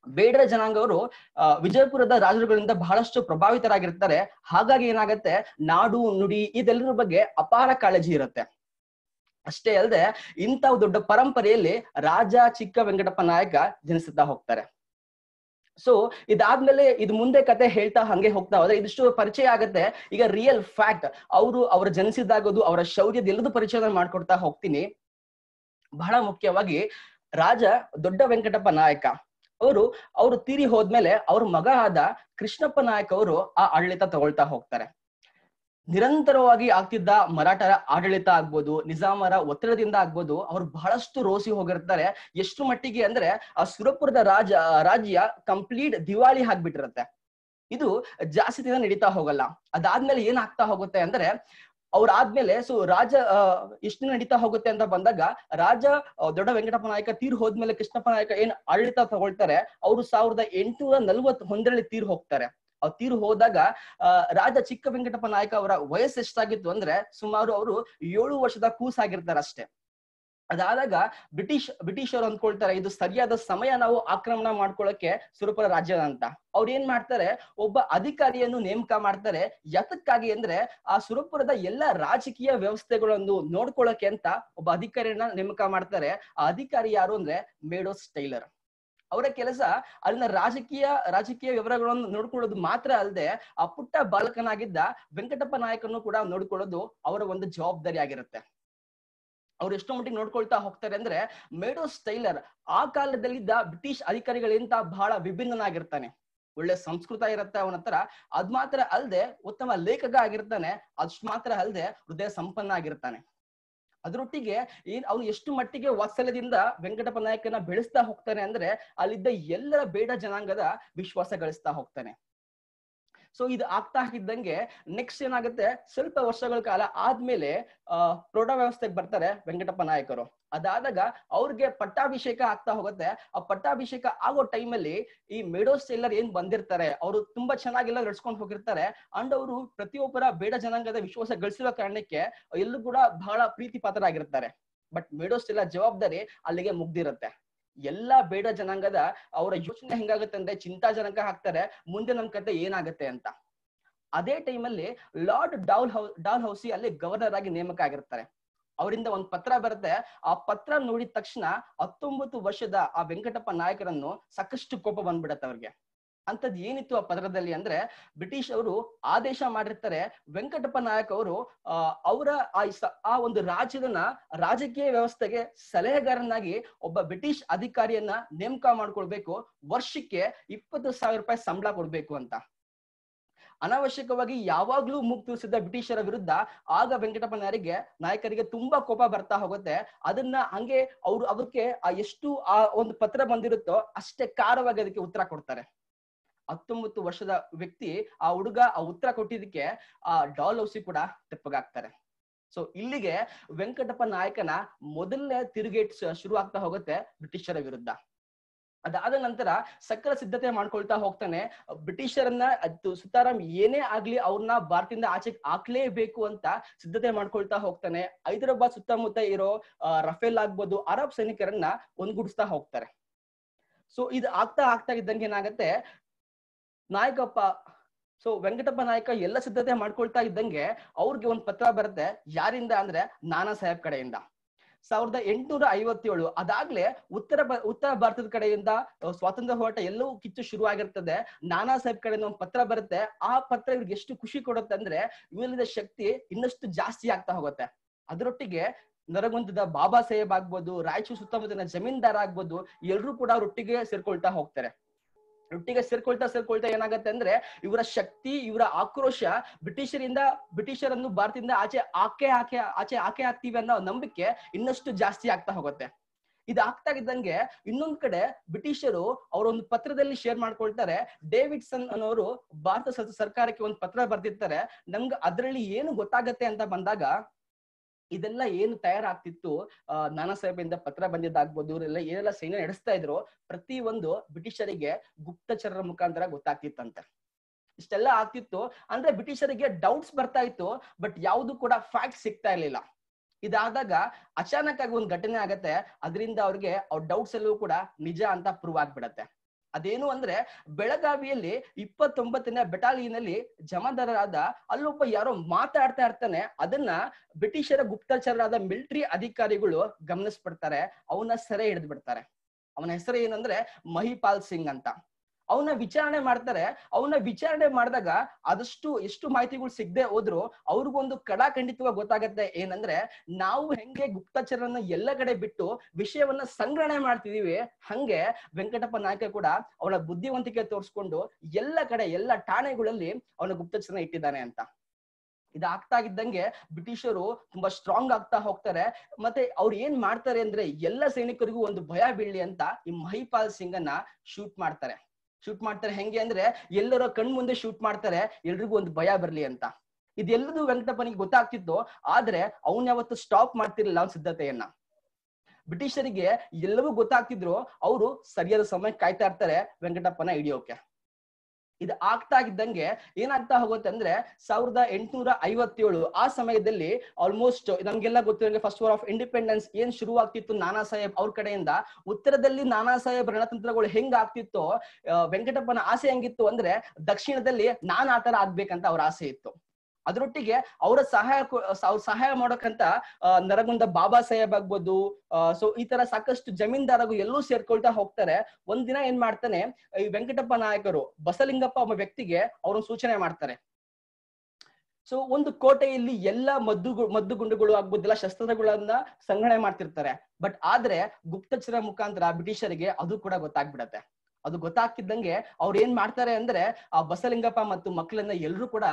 M: ಬೇಡರ ಜನಾಂಗವರು ಆ, ವಿಜಯಪುರದ ರಾಜರುಗಳಿಂದ ಬಹಳಷ್ಟು ಪ್ರಭಾವಿತರಾಗಿರ್ತಾರೆ. ಹಾಗಾಗಿ ಏನಾಗತ್ತೆ? ನಾಡು ನುಡಿ ಇದೆಲ್ಲರ ಬಗ್ಗೆ ಅಪಾರ ಕಾಳಜಿ ಇರುತ್ತೆ. ಅಷ್ಟೇ ಅಲ್ಲದೆ ಇಂಥ ದೊಡ್ಡ ಪರಂಪರೆಯಲ್ಲಿ ರಾಜ ಚಿಕ್ಕ ವೆಂಕಟಪ್ಪ ನಾಯಕ ಜನಿಸುತ್ತಾ ಹೋಗ್ತಾರೆ. ಸೊ ಇದಾದ್ಮೇಲೆ ಇದು ಮುಂದೆ ಕತೆ ಹೇಳ್ತಾ ಹಂಗೆ ಹೋಗ್ತಾ ಹೋದ್ರೆ ಇದಿಷ್ಟು ಪರಿಚಯ ಆಗುತ್ತೆ. ಈಗ ರಿಯಲ್ ಫ್ಯಾಕ್ಟ್ ಅವರು ಅವರ ಜನಿಸಿದಾಗೋದು ಅವರ ಶೌರ್ಯದ ಎಲ್ಲದೂ ಪರಿಚಯ ಮಾಡ್ಕೊಡ್ತಾ ಹೋಗ್ತೀನಿ. ಬಹಳ ಮುಖ್ಯವಾಗಿ ರಾಜ ದೊಡ್ಡ ವೆಂಕಟಪ್ಪ ನಾಯಕ. ಅವರು ಅವರು ತೀರಿ ಹೋದ್ಮೇಲೆ ಅವ್ರ ಮಗ ಆದ ಕೃಷ್ಣಪ್ಪ ನಾಯಕ್ ಅವರು ಆ ಆಡಳಿತ ತಗೊಳ್ತಾ ಹೋಗ್ತಾರೆ. ನಿರಂತರವಾಗಿ ಆಗ್ತಿದ್ದ ಮರಾಠರ ಆಡಳಿತ ಆಗ್ಬೋದು, ನಿಜಾಮರ ಒತ್ತಡದಿಂದ ಆಗ್ಬೋದು, ಅವ್ರು ಬಹಳಷ್ಟು ರೋಸಿ ಹೋಗಿರ್ತಾರೆ. ಎಷ್ಟು ಮಟ್ಟಿಗೆ ಅಂದ್ರೆ ಆ ಸುರಪುರದ ರಾಜ ರಾಜ್ಯ ಕಂಪ್ಲೀಟ್ ದಿವಾಳಿ ಆಗ್ಬಿಟ್ಟಿರತ್ತೆ. ಇದು ಜಾಸ್ತಿ ದಿನ ನಡೀತಾ ಹೋಗಲ್ಲ. ಅದಾದ್ಮೇಲೆ ಏನ್ ಆಗ್ತಾ ಹೋಗುತ್ತೆ ಅಂದ್ರೆ, ಅವ್ರಾದ್ಮೇಲೆ ಸೊ ರಾಜ ಎಷ್ಟು ನಡೀತಾ ಹೋಗುತ್ತೆ ಅಂತ ಬಂದಾಗ, ರಾಜ ದೊಡ್ಡ ವೆಂಕಟಪ್ಪ ನಾಯಕ ತೀರ್ ಹೋದ್ಮೇಲೆ ಕೃಷ್ಣಪ್ಪ ನಾಯಕ ಏನ್ ಆಡಳಿತ ತಗೊಳ್ತಾರೆ, ಅವರು ಸಾವಿರದ ಎಂಟುನೂರ ನಲ್ವತ್ ಒಂದರಲ್ಲಿ ತೀರ್ ಹೋಗ್ತಾರೆ. ತೀರು ಹೋದಾಗ ರಾಜ ಚಿಕ್ಕ ವೆಂಕಟಪ್ಪ ನಾಯಕ ಅವರ ವಯಸ್ಸು ಎಷ್ಟಾಗಿತ್ತು ಅಂದ್ರೆ ಸುಮಾರು ಅವರು ಏಳು ವರ್ಷದ ಕೂಸಾಗಿರ್ತಾರೆ ಅಷ್ಟೇ ಅದಾದಾಗ ಬ್ರಿಟಿಷ್, ಬ್ರಿಟಿಷರು ಅಂದ್ಕೊಳ್ತಾರೆ, ಇದು ಸರಿಯಾದ ಸಮಯ ನಾವು ಆಕ್ರಮಣ ಮಾಡ್ಕೊಳ್ಳಕ್ಕೆ ಸುರಪುರ ರಾಜ್ಯದ ಅಂತ. ಅವ್ರು ಏನ್ ಮಾಡ್ತಾರೆ, ಒಬ್ಬ ಅಧಿಕಾರಿಯನ್ನು ನೇಮಕ ಮಾಡ್ತಾರೆ. ಯತಕ್ಕಾಗಿ ಅಂದ್ರೆ, ಆ ಸುರಪುರದ ಎಲ್ಲ ರಾಜಕೀಯ ವ್ಯವಸ್ಥೆಗಳನ್ನು ನೋಡ್ಕೊಳ್ಳಕ್ಕೆ ಅಂತ ಒಬ್ಬ ಅಧಿಕಾರಿಯನ್ನ ನೇಮಕ ಮಾಡ್ತಾರೆ. ಆ ಅಧಿಕಾರಿ ಯಾರು ಅಂದ್ರೆ, ಮೇಡೋಸ್ ಟೈಲರ್. ಅವರ ಕೆಲಸ ಅಲ್ಲಿನ ರಾಜಕೀಯ ರಾಜಕೀಯ ವಿವರಗಳನ್ನು ನೋಡ್ಕೊಳ್ಳೋದು ಮಾತ್ರ ಅಲ್ಲದೆ ಆ ಪುಟ್ಟ ಬಾಲಕನಾಗಿದ್ದ ವೆಂಕಟಪ್ಪ ನಾಯಕನ್ನು ಕೂಡ ನೋಡ್ಕೊಳ್ಳೋದು ಅವರ ಒಂದು ಜವಾಬ್ದಾರಿ ಆಗಿರುತ್ತೆ. ಅವ್ರು ಎಷ್ಟೋ ಮಟ್ಟಿಗೆ ನೋಡ್ಕೊಳ್ತಾ ಹೋಗ್ತಾರೆ ಅಂದ್ರೆ ಮೇಡೋ ಸ್ಟೈಲರ್ ಆ ಕಾಲದಲ್ಲಿದ್ದ ಬ್ರಿಟಿಷ್ ಅಧಿಕಾರಿಗಳಿಂದ ಬಹಳ ವಿಭಿನ್ನನಾಗಿರ್ತಾನೆ. ಒಳ್ಳೆ ಸಂಸ್ಕೃತ ಇರುತ್ತೆ ಅವನ ಹತ್ರ. ಅದ್ ಮಾತ್ರ ಅಲ್ಲದೆ ಉತ್ತಮ ಲೇಖಕ ಆಗಿರ್ತಾನೆ. ಅಷ್ಟು ಮಾತ್ರ ಅಲ್ಲದೆ ಹೃದಯ ಸಂಪನ್ನ ಆಗಿರ್ತಾನೆ. ಅದರೊಟ್ಟಿಗೆ ಏನ್ ಅವ್ರು ಎಷ್ಟು ಮಟ್ಟಿಗೆ ವಾತ್ಸಲ್ಯದಿಂದ ವೆಂಕಟಪ್ಪ ನಾಯಕನ ಬೆಳೆಸ್ತಾ ಹೋಗ್ತಾನೆ ಅಂದ್ರೆ ಅಲ್ಲಿದ್ದ ಎಲ್ಲರ ಬೇಡ ಜನಾಂಗದ ವಿಶ್ವಾಸ ಗಳಿಸ್ತಾ ಹೋಗ್ತಾನೆ. ಸೊ ಇದು ಆಗ್ತಾ ಇದ್ದಂಗೆ ನೆಕ್ಸ್ಟ್ ಏನಾಗುತ್ತೆ? ಸ್ವಲ್ಪ ವರ್ಷಗಳ ಕಾಲ ಆದ್ಮೇಲೆ, ಆ, ಪ್ರೌಢ ವ್ಯವಸ್ಥೆಗೆ ಬರ್ತಾರೆ ವೆಂಕಟಪ್ಪ ನಾಯಕರು. ಅದಾದಾಗ ಅವ್ರಿಗೆ ಪಟ್ಟಾಭಿಷೇಕ ಆಗ್ತಾ ಹೋಗುತ್ತೆ. ಆ ಪಟ್ಟಾಭಿಷೇಕ ಆಗೋ ಟೈಮಲ್ಲಿ ಈ ಮೇಡೋಸ್ ಎಲ್ಲರ್ ಏನ್ ಬಂದಿರ್ತಾರೆ, ಅವರು ತುಂಬಾ ಚೆನ್ನಾಗಿಲ್ಲ ನಡ್ಸ್ಕೊಂಡು ಹೋಗಿರ್ತಾರೆ. ಅಂಡ್ ಅವರು ಪ್ರತಿಯೊಬ್ಬರ ಬೇಡ ಜನಾಂಗದ ವಿಶ್ವಾಸ ಗಳಿಸಿರೋ ಕಾರಣಕ್ಕೆ ಎಲ್ಲೂ ಕೂಡ ಬಹಳ ಪ್ರೀತಿ ಪಾತ್ರರಾಗಿರ್ತಾರೆ ಬಟ್ ಮೇಡೋಸ್ ಎಲ್ಲ ಜವಾಬ್ದಾರಿ ಅಲ್ಲಿಗೆ ಮುಗ್ದಿರುತ್ತೆ. ಎಲ್ಲಾ ಬೇಡ ಜನಾಂಗದ ಅವರ ಯೋಚನೆ ಹೆಂಗಾಗತ್ತೆ ಅಂದ್ರೆ ಚಿಂತಾಜನಕ ಹಾಕ್ತಾರೆ ಮುಂದೆ ನಮ್ ಕತೆ ಏನಾಗತ್ತೆ ಅಂತ. ಅದೇ ಟೈಮಲ್ಲಿ ಲಾರ್ಡ್ ಡೌಲ್ ಹೌ, ಡಾಲ್ ಹೌಸಿ ಅಲ್ಲಿ ಗವರ್ನರ್ ಆಗಿ ನೇಮಕ ಆಗಿರ್ತಾರೆ. ಅವರಿಂದ ಒಂದ್ ಪತ್ರ ಬರುತ್ತೆ, ಆ ಪತ್ರ ನೋಡಿದ ತಕ್ಷಣ ಹತ್ತೊಂಬತ್ತು ವರ್ಷದ ಆ ವೆಂಕಟಪ್ಪ ನಾಯಕರನ್ನು ಸಾಕಷ್ಟು ಕೋಪ ಬಂದ್ಬಿಡತ್ತೆ ಅವ್ರಿಗೆ. ಅಂತದ್ ಏನಿತ್ತು ಆ ಪತ್ರದಲ್ಲಿ ಅಂದ್ರೆ ಬ್ರಿಟಿಷ್ ಅವರು ಆದೇಶ ಮಾಡಿರ್ತಾರೆ ವೆಂಕಟಪ್ಪ ನಾಯಕ್ ಅವರು ಅವರ ಆ ಒಂದು ರಾಜ್ಯದನ್ನ ರಾಜಕೀಯ ವ್ಯವಸ್ಥೆಗೆ ಸಲಹೆಗಾರನಾಗಿ ಒಬ್ಬ ಬ್ರಿಟಿಷ್ ಅಧಿಕಾರಿಯನ್ನ ನೇಮಕ ಮಾಡ್ಕೊಳ್ಬೇಕು, ವರ್ಷಕ್ಕೆ ಇಪ್ಪತ್ತು ಸಾವಿರ ರೂಪಾಯಿ ಸಂಬಳ ಕೊಡ್ಬೇಕು ಅಂತ. ಅನಾವಶ್ಯಕವಾಗಿ ಯಾವಾಗ್ಲೂ ಮುಗ್ ಬ್ರಿಟಿಷರ ವಿರುದ್ಧ ಆಗ ವೆಂಕಟಪ್ಪ ನಾಯರಿಗೆ, ನಾಯಕರಿಗೆ ತುಂಬಾ ಕೋಪ ಬರ್ತಾ ಹೋಗುತ್ತೆ. ಅದನ್ನ ಹಂಗೆ ಅವ್ರು ಅದಕ್ಕೆ ಆ ಎಷ್ಟು ಆ ಒಂದು ಪತ್ರ ಬಂದಿರುತ್ತೋ ಅಷ್ಟೇ ಕಾರವಾಗಿ ಅದಕ್ಕೆ ಉತ್ತರ ಕೊಡ್ತಾರೆ. ಹತ್ತೊಂಬತ್ತು ವರ್ಷದ ವ್ಯಕ್ತಿ ಆ ಹುಡುಗ ಆ ಉತ್ತರ ಕೊಟ್ಟಿದ್ದಕ್ಕೆ, ಆ ಡಾಲ್ ಹೌಸಿ ಕೂಡ ತೆಪ್ಪಗಾಗ್ತಾರೆ. ಸೊ ಇಲ್ಲಿಗೆ ವೆಂಕಟಪ್ಪ ನಾಯಕನ ಮೊದಲನೇ ತಿರುಗೇಟ್ ಶುರು ಆಗ್ತಾ ಹೋಗುತ್ತೆ ಬ್ರಿಟಿಷರ ವಿರುದ್ಧ. ಅದಾದ ನಂತರ ಸಕಲ ಸಿದ್ಧತೆ ಮಾಡ್ಕೊಳ್ತಾ ಹೋಗ್ತಾನೆ. ಬ್ರಿಟಿಷರನ್ನ ಅದು ಸುತಾರಾಮ್ ಏನೇ ಆಗ್ಲಿ ಅವ್ರನ್ನ ಭಾರತದಿಂದ ಆಚೆ ಹಾಕ್ಲೇಬೇಕು ಅಂತ ಸಿದ್ಧತೆ ಮಾಡ್ಕೊಳ್ತಾ ಹೋಗ್ತಾನೆ. ಹೈದರಾಬಾದ್ ಸುತ್ತಮುತ್ತ ಇರೋ ರಫೇಲ್ ಆಗ್ಬೋದು ಅರಬ್ ಸೈನಿಕರನ್ನ ಒಂದ್ಗೂಡಿಸ್ತಾ ಹೋಗ್ತಾರೆ. ಸೊ ಇದು ಆಗ್ತಾ ಆಗ್ತಾ ಇದ್ದಂಗೆ ಏನಾಗತ್ತೆ ನಾಯಕಪ್ಪ ಸೊ ವೆಂಕಟಪ್ಪ ನಾಯಕ ಎಲ್ಲ ಸಿದ್ಧತೆ ಮಾಡ್ಕೊಳ್ತಾ ಇದ್ದಂಗೆ ಅವ್ರಿಗೆ ಒಂದ್ ಪತ್ರ ಬರುತ್ತೆ, ಯಾರಿಂದ ಅಂದ್ರೆ ನಾನಾ ಸಾಹೇಬ್ ಕಡೆಯಿಂದ. ಸಾವಿರದ ಎಂಟುನೂರ ಐವತ್ತೇಳು, ಅದಾಗ್ಲೇ ಉತ್ತರ ಉತ್ತರ ಭಾರತದ ಕಡೆಯಿಂದ ಸ್ವಾತಂತ್ರ್ಯ ಹೋರಾಟ ಎಲ್ಲವೂ ಕಿತ್ತು ಶುರುವಾಗಿರ್ತದೆ. ನಾನಾ ಸಾಹೇಬ್ ಕಡೆಯಿಂದ ಒಂದು ಪತ್ರ ಬರುತ್ತೆ, ಆ ಪತ್ರ ಇವ್ರಿಗೆ ಎಷ್ಟು ಖುಷಿ ಕೊಡುತ್ತೆ ಅಂದ್ರೆ ಇವರಿಂದ ಶಕ್ತಿ ಇನ್ನಷ್ಟು ಜಾಸ್ತಿ ಆಗ್ತಾ ಹೋಗುತ್ತೆ. ಅದರೊಟ್ಟಿಗೆ ನರಗುಂದದ ಬಾಬಾ ಸಾಹೇಬ್ ಆಗ್ಬೋದು, ರಾಯಚೂರು ಸುತ್ತಮುತ್ತಲಿನ ಜಮೀನ್ದಾರ ಆಗ್ಬೋದು ಎಲ್ಲರೂ ಕೂಡ ಅವ್ರೊಟ್ಟಿಗೆ ಸೇರ್ಕೊಳ್ತಾ ಹೋಗ್ತಾರೆ. ಒಟ್ಟಿಗೆ ಸೇರ್ಕೊಳ್ತಾ ಸೇರ್ಕೊಳ್ತಾ ಏನಾಗತ್ತೆ ಅಂದ್ರೆ ಇವರ ಶಕ್ತಿ, ಇವರ ಆಕ್ರೋಶ ಬ್ರಿಟಿಷರಿಂದ, ಬ್ರಿಟಿಷರನ್ನು ಭಾರತದಿಂದ ಆಚೆ, ಆಕೆ ಆಕೆ, ಆಚೆ, ಆಕೆ ಆಗ್ತೀವಿ ಅನ್ನೋ ನಂಬಿಕೆ ಇನ್ನಷ್ಟು ಜಾಸ್ತಿ ಆಗ್ತಾ ಹೋಗುತ್ತೆ. ಇದಾಗ್ತಾ ಇದ್ದಂಗೆ ಇನ್ನೊಂದ್ ಕಡೆ ಬ್ರಿಟಿಷರು ಅವರೊಂದು ಪತ್ರದಲ್ಲಿ ಶೇರ್ ಮಾಡ್ಕೊಳ್ತಾರೆ. ಡೇವಿಡ್ಸನ್ ಅನ್ನೋರು ಭಾರತ ಸರ್ಕಾರಕ್ಕೆ ಒಂದು ಪತ್ರ ಬರ್ದಿರ್ತಾರೆ. ನಮ್ಗೆ ಅದರಲ್ಲಿ ಏನು ಗೊತ್ತಾಗತ್ತೆ ಅಂತ ಬಂದಾಗ ಇದೆಲ್ಲ ಏನು ತಯಾರಾಗ್ತಿತ್ತು? ನಾನಾ ಸಾಹೇಬಿಂದ ಪತ್ರ ಬಂದಿದ್ದಾಗ್ಬೋದು, ಇವರೆಲ್ಲ ಏನೆಲ್ಲ ಸೈನ್ಯ ನಡೆಸ್ತಾ ಇದ್ರು ಪ್ರತಿ ಒಂದು ಬ್ರಿಟಿಷರಿಗೆ ಗುಪ್ತಚರರ ಮುಖಾಂತರ ಗೊತ್ತಾಗ್ತಿತ್ತಂತೆ. ಇಷ್ಟೆಲ್ಲ ಆಗ್ತಿತ್ತು. ಅಂದ್ರೆ ಬ್ರಿಟಿಷರಿಗೆ ಡೌಟ್ಸ್ ಬರ್ತಾ ಇತ್ತು ಬಟ್ ಯಾವುದು ಕೂಡ ಫ್ಯಾಕ್ಟ್ ಸಿಗ್ತಾ ಇರ್ಲಿಲ್ಲ. ಇದಾದಾಗ ಅಚಾನಕ್ ಆಗಿ ಒಂದು ಘಟನೆ ಆಗತ್ತೆ. ಅದರಿಂದ ಅವ್ರಿಗೆ ಅವ್ರ ಡೌಟ್ಸ್ ಎಲ್ಲವೂ ಕೂಡ ನಿಜ ಅಂತ ಪ್ರೂವ್ ಆಗ್ಬಿಡತ್ತೆ. ಅದೇನು ಅಂದ್ರೆ ಬೆಳಗಾವಿಯಲ್ಲಿ ಇಪ್ಪತ್ತೊಂಬತ್ತನೇ ಬೆಟಾಲಿಯನಲ್ಲಿ ಜಮಾದಾರರಾದ ಅಲ್ಲೊಬ್ಬ ಯಾರೋ ಮಾತಾಡ್ತಾ ಇರ್ತಾನೆ, ಅದನ್ನ ಬ್ರಿಟಿಷರ ಗುಪ್ತಚರರಾದ ಮಿಲಿಟರಿ ಅಧಿಕಾರಿಗಳು ಗಮನಿಸ್ಬಿಡ್ತಾರೆ, ಅವನ ಸೆರೆ ಹಿಡಿದು ಬಿಡ್ತಾರೆ ಅವನ ಹೆಸರು ಏನಂದ್ರೆ ಮಹಿಪಾಲ್ ಸಿಂಗ್ ಅಂತ. ಅವನ ವಿಚಾರಣೆ ಮಾಡ್ತಾರೆ. ಅವನ್ನ ವಿಚಾರಣೆ ಮಾಡಿದಾಗ ಅದಷ್ಟು ಎಷ್ಟು ಮಾಹಿತಿಗಳು ಸಿಗದೆ ಹೋದ್ರು ಅವ್ರಿಗೊಂದು ಕಡಾಖಂಡಿತವಾಗಿ ಗೊತ್ತಾಗತ್ತೆ. ಏನಂದ್ರೆ ನಾವು ಹೆಂಗೆ ಗುಪ್ತಚರನ್ನ ಎಲ್ಲ ಕಡೆ ಬಿಟ್ಟು ವಿಷಯವನ್ನ ಸಂಗ್ರಹಣೆ ಮಾಡ್ತಿದೀವಿ, ಹಂಗೆ ವೆಂಕಟಪ್ಪ ನಾಯಕ ಕೂಡ ಅವನ ಬುದ್ಧಿವಂತಿಕೆ ತೋರಿಸ್ಕೊಂಡು ಎಲ್ಲ ಕಡೆ, ಎಲ್ಲ ಠಾಣೆಗಳಲ್ಲಿ ಅವನ ಗುಪ್ತಚರನ ಇಟ್ಟಿದ್ದಾನೆ ಅಂತ. ಇದಾಗ್ತಾ ಇದ್ದಂಗೆ ಬ್ರಿಟಿಷರು ತುಂಬಾ ಸ್ಟ್ರಾಂಗ್ ಆಗ್ತಾ ಹೋಗ್ತಾರೆ. ಮತ್ತೆ ಅವ್ರು ಏನ್ ಮಾಡ್ತಾರೆ ಅಂದ್ರೆ ಎಲ್ಲ ಸೈನಿಕರಿಗೂ ಒಂದು ಭಯ ಬೀಳ್ಲಿ ಅಂತ ಈ ಮಹಿಪಾಲ್ ಸಿಂಗ್ ಅನ್ನ ಶೂಟ್ ಮಾಡ್ತಾರೆ. ಶೂಟ್ ಮಾಡ್ತಾರೆ ಹೆಂಗೆ ಅಂದ್ರೆ ಎಲ್ಲರ ಕಣ್ ಮುಂದೆ ಶೂಟ್ ಮಾಡ್ತಾರೆ, ಎಲ್ರಿಗೂ ಒಂದು ಭಯ ಬರ್ಲಿ ಅಂತ. ಇದೆಲ್ಲದೂ ವೆಂಕಟಪ್ಪನಿಗೆ ಗೊತ್ತಾಗ್ತಿತ್ತು, ಆದ್ರೆ ಅವನ್ ಯಾವತ್ತು ಸ್ಟಾಪ್ ಮಾಡ್ತಿರ್ಲಿಲ್ಲ ಅವ್ನ ಸಿದ್ಧತೆಯನ್ನ. ಬ್ರಿಟಿಷರಿಗೆ ಎಲ್ಲವೂ ಗೊತ್ತಾಗ್ತಿದ್ರು, ಅವರು ಸರಿಯಾದ ಸಮಯ ಕಾಯ್ತಾ ಇರ್ತಾರೆ ವೆಂಕಟಪ್ಪನ ಹಿಡಿಯೋಕೆ. ಇದು ಆಗ್ತಾ ಇದ್ದಂಗೆ ಏನಾಗ್ತಾ ಹೋಗುತ್ತೆ ಅಂದ್ರೆ ಸಾವಿರದ ಎಂಟುನೂರ ಐವತ್ತೇಳು ಆ ಸಮಯದಲ್ಲಿ ಆಲ್ಮೋಸ್ಟ್ ನಮ್ಗೆಲ್ಲ ಗೊತ್ತಿರೋ ಫಸ್ಟ್ ವಾರ್ ಆಫ್ ಇಂಡಿಪೆಂಡೆನ್ಸ್ ಏನ್ ಶುರು ಆಗ್ತಿತ್ತು ನಾನಾ ಸಾಹೇಬ್ ಅವ್ರ ಕಡೆಯಿಂದ? ಉತ್ತರದಲ್ಲಿ ನಾನಾ ಸಾಹೇಬ್ ರಣತಂತ್ರಗಳು ಹೆಂಗ್ ಆಗ್ತಿತ್ತು ವೆಂಕಟಪ್ಪನ ಆಸೆ ಹೆಂಗಿತ್ತು ಅಂದ್ರೆ ದಕ್ಷಿಣದಲ್ಲಿ ನಾನ್ ಆತರ ಆಗ್ಬೇಕಂತ ಅವ್ರ ಆಸೆ ಇತ್ತು. ಅದರೊಟ್ಟಿಗೆ ಅವರ ಸಹಾಯ ಅವ್ರ ಸಹಾಯ ಮಾಡೋಕಂತ ನರಗುಂದ ಬಾಬಾ ಸಾಹೇಬ್ ಆಗ್ಬೋದು ಸೊ ಈ ತರ ಸಾಕಷ್ಟು ಜಮೀನ್ದಾರರು ಎಲ್ಲೂ ಸೇರ್ಕೊಳ್ತಾ ಹೋಗ್ತಾರೆ. ಒಂದಿನ ಏನ್ ಮಾಡ್ತಾನೆ, ಈ ವೆಂಕಟಪ್ಪ ನಾಯಕರು, ಬಸಲಿಂಗಪ್ಪ ಒಬ್ಬ ವ್ಯಕ್ತಿಗೆ ಅವ್ರನ್ನ ಸೂಚನೆ ಮಾಡ್ತಾರೆ. ಸೊ ಒಂದು ಕೋಟೆಯಲ್ಲಿ ಎಲ್ಲ ಮದ್ದು ಮದ್ದು ಗುಂಡುಗಳು ಆಗ್ಬೋದಿಲ್ಲ, ಶಸ್ತ್ರಗಳನ್ನ ಸಂಗ್ರಹಣೆ ಮಾಡ್ತಿರ್ತಾರೆ. ಬಟ್ ಆದ್ರೆ ಗುಪ್ತಚರ ಮುಖಾಂತರ ಬ್ರಿಟಿಷರಿಗೆ ಅದು ಕೂಡ ಗೊತ್ತಾಗ್ಬಿಡತ್ತೆ. ಅದು ಗೊತ್ತಾಗ್ತಿದ್ದಂಗೆ ಅವ್ರು ಏನ್ ಮಾಡ್ತಾರೆ ಅಂದ್ರೆ, ಆ ಬಸಲಿಂಗಪ್ಪ ಮತ್ತು ಮಕ್ಕಳನ್ನ ಎಲ್ರು ಕೂಡ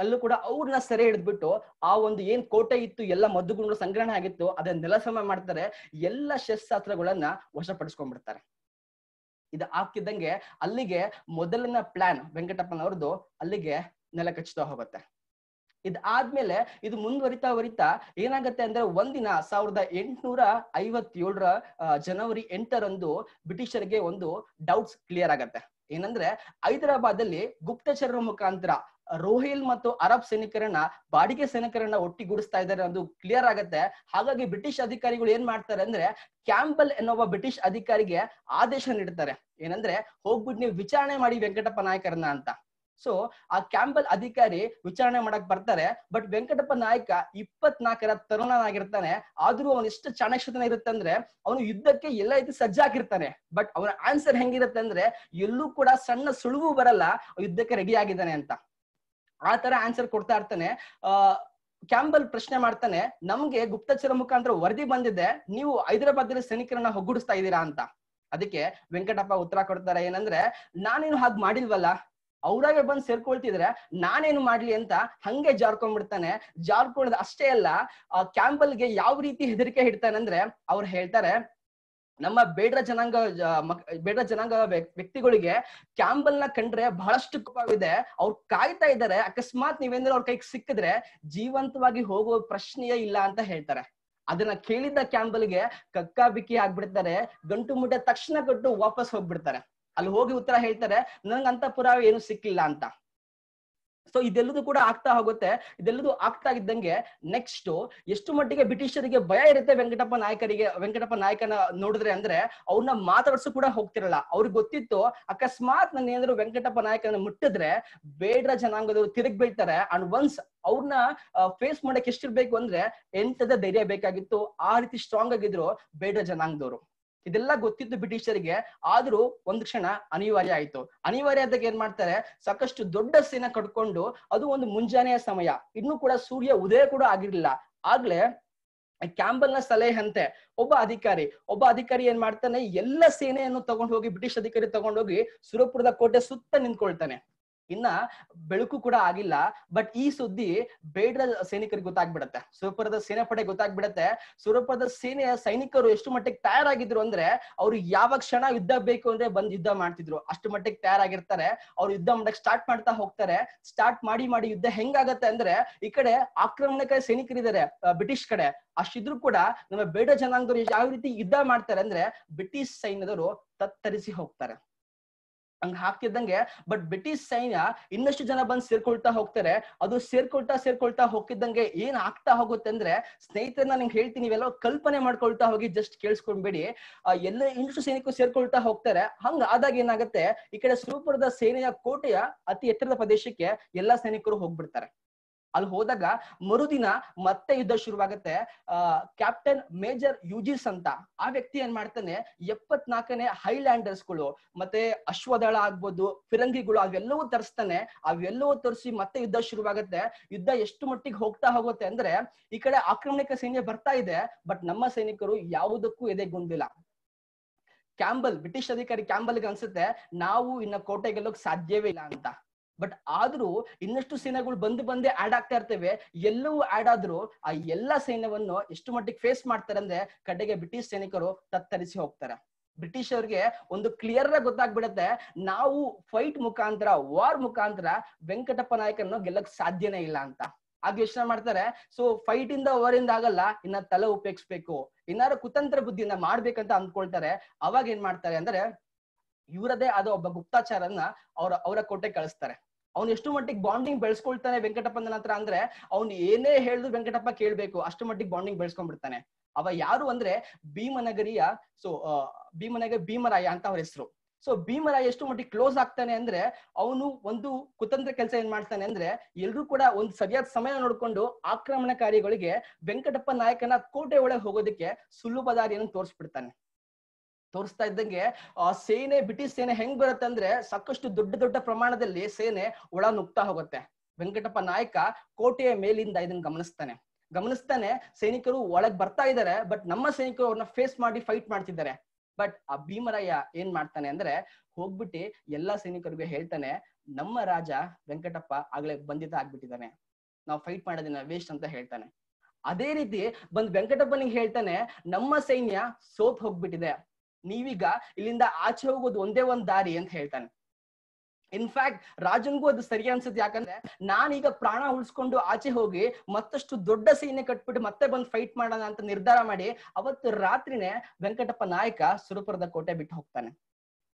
M: ಅಲ್ಲೂ ಕೂಡ ಅವ್ರನ್ನ ಸೆರೆ ಹಿಡಿದ್ಬಿಟ್ಟು ಆ ಒಂದು ಏನ್ ಕೋಟೆ ಇತ್ತು, ಎಲ್ಲ ಮದ್ದುಗುಂಡು ಸಂಗ್ರಹಣೆ ಆಗಿತ್ತು ಅದನ್ನ ನೆಲಸಮ ಮಾಡ್ತಾರೆ, ಎಲ್ಲ ಶಸ್ತ್ರಾಸ್ತ್ರಗಳನ್ನ ವಶಪಡಿಸ್ಕೊಂಡ್ಬಿಡ್ತಾರೆ. ಇದು ಆಗ್ತಿದ್ದಂಗೆ ಅಲ್ಲಿಗೆ ಮೊದಲಿನ ಪ್ಲಾನ್ ವೆಂಕಟಪ್ಪನವ್ರದ್ದು ಅಲ್ಲಿಗೆ ನೆಲ ಕಚ್ಚುತ್ತಾ ಹೋಗುತ್ತೆ. ಇದಾದ್ಮೇಲೆ ಇದು ಮುಂದುವರಿತಾ ವರಿತಾ ಏನಾಗತ್ತೆ ಅಂದ್ರೆ ಒಂದಿನ ಸಾವಿರದ ಎಂಟುನೂರ ಐವತ್ತೇಳರ ಜನವರಿ ಎಂಟರಂದು ಬ್ರಿಟಿಷರಿಗೆ ಒಂದು ಡೌಟ್ಸ್ ಕ್ಲಿಯರ್ ಆಗತ್ತೆ. ಏನಂದ್ರೆ ಹೈದರಾಬಾದ್ ಅಲ್ಲಿ ಗುಪ್ತಚರರ ಮುಖಾಂತರ ರೋಹಿಲ್ ಮತ್ತು ಅರಬ್ ಸೈನಿಕರನ್ನ, ಬಾಡಿಗೆ ಸೈನಿಕರನ್ನ ಒಟ್ಟಿಗೂಡಿಸ್ತಾ ಇದ್ದಾರೆ ಅದು ಕ್ಲಿಯರ್ ಆಗತ್ತೆ. ಹಾಗಾಗಿ ಬ್ರಿಟಿಷ್ ಅಧಿಕಾರಿಗಳು ಏನ್ ಮಾಡ್ತಾರೆ ಅಂದ್ರೆ, ಕ್ಯಾಂಬಲ್ ಎನ್ನುವ ಬ್ರಿಟಿಷ್ ಅಧಿಕಾರಿಗೆ ಆದೇಶ ನೀಡ್ತಾರೆ. ಏನಂದ್ರೆ ಹೋಗ್ಬಿಟ್ಟು ನೀವು ವಿಚಾರಣೆ ಮಾಡಿ ವೆಂಕಟಪ್ಪ ನಾಯಕರನ್ನ ಅಂತ. ಸೊ ಆ ಕ್ಯಾಂಬಲ್ ಅಧಿಕಾರಿ ವಿಚಾರಣೆ ಮಾಡಕ್ ಬರ್ತಾರೆ, ಬಟ್ ವೆಂಕಟಪ್ಪ ನಾಯಕ ಇಪ್ಪತ್ನಾಲ್ಕರ ತರುಣನಾಗಿರ್ತಾನೆ. ಆದ್ರೂ ಅವನ ಎಷ್ಟು ಚಾಣಕ್ಷತನ ಇರುತ್ತೆ ಅಂದ್ರೆ, ಅವನು ಯುದ್ಧಕ್ಕೆ ಎಲ್ಲ ರೀತಿ ಸಜ್ಜಾಗಿರ್ತಾನೆ ಬಟ್ ಅವನ ಆನ್ಸರ್ ಹೆಂಗಿರುತ್ತೆ ಅಂದ್ರೆ, ಎಲ್ಲೂ ಕೂಡ ಸಣ್ಣ ಸುಳುವು ಬರಲ್ಲ, ಯುದ್ಧಕ್ಕೆ ರೆಡಿ ಆಗಿದ್ದಾನೆ ಅಂತ. ಆ ತರ ಆನ್ಸರ್ ಕೊಡ್ತಾ ಇರ್ತಾನೆ. ಕ್ಯಾಂಬಲ್ ಪ್ರಶ್ನೆ ಮಾಡ್ತಾನೆ, ನಮ್ಗೆ ಗುಪ್ತಚರ ಮುಖಾಂತರ ವರದಿ ಬಂದಿದೆ, ನೀವು ಹೈದರಾಬಾದ್ ಸೈನಿಕರನ್ನ ಒಗ್ಗೂಡಿಸ್ತಾ ಇದ್ದೀರಾ ಅಂತ. ಅದಕ್ಕೆ ವೆಂಕಟಪ್ಪ ಉತ್ತರ ಕೊಡ್ತಾರೆ, ಏನಂದ್ರೆ, ನಾನೇನು ಹಾಗೆ ಮಾಡಿಲ್ವಲ್ಲ? ಅವ್ರಾಗೆ ಬಂದು ಸೇರ್ಕೊಳ್ತಿದ್ರೆ ನಾನೇನು ಮಾಡ್ಲಿ ಅಂತ ಹಂಗೆ ಜಾರ್ಕೊಂಡ್ಬಿಡ್ತಾನೆ. ಜಾರ್ಕೊಂಡ್ ಅಷ್ಟೇ ಅಲ್ಲ, ಆ ಕ್ಯಾಂಬಲ್ಗೆ ಯಾವ ರೀತಿ ಹೆದರಿಕೆ ಇಡ್ತಾನೆ ಅಂದ್ರೆ, ಅವ್ರು ಹೇಳ್ತಾರೆ ನಮ್ಮ ಬೇಡ್ರ ಜನಾಂಗ ಬೇಡ್ರ ಜನಾಂಗ ವ್ಯ- ವ್ಯಕ್ತಿಗಳಿಗೆ ಕ್ಯಾಂಬಲ್ನ ಕಂಡ್ರೆ ಬಹಳಷ್ಟು ಕೋಪವಿದೆ. ಅವ್ರು ಕಾಯ್ತಾ ಇದ್ದಾರೆ. ಅಕಸ್ಮಾತ್ ನೀವೇಂದ್ರೆ ಅವ್ರ ಕೈಗೆ ಸಿಕ್ಕಿದ್ರೆ ಜೀವಂತವಾಗಿ ಹೋಗೋ ಪ್ರಶ್ನೆಯೇ ಇಲ್ಲ ಅಂತ ಹೇಳ್ತಾರೆ. ಅದನ್ನ ಕೇಳಿದ್ದ ಕ್ಯಾಂಬಲ್ಗೆ ಕಕ್ಕಾ ಬಿಕ್ಕಿ ಆಗ್ಬಿಡ್ತಾರೆ. ಗಂಟು ಮುಟ್ಟೆ ತಕ್ಷಣ ಕೊಟ್ಟು ವಾಪಸ್ ಹೋಗ್ಬಿಡ್ತಾರೆ. ಅಲ್ಲಿ ಹೋಗಿ ಉತ್ತರ ಹೇಳ್ತಾರೆ ನಂಗೆ ಅಂತ ಪುರಾವೆ ಏನು ಸಿಕ್ಕಿಲ್ಲ ಅಂತ. ಸೊ ಇದೆಲ್ಲದೂ ಕೂಡ ಆಗ್ತಾ ಹೋಗುತ್ತೆ. ಇದೆಲ್ಲದೂ ಆಗ್ತಾ ಇದ್ದಂಗೆ ನೆಕ್ಸ್ಟ್ ಎಷ್ಟು ಮಟ್ಟಿಗೆ ಬ್ರಿಟಿಷರಿಗೆ ಭಯ ಇರುತ್ತೆ ವೆಂಕಟಪ್ಪ ನಾಯಕರಿಗೆ, ವೆಂಕಟಪ್ಪ ನಾಯಕನ ನೋಡಿದ್ರೆ ಅಂದ್ರೆ ಅವ್ರನ್ನ ಮಾತಾಡ್ಸು ಕೂಡ ಹೋಗ್ತಿರಲ್ಲ. ಅವ್ರಿಗೆ ಗೊತ್ತಿತ್ತು, ಅಕಸ್ಮಾತ್ ನನ್ನ ಏನಾದ್ರು ವೆಂಕಟಪ್ಪ ನಾಯಕನ ಮುಟ್ಟಿದ್ರೆ ಬೇಡ್ರ ಜನಾಂಗದವರು ತಿರುಗಿ ಬೀಳ್ತಾರೆ. ಅಂಡ್ ಒನ್ಸ್ ಅವ್ರನ್ನ ಫೇಸ್ ಮಾಡಕ್ ಎಷ್ಟಿರ್ಬೇಕು ಅಂದ್ರೆ ಎಂತದ ಧೈರ್ಯ ಬೇಕಾಗಿತ್ತು. ಆ ರೀತಿ ಸ್ಟ್ರಾಂಗ್ ಆಗಿದ್ರು ಬೇಡ್ರ ಜನಾಂಗದವರು. ಇದೆಲ್ಲ ಗೊತ್ತಿತ್ತು ಬ್ರಿಟಿಷರಿಗೆ ಆದ್ರೂ ಒಂದ್ ಕ್ಷಣ ಅನಿವಾರ್ಯ ಆಯ್ತು. ಅನಿವಾರ್ಯ ಆದಾಗ ಏನ್ ಮಾಡ್ತಾರೆ? ಸಾಕಷ್ಟು ದೊಡ್ಡ ಸೇನೆ ಕಟ್ಕೊಂಡು ಅದು ಒಂದು ಮುಂಜಾನೆಯ ಸಮಯ. ಇನ್ನೂ ಕೂಡ ಸೂರ್ಯ ಉದಯ ಕೂಡ ಆಗಿರ್ಲಿಲ್ಲ. ಆಗ್ಲೇ ನ ಸಲಹೆಯಂತೆ ಒಬ್ಬ ಅಧಿಕಾರಿ ಒಬ್ಬ ಅಧಿಕಾರಿ ಏನ್ ಮಾಡ್ತಾನೆ? ಎಲ್ಲ ಸೇನೆಯನ್ನು ತಗೊಂಡು ಹೋಗಿ, ಬ್ರಿಟಿಷ್ ಅಧಿಕಾರಿ ತಗೊಂಡೋಗಿ ಸುರಪುರದ ಕೋಟೆ ಸುತ್ತ ನಿಂತ್ಕೊಳ್ತಾನೆ. ಇನ್ನ ಬೆಳಕು ಕೂಡ ಆಗಿಲ್ಲ ಬಟ್ ಈ ಸುದ್ದಿ ಬೇಡ ಸೈನಿಕರಿಗೆ ಗೊತ್ತಾಗ್ಬಿಡತ್ತೆ. ಸುರಪುರದ ಸೇನಾಪಡೆ ಗೊತ್ತಾಗ್ಬಿಡತ್ತೆ. ಸುರಪುರದ ಸೇನೆಯ ಸೈನಿಕರು ಎಷ್ಟು ಮಟ್ಟಿಗೆ ತಯಾರಾಗಿದ್ರು ಅಂದ್ರೆ ಅವ್ರು ಯಾವ ಕ್ಷಣ ಯುದ್ಧ ಬೇಕು ಅಂದ್ರೆ ಬಂದ್ ಯುದ್ಧ ಮಾಡ್ತಿದ್ರು. ಅಷ್ಟು ಮಟ್ಟಿಗೆ ತಯಾರಾಗಿರ್ತಾರೆ. ಅವ್ರು ಯುದ್ಧ ಮಾಡಕ್ ಸ್ಟಾರ್ಟ್ ಮಾಡ್ತಾ ಹೋಗ್ತಾರೆ. ಸ್ಟಾರ್ಟ್ ಮಾಡಿ ಮಾಡಿ ಯುದ್ಧ ಹೆಂಗಾಗತ್ತೆ ಅಂದ್ರೆ ಈ ಕಡೆ ಆಕ್ರಮಣಕಾರಿ ಸೈನಿಕರಿದ್ದಾರೆ ಬ್ರಿಟಿಷ್ ಕಡೆ. ಅಷ್ಟಿದ್ರು ಕೂಡ ನಮ್ಮ ಬೇಡ ಜನಾಂಗದವರು ಯಾವ ರೀತಿ ಯುದ್ಧ ಮಾಡ್ತಾರೆ ಅಂದ್ರೆ ಬ್ರಿಟಿಷ್ ಸೈನ್ಯದವರು ತತ್ತರಿಸಿ ಹೋಗ್ತಾರೆ. ಹಂಗ ಹಾಕ್ತಿದ್ದಂಗೆ ಬಟ್ ಬ್ರಿಟಿಷ್ ಸೈನ್ಯ ಇನ್ನಷ್ಟು ಜನ ಬಂದು ಸೇರ್ಕೊಳ್ತಾ ಹೋಗ್ತಾರೆ. ಅದು ಸೇರ್ಕೊಳ್ತಾ ಸೇರ್ಕೊಳ್ತಾ ಹೋಗಿದ್ದಂಗೆ ಏನ್ ಆಗ್ತಾ ಹೋಗುತ್ತೆ ಅಂದ್ರೆ, ಸ್ನೇಹಿತರನ್ನ ನಿಂಗೆ ಹೇಳ್ತೀನಿ ಇವೆಲ್ಲ ಕಲ್ಪನೆ ಮಾಡ್ಕೊಳ್ತಾ ಹೋಗಿ ಜಸ್ಟ್ ಕೇಳಿಸ್ಕೊಂಡ್ಬೇಡಿ. ಎಲ್ಲ ಇನ್ನಷ್ಟು ಸೈನಿಕರು ಸೇರ್ಕೊಳ್ತಾ ಹೋಗ್ತಾರೆ. ಹಂಗ ಆದಾಗ ಏನಾಗುತ್ತೆ, ಈ ಕಡೆ ಸುರಪುರದ ಸೇನೆಯ ಕೋಟೆಯ ಅತಿ ಎತ್ತರದ ಪ್ರದೇಶಕ್ಕೆ ಎಲ್ಲಾ ಸೈನಿಕರು ಹೋಗ್ಬಿಡ್ತಾರೆ. ಅಲ್ಲಿ ಹೋದಾಗ ಮರುದಿನ ಮತ್ತೆ ಯುದ್ಧ ಶುರುವಾಗುತ್ತೆ. ಕ್ಯಾಪ್ಟನ್ ಮೇಜರ್ ಯುಜಿಸ್ ಅಂತ. ಆ ವ್ಯಕ್ತಿ ಏನ್ ಮಾಡ್ತಾನೆ? ಎಪ್ಪತ್ನಾಲ್ಕನೇ ಹೈಲ್ಯಾಂಡರ್ಸ್ಗಳು ಮತ್ತೆ ಅಶ್ವದಳ ಆಗ್ಬೋದು, ಫಿರಂಗಿಗಳು ಅವೆಲ್ಲವೂ ತರಿಸ್ತಾನೆ. ಅವೆಲ್ಲವೂ ತರಿಸಿ ಮತ್ತೆ ಯುದ್ಧ ಶುರುವಾಗುತ್ತೆ. ಯುದ್ಧ ಎಷ್ಟು ಮಟ್ಟಿಗೆ ಹೋಗ್ತಾ ಹೋಗುತ್ತೆ ಅಂದ್ರೆ, ಈ ಕಡೆ ಆಕ್ರಮಣಿಕ ಸೈನ್ಯ ಬರ್ತಾ ಇದೆ, ಬಟ್ ನಮ್ಮ ಸೈನಿಕರು ಯಾವುದಕ್ಕೂ ಎದೆಗುಂದಿಲ್ಲ ಕ್ಯಾಂಬಲ್, ಬ್ರಿಟಿಷ್ ಅಧಿಕಾರಿ ಕ್ಯಾಂಬಲ್ಗೆ ಅನ್ಸುತ್ತೆ, ನಾವು ಇನ್ನ ಕೋಟೆ ಗೆಲ್ಲೋಕ್ ಸಾಧ್ಯವೇ ಇಲ್ಲ ಅಂತ. ಬಟ್ ಆದ್ರೂ ಇನ್ನಷ್ಟು ಸೇನೆಗಳು ಬಂದು ಬಂದೇ ಆಡ್ ಆಗ್ತಾ ಇರ್ತವೆ. ಎಲ್ಲವೂ ಆಡ್ ಆದ್ರೂ ಆ ಎಲ್ಲಾ ಸೈನ್ಯವನ್ನು ಎಷ್ಟು ಮಟ್ಟಿಗೆ ಫೇಸ್ ಮಾಡ್ತಾರೆ ಅಂದ್ರೆ ಕಡೆಗೆ ಬ್ರಿಟಿಷ್ ಸೈನಿಕರು ತತ್ತರಿಸಿ ಹೋಗ್ತಾರೆ. ಬ್ರಿಟಿಷ್ ಅವ್ರಿಗೆ ಒಂದು ಕ್ಲಿಯರ್ ಆಗಿ ಗೊತ್ತಾಗ್ಬಿಡತ್ತೆ. ನಾವು ಫೈಟ್ ಮುಖಾಂತರ ವಾರ್ ಮುಖಾಂತರ ವೆಂಕಟಪ್ಪ ನಾಯಕನ್ನು ಗೆಲ್ಲಕ್ ಸಾಧ್ಯನೇ ಇಲ್ಲ ಅಂತ. ಆಗ ಯೋಚನೆ ಮಾಡ್ತಾರೆ ಸೊ ಫೈಟ್ ಇಂದ ಓವರ್ ಇಂದ ಆಗಲ್ಲ, ಇನ್ನ ತಲೆ ಉಪಯೋಗಿಸ್ಬೇಕು ಇನ್ನಾರು ಕುತಂತ್ರ ಬುದ್ಧಿಯನ್ನ ಮಾಡ್ಬೇಕಂತ ಅಂದ್ಕೊಳ್ತಾರೆ. ಅವಾಗ ಏನ್ ಮಾಡ್ತಾರೆ ಅಂದ್ರೆ ಇವರದೇ ಆದ ಒಬ್ಬ ಗುಪ್ತಾಚಾರನ್ನ ಅವ್ರ, ಅವರ ಕೋಟೆ ಕಳಿಸ್ತಾರೆ. ಅವ್ನು ಎಷ್ಟು ಮಟ್ಟಿಗೆ ಬಾಂಡಿಂಗ್ ಬೆಳೆಸ್ಕೊಳ್ತಾನೆ ವೆಂಕಟಪ್ಪನ ಹತ್ರ ಅಂದ್ರೆ, ಅವ್ನು ಏನೇ ಹೇಳಿದ್ರು ವೆಂಕಟಪ್ಪ ಕೇಳ್ಬೇಕು, ಅಷ್ಟು ಮಟ್ಟಿಗೆ ಬಾಂಡಿಂಗ್ ಬೆಳೆಸ್ಕೊಂಡ್ಬಿಡ್ತಾನೆ. ಅವ ಯಾರು ಅಂದ್ರೆ ಭೀಮನಗರಿಯ ಸೊ ಭೀಮನಗರ ಭೀಮರಾಯ ಅಂತ ಅವ್ರ ಹೆಸರು. ಸೊ ಭೀಮರಾಯ ಎಷ್ಟು ಮಟ್ಟಿಗೆ ಕ್ಲೋಸ್ ಆಗ್ತಾನೆ ಅಂದ್ರೆ, ಅವನು ಒಂದು ಕುತಂತ್ರ ಕೆಲಸ ಏನ್ ಮಾಡ್ತಾನೆ ಅಂದ್ರೆ, ಎಲ್ರೂ ಕೂಡ ಒಂದು ಸರಿಯಾದ ಸಮಯ ನೋಡ್ಕೊಂಡು ಆಕ್ರಮಣಕಾರಿಗಳಿಗೆ ವೆಂಕಟಪ್ಪ ನಾಯಕನ ಕೋಟೆ ಒಳಗೆ ಹೋಗೋದಕ್ಕೆ ಸುಲಭ ದಾರಿಯನ್ನು ತೋರಿಸ್ಬಿಡ್ತಾನೆ. ತೋರಿಸ್ತಾ ಇದ್ದಂಗೆ, ಆ ಸೇನೆ, ಬ್ರಿಟಿಷ್ ಸೇನೆ ಹೆಂಗ್ ಬರುತ್ತೆ ಅಂದ್ರೆ ಸಾಕಷ್ಟು ದೊಡ್ಡ ದೊಡ್ಡ ಪ್ರಮಾಣದಲ್ಲಿ ಸೇನೆ ಒಳ ನುಗ್ತಾ ಹೋಗುತ್ತೆ. ವೆಂಕಟಪ್ಪ ನಾಯಕ ಕೋಟೆಯ ಮೇಲಿಂದ ಇದನ್ನ ಗಮನಿಸ್ತಾನೆ. ಗಮನಿಸ್ತಾನೆ ಸೈನಿಕರು ಒಳಗ್ ಬರ್ತಾ ಇದಾರೆ ಬಟ್ ನಮ್ಮ ಸೈನಿಕರು ಅವ್ರನ್ನ ಫೇಸ್ ಮಾಡಿ ಫೈಟ್ ಮಾಡ್ತಿದ್ದಾರೆ. ಬಟ್ ಆ ಭೀಮರಾಯ ಏನ್ ಮಾಡ್ತಾನೆ ಅಂದ್ರೆ ಹೋಗ್ಬಿಟ್ಟು ಎಲ್ಲಾ ಸೈನಿಕರಿಗೂ ಹೇಳ್ತಾನೆ, ನಮ್ಮ ರಾಜ ವೆಂಕಟಪ್ಪ ಆಗ್ಲೇ ಬಂಧಿತ ಆಗ್ಬಿಟ್ಟಿದ್ದಾನೆ. ನಾವು ಫೈಟ್ ಮಾಡೋದಿನ ವೇಸ್ಟ್ ಅಂತ ಹೇಳ್ತಾನೆ. ಅದೇ ರೀತಿ ಬಂದ್ ವೆಂಕಟಪ್ಪನಿಗೆ ಹೇಳ್ತಾನೆ, ನಮ್ಮ ಸೈನ್ಯ ಸೋಪ್ ಹೋಗ್ಬಿಟ್ಟಿದೆ. ನೀವೀಗ ಇಲ್ಲಿಂದ ಆಚೆ ಹೋಗೋದು ಒಂದೇ ಒಂದ್ ದಾರಿ ಅಂತ ಹೇಳ್ತಾನೆ. ಇನ್ಫ್ಯಾಕ್ಟ್ ರಾಜನ್ಗೂ ಅದು ಸರಿ ಅನ್ಸುತ್ತೆ. ಯಾಕಂದ್ರೆ ನಾನೀಗ ಪ್ರಾಣ ಉಳಿಸ್ಕೊಂಡು ಆಚೆ ಹೋಗಿ ಮತ್ತಷ್ಟು ದೊಡ್ಡ ಸೈನ್ಯ ಕಟ್ಬಿಟ್ಟು ಮತ್ತೆ ಬಂದು ಫೈಟ್ ಮಾಡೋಣ ಅಂತ ನಿರ್ಧಾರ ಮಾಡಿ ಅವತ್ತು ರಾತ್ರಿನೇ ವೆಂಕಟಪ್ಪ ನಾಯಕ ಸುರಪುರದ ಕೋಟೆ ಬಿಟ್ಟು ಹೋಗ್ತಾನೆ.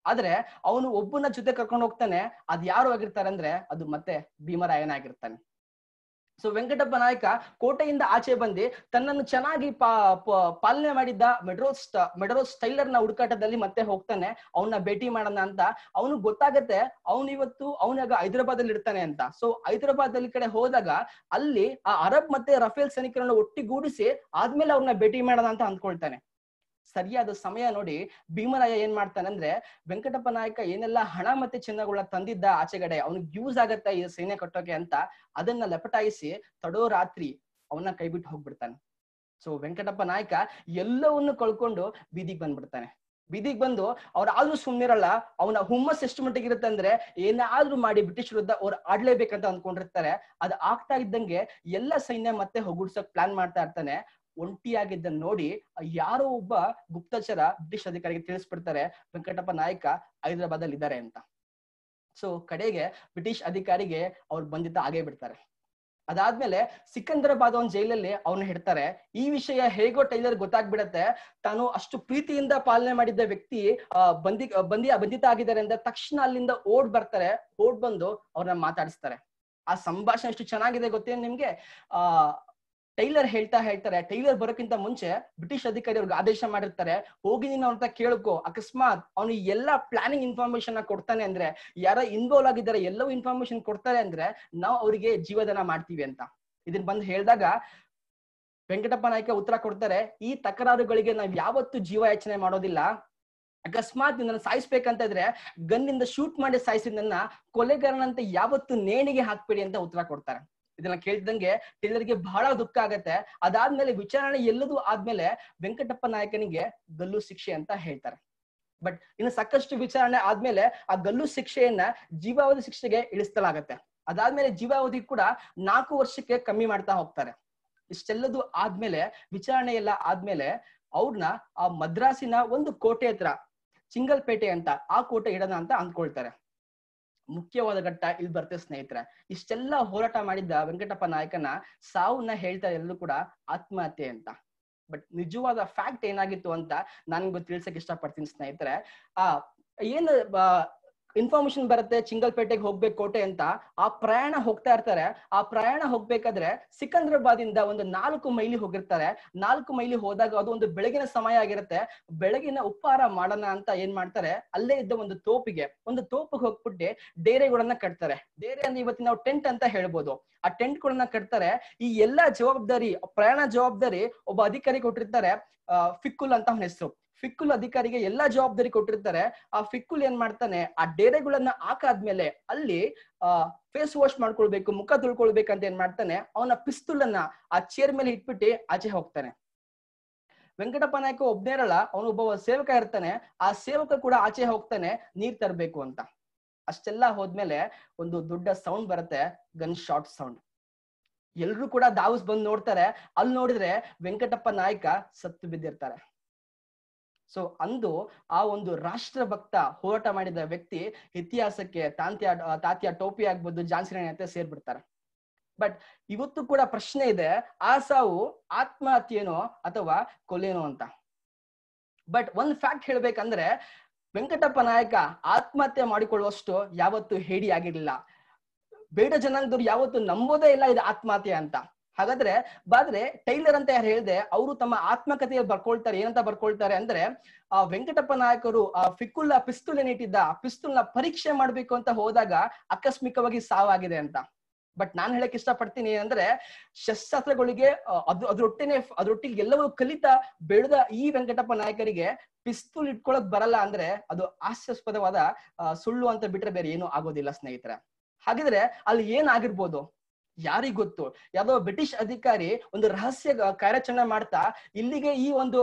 M: ಆದ್ರೆ ಅವನು ಒಬ್ಬನ ಜೊತೆ ಕರ್ಕೊಂಡು ಹೋಗ್ತಾನೆ. ಅದ್ ಯಾರು ಆಗಿರ್ತಾರೆ ಅಂದ್ರೆ ಅದು ಮತ್ತೆ ಭೀಮರಾಯನ ಆಗಿರ್ತಾನೆ. ಸೊ ವೆಂಕಟಪ್ಪ ನಾಯಕ ಕೋಟೆಯಿಂದ ಆಚೆ ಬಂದು. ತನ್ನನ್ನು ಚೆನ್ನಾಗಿ ಪಾಲನೆ ಮಾಡಿದ್ದ ಮೆಡ್ರೋಸ್ ಮೆಡ್ರೋಸ್ ಸ್ಟೈಲರ್ನ ಹುಡುಕಾಟದಲ್ಲಿ ಮತ್ತೆ ಹೋಗ್ತಾನೆ. ಅವನ್ನ ಭೇಟಿ ಮಾಡೋಣ ಅಂತ. ಅವನು ಗೊತ್ತಾಗತ್ತೆ, ಅವನು ಇವತ್ತು ಅವನಾಗ ಹೈದರಾಬಾದ್ ಅಲ್ಲಿ ಇರ್ತಾನೆ ಅಂತ. ಸೊ ಹೈದರಾಬಾದ್ ಅಲ್ಲಿ ಕಡೆ ಹೋದಾಗ ಅಲ್ಲಿ ಆ ಅರಬ್ ಮತ್ತೆ ರಫೇಲ್ ಸೈನಿಕರನ್ನ ಒಟ್ಟಿಗೂಡಿಸಿ ಆದ್ಮೇಲೆ ಅವ್ರನ್ನ ಭೇಟಿ ಮಾಡೋಣ ಅಂತ ಅಂದ್ಕೊಳ್ತಾನೆ. ಸರಿಯಾದ ಸಮಯ ನೋಡಿ ಭೀಮರಾಯ ಏನ್ ಮಾಡ್ತಾನೆ ಅಂದ್ರೆ ವೆಂಕಟಪ್ಪ ನಾಯಕ ಏನೆಲ್ಲ ಹಣ ಮತ್ತೆ ಚಿನ್ನಗಳ ತಂದಿದ್ದ ಆಚೆಗಡೆ, ಅವ್ನಿಗೆ ಯೂಸ್ ಆಗತ್ತೆ ಈ ಸೈನ್ಯ ಕಟ್ಟೋಕೆ ಅಂತ ಅದನ್ನ ಲಪಟಾಯಿಸಿ ತಡೋ ರಾತ್ರಿ ಅವನ್ನ ಕೈಬಿಟ್ಟು ಹೋಗ್ಬಿಡ್ತಾನೆ. ಸೊ ವೆಂಕಟಪ್ಪ ನಾಯಕ ಎಲ್ಲವನ್ನು ಕಳ್ಕೊಂಡು ಬೀದಿಗೆ ಬಂದ್ಬಿಡ್ತಾನೆ. ಬೀದಿಗೆ ಬಂದು ಅವ್ರ ಆದ್ರೂ ಸುಮ್ನಿರಲ್ಲ, ಅವನ ಹುಮ್ಮಸ್ ಎಷ್ಟು ಮಟ್ಟಿಗೆ ಇರುತ್ತೆ ಅಂದ್ರೆ ಏನಾದ್ರೂ ಮಾಡಿ ಬ್ರಿಟಿಷ್ ವಿರುದ್ಧ ಅವ್ರು ಆಡ್ಲೇಬೇಕಂತ ಅಂದ್ಕೊಂಡಿರ್ತಾರೆ. ಅದ್ ಆಗ್ತಾ ಇದ್ದಂಗೆ ಎಲ್ಲ ಸೈನ್ಯ ಮತ್ತೆ ಹೊಗುಡ್ಸಕ್ ಪ್ಲಾನ್ ಮಾಡ್ತಾ ಇರ್ತಾನೆ. ಒಂಟಿಯಾಗಿದ್ದ ನೋಡಿ, ಯಾರೋ ಒಬ್ಬ ಗುಪ್ತಚರ ಬ್ರಿಟಿಷ್ ಅಧಿಕಾರಿಗೆ ತಿಳಿಸ್ಬಿಡ್ತಾರೆ, ವೆಂಕಟಪ್ಪ ನಾಯಕ ಹೈದರಾಬಾದ್ ಅಲ್ಲಿ ಇದ್ದಾರೆ ಅಂತ. ಸೊ ಕಡೆಗೆ ಬ್ರಿಟಿಷ್ ಅಧಿಕಾರಿಗೆ ಅವ್ರು ಬಂಧಿತ ಆಗೇ ಬಿಡ್ತಾರೆ. ಅದಾದ್ಮೇಲೆ ಸಿಕಂದರಾಬಾದ್ ಒಂದು ಜೈಲಲ್ಲಿ ಅವನ್ನ ಹಿಡ್ತಾರೆ. ಈ ವಿಷಯ ಹೇಗೋ ಟೈಲರ್ ಗೊತ್ತಾಗ್ಬಿಡತ್ತೆ. ತಾನು ಅಷ್ಟು ಪ್ರೀತಿಯಿಂದ ಪಾಲನೆ ಮಾಡಿದ್ದ ವ್ಯಕ್ತಿ ಬಂಧಿ ಬಂದಿ ಬಂಧಿತ ಆಗಿದ್ದಾರೆ ಅಂತ ತಕ್ಷಣ ಅಲ್ಲಿಂದ ಓಡ್ ಬರ್ತಾರೆ. ಓಡ್ ಬಂದು ಅವ್ರನ್ನ ಮಾತಾಡಿಸ್ತಾರೆ. ಆ ಸಂಭಾಷಣೆ ಎಷ್ಟು ಚೆನ್ನಾಗಿದೆ ಗೊತ್ತೇನು ನಿಮ್ಗೆ? ಆ ಟೈಲರ್ ಹೇಳ್ತಾ ಹೇಳ್ತಾರೆ, ಟೈಲರ್ ಬರೋಕ್ಕಿಂತ ಮುಂಚೆ ಬ್ರಿಟಿಷ್ ಅಧಿಕಾರಿ ಅವ್ರಿಗೆ ಆದೇಶ ಮಾಡಿರ್ತಾರೆ, ಹೋಗಿ ನೀನು ಅವ್ರ ಕೇಳ್ಕೊ, ಅಕಸ್ಮಾತ್ ಅವನು ಎಲ್ಲಾ ಪ್ಲಾನಿಂಗ್ ಇನ್ಫಾರ್ಮೇಶನ್ ಕೊಡ್ತಾನೆ ಅಂದ್ರೆ, ಯಾರ ಇನ್ವಾಲ್ವ್ ಆಗಿದ್ದಾರೆ, ಎಲ್ಲವೂ ಇನ್ಫಾರ್ಮೇಶನ್ ಕೊಡ್ತಾರೆ ಅಂದ್ರೆ ನಾವು ಅವರಿಗೆ ಜೀವದಾನ ಮಾಡ್ತೀವಿ ಅಂತ. ಇದನ್ ಬಂದು ಹೇಳಿದಾಗ ವೆಂಕಟಪ್ಪ ನಾಯ್ಕ ಉತ್ತರ ಕೊಡ್ತಾರೆ, ಈ ತಕರಾರುಗಳಿಗೆ ನಾವ್ ಯಾವತ್ತೂ ಜೀವ ಯಾಚನೆ ಮಾಡೋದಿಲ್ಲ. ಅಕಸ್ಮಾತ್ ನಿನ್ನ ಸಾಯಿಸ್ಬೇಕಂತ ಇದ್ರೆ ಗನ್ನಿಂದ ಶೂಟ್ ಮಾಡಿ ಸಾಯಿಸಿದ ನನ್ನ ಕೊಲೆಗಾರನಂತೆ ಯಾವತ್ತು ನೇಣಿಗೆ ಹಾಕ್ಬೇಡಿ ಅಂತ ಉತ್ತರ ಕೊಡ್ತಾರೆ. ಇದನ್ನ ಕೇಳಿದಂಗೆ ಟೇಲರ್ಗೆ ಬಹಳ ದುಃಖ ಆಗತ್ತೆ. ಅದಾದ್ಮೇಲೆ ವಿಚಾರಣೆ ಎಲ್ಲದೂ ಆದ್ಮೇಲೆ ವೆಂಕಟಪ್ಪ ನಾಯಕನಿಗೆ ಗಲ್ಲು ಶಿಕ್ಷೆ ಅಂತ ಹೇಳ್ತಾರೆ. ಬಟ್ ಇನ್ನು ಸಾಕಷ್ಟು ವಿಚಾರಣೆ ಆದ್ಮೇಲೆ ಆ ಗಲ್ಲು ಶಿಕ್ಷೆಯನ್ನ ಜೀವಾವಧಿ ಶಿಕ್ಷೆಗೆ ಇಳಿಸಲಾಗತ್ತೆ. ಅದಾದ್ಮೇಲೆ ಜೀವಾವಧಿ ಕೂಡ ನಾಲ್ಕು ವರ್ಷಕ್ಕೆ ಕಮ್ಮಿ ಮಾಡ್ತಾ ಹೋಗ್ತಾರೆ. ಇಷ್ಟೆಲ್ಲದು ಆದ್ಮೇಲೆ ವಿಚಾರಣೆ ಎಲ್ಲ ಆದ್ಮೇಲೆ ಅವ್ರನ್ನ ಆ ಮದ್ರಾಸಿನ ಒಂದು ಕೋಟೆ ಹತ್ರ, ಚಿಂಗಲ್ಪೇಟೆ ಅಂತ ಆ ಕೋಟೆ ಇಡೋಣ ಅಂತ ಅಂದ್ಕೊಳ್ತಾರೆ. ಮುಖ್ಯವಾದ ಘಟ್ಟ ಇಲ್ಲಿ ಬರ್ತೇವೆ ಸ್ನೇಹಿತರ. ಇಷ್ಟೆಲ್ಲ ಹೋರಾಟ ಮಾಡಿದ್ದ ವೆಂಕಟಪ್ಪ ನಾಯಕನ ಸಾವನ್ನ ಹೇಳ್ತಾ ಎಲ್ಲರೂ ಕೂಡ ಆತ್ಮಹತ್ಯೆ ಅಂತ. ಬಟ್ ನಿಜವಾದ ಫ್ಯಾಕ್ಟ್ ಏನಾಗಿತ್ತು ಅಂತ ನಾನು ತಿಳ್ಸಕ್ ಇಷ್ಟಪಡ್ತೀನಿ ಸ್ನೇಹಿತರೆ. ಆ, ಏನು ಇನ್ಫಾರ್ಮೇಶನ್ ಬರುತ್ತೆ ಚಿಂಗಲ್ಪೇಟೆಗೆ ಹೋಗ್ಬೇಕು ಕೋಟೆ ಅಂತ, ಆ ಪ್ರಯಾಣ ಹೋಗ್ತಾ ಇರ್ತಾರೆ. ಆ ಪ್ರಯಾಣ ಹೋಗ್ಬೇಕಾದ್ರೆ ಸಿಕಂದ್ರಾಬಾದ್ ಇಂದ ಒಂದು ನಾಲ್ಕು ಮೈಲಿ ಹೋಗಿರ್ತಾರೆ. ನಾಲ್ಕು ಮೈಲಿ ಹೋದಾಗ ಅದು ಒಂದು ಬೆಳಗಿನ ಸಮಯ ಆಗಿರುತ್ತೆ. ಬೆಳಗಿನ ಉಪಹಾರ ಮಾಡೋಣ ಅಂತ ಏನ್ ಮಾಡ್ತಾರೆ? ಅಲ್ಲೇ ಇದ್ದ ಒಂದು ತೋಪಿಗೆ ಒಂದು ತೋಪಿಗೆ ಹೋಗ್ಬಿಟ್ಟು ಡೇರೆಗಳನ್ನ ಕಟ್ತಾರೆ. ಡೇರೆ ಅಂದ್ರೆ ಇವತ್ತಿನ ನಾವು ಟೆಂಟ್ ಅಂತ ಹೇಳ್ಬೋದು. ಆ ಟೆಂಟ್ ಗಳನ್ನ ಕಟ್ತಾರೆ. ಈ ಎಲ್ಲಾ ಜವಾಬ್ದಾರಿ, ಪ್ರಯಾಣ ಜವಾಬ್ದಾರಿ ಒಬ್ಬ ಅಧಿಕಾರಿ ಕೊಟ್ಟಿರ್ತಾರೆ ಫಿಕ್ಕುಲ್ ಅಂತ ಅವನ ಹೆಸರು. ಫಿಕ್ಕುಲ್ ಅಧಿಕಾರಿಗೆ ಎಲ್ಲಾ ಜವಾಬ್ದಾರಿ ಕೊಟ್ಟಿರ್ತಾರೆ. ಆ ಫಿಕ್ಕುಲ್ ಏನ್ ಮಾಡ್ತಾನೆ? ಆ ಡೇರೆಗಳನ್ನ ಹಾಕಾದ್ಮೇಲೆ ಅಲ್ಲಿ ಫೇಸ್ ವಾಶ್ ಮಾಡ್ಕೊಳ್ಬೇಕು, ಮುಖ ತುಳ್ಕೊಳ್ಬೇಕಂತ ಏನ್ ಮಾಡ್ತಾನೆ? ಅವನ ಪಿಸ್ತೂಲ್ ಅನ್ನ ಆ ಚೇರ್ ಮೇಲೆ ಇಟ್ಬಿಟ್ಟು ಆಚೆ ಹೋಗ್ತಾನೆ. ವೆಂಕಟಪ್ಪ ನಾಯಕ ಒಬ್ನೇ ಇರಲ್ಲ, ಅವನು ಒಬ್ಬ ಸೇವಕ ಇರ್ತಾನೆ. ಆ ಸೇವಕ ಕೂಡ ಆಚೆ ಹೋಗ್ತಾನೆ, ನೀರ್ ತರಬೇಕು ಅಂತ. ಅಷ್ಟೆಲ್ಲ ಹೋದ್ಮೇಲೆ ಒಂದು ದೊಡ್ಡ ಸೌಂಡ್ ಬರುತ್ತೆ ಗನ್ ಶಾಟ್ ಸೌಂಡ್ ಎಲ್ರು ಕೂಡ ದಾವಸ್ ಬಂದು ನೋಡ್ತಾರೆ. ಅಲ್ಲಿ ನೋಡಿದ್ರೆ ವೆಂಕಟಪ್ಪ ನಾಯಕ ಸತ್ತು ಬಿದ್ದಿರ್ತಾರೆ. ಸೊ ಅಂದು ಆ ಒಂದು ರಾಷ್ಟ್ರ ಭಕ್ತ ಹೋರಾಟ ಮಾಡಿದ ವ್ಯಕ್ತಿ ಇತಿಹಾಸಕ್ಕೆ ತಾಂತ್ಯ ತಾತ್ಯ ಟೋಪಿ ಆಗ್ಬೋದು ಝಾನ್ಸಿ ರಾಣಿ ಅಂತ ಸೇರ್ಬಿಡ್ತಾರೆ. ಬಟ್ ಇವತ್ತು ಕೂಡ ಪ್ರಶ್ನೆ ಇದೆ, ಆ ಸಾವು ಆತ್ಮಹತ್ಯೆನೋ ಅಥವಾ ಕೊಲೆನೋ ಅಂತ? ಬಟ್ ಒಂದ್ ಫ್ಯಾಕ್ಟ್ ಹೇಳ್ಬೇಕಂದ್ರೆ, ವೆಂಕಟಪ್ಪ ನಾಯಕ ಆತ್ಮಹತ್ಯೆ ಮಾಡಿಕೊಳ್ಳುವಷ್ಟು ಯಾವತ್ತು ಹೇಡಿ ಆಗಿರ್ಲಿಲ್ಲ ಬೇಡ ಜನಾಂಗದವ್ರು ಯಾವತ್ತು ನಂಬೋದೇ ಇಲ್ಲ ಇದು ಆತ್ಮಹತ್ಯೆ ಅಂತ. ಹಾಗಾದ್ರೆ ಬಾದ್ರೆ ಟೈಲರ್ ಅಂತ ಯಾರು ಹೇಳಿದೆ, ಅವರು ತಮ್ಮ ಆತ್ಮಕಥೆಯಲ್ಲಿ ಬರ್ಕೊಳ್ತಾರೆ, ಏನಂತ ಬರ್ಕೊಳ್ತಾರೆ ಅಂದ್ರೆ, ಆ ವೆಂಕಟಪ್ಪ ನಾಯಕರು ಆ ಫಿಕ್ಕುಲ್ ಪಿಸ್ತೂಲ್ ಏನಿಟ್ಟಿದ್ದ ಆ ಪಿಸ್ತೂಲ್ನ ಪರೀಕ್ಷೆ ಮಾಡ್ಬೇಕು ಅಂತ ಹೋದಾಗ ಆಕಸ್ಮಿಕವಾಗಿ ಸಾವಾಗಿದೆ ಅಂತ. ಬಟ್ ನಾನ್ ಹೇಳಕ್ ಇಷ್ಟಪಡ್ತೀನಿ ಅಂದ್ರೆ ಶಸ್ತ್ರಾಸ್ತ್ರಗಳಿಗೆ ಅದು, ಅದ್ರೊಟ್ಟಿನೇ, ಅದ್ರೊಟ್ಟಿಗೆ ಎಲ್ಲವೂ ಕಲಿತ, ಬೆಳೆದ ಈ ವೆಂಕಟಪ್ಪ ನಾಯಕರಿಗೆ ಪಿಸ್ತೂಲ್ ಇಟ್ಕೊಳಕ್ ಬರಲ್ಲ ಅಂದ್ರೆ ಅದು ಹಾಸ್ಯಾಸ್ಪದವಾದ ಸುಳ್ಳು ಅಂತ ಬಿಟ್ರೆ ಬೇರೆ ಏನು ಆಗೋದಿಲ್ಲ ಸ್ನೇಹಿತರೆ. ಹಾಗಿದ್ರೆ ಅಲ್ಲಿ ಏನ್ ಆಗಿರ್ಬೋದು ಯಾರಿಗ್ ಗೊತ್ತು ಯಾವ್ದೋ ಬ್ರಿಟಿಷ್ ಅಧಿಕಾರಿ ಒಂದು ರಹಸ್ಯ ಕಾರ್ಯಾಚರಣೆ ಮಾಡ್ತಾ ಇಲ್ಲಿಗೆ ಈ ಒಂದು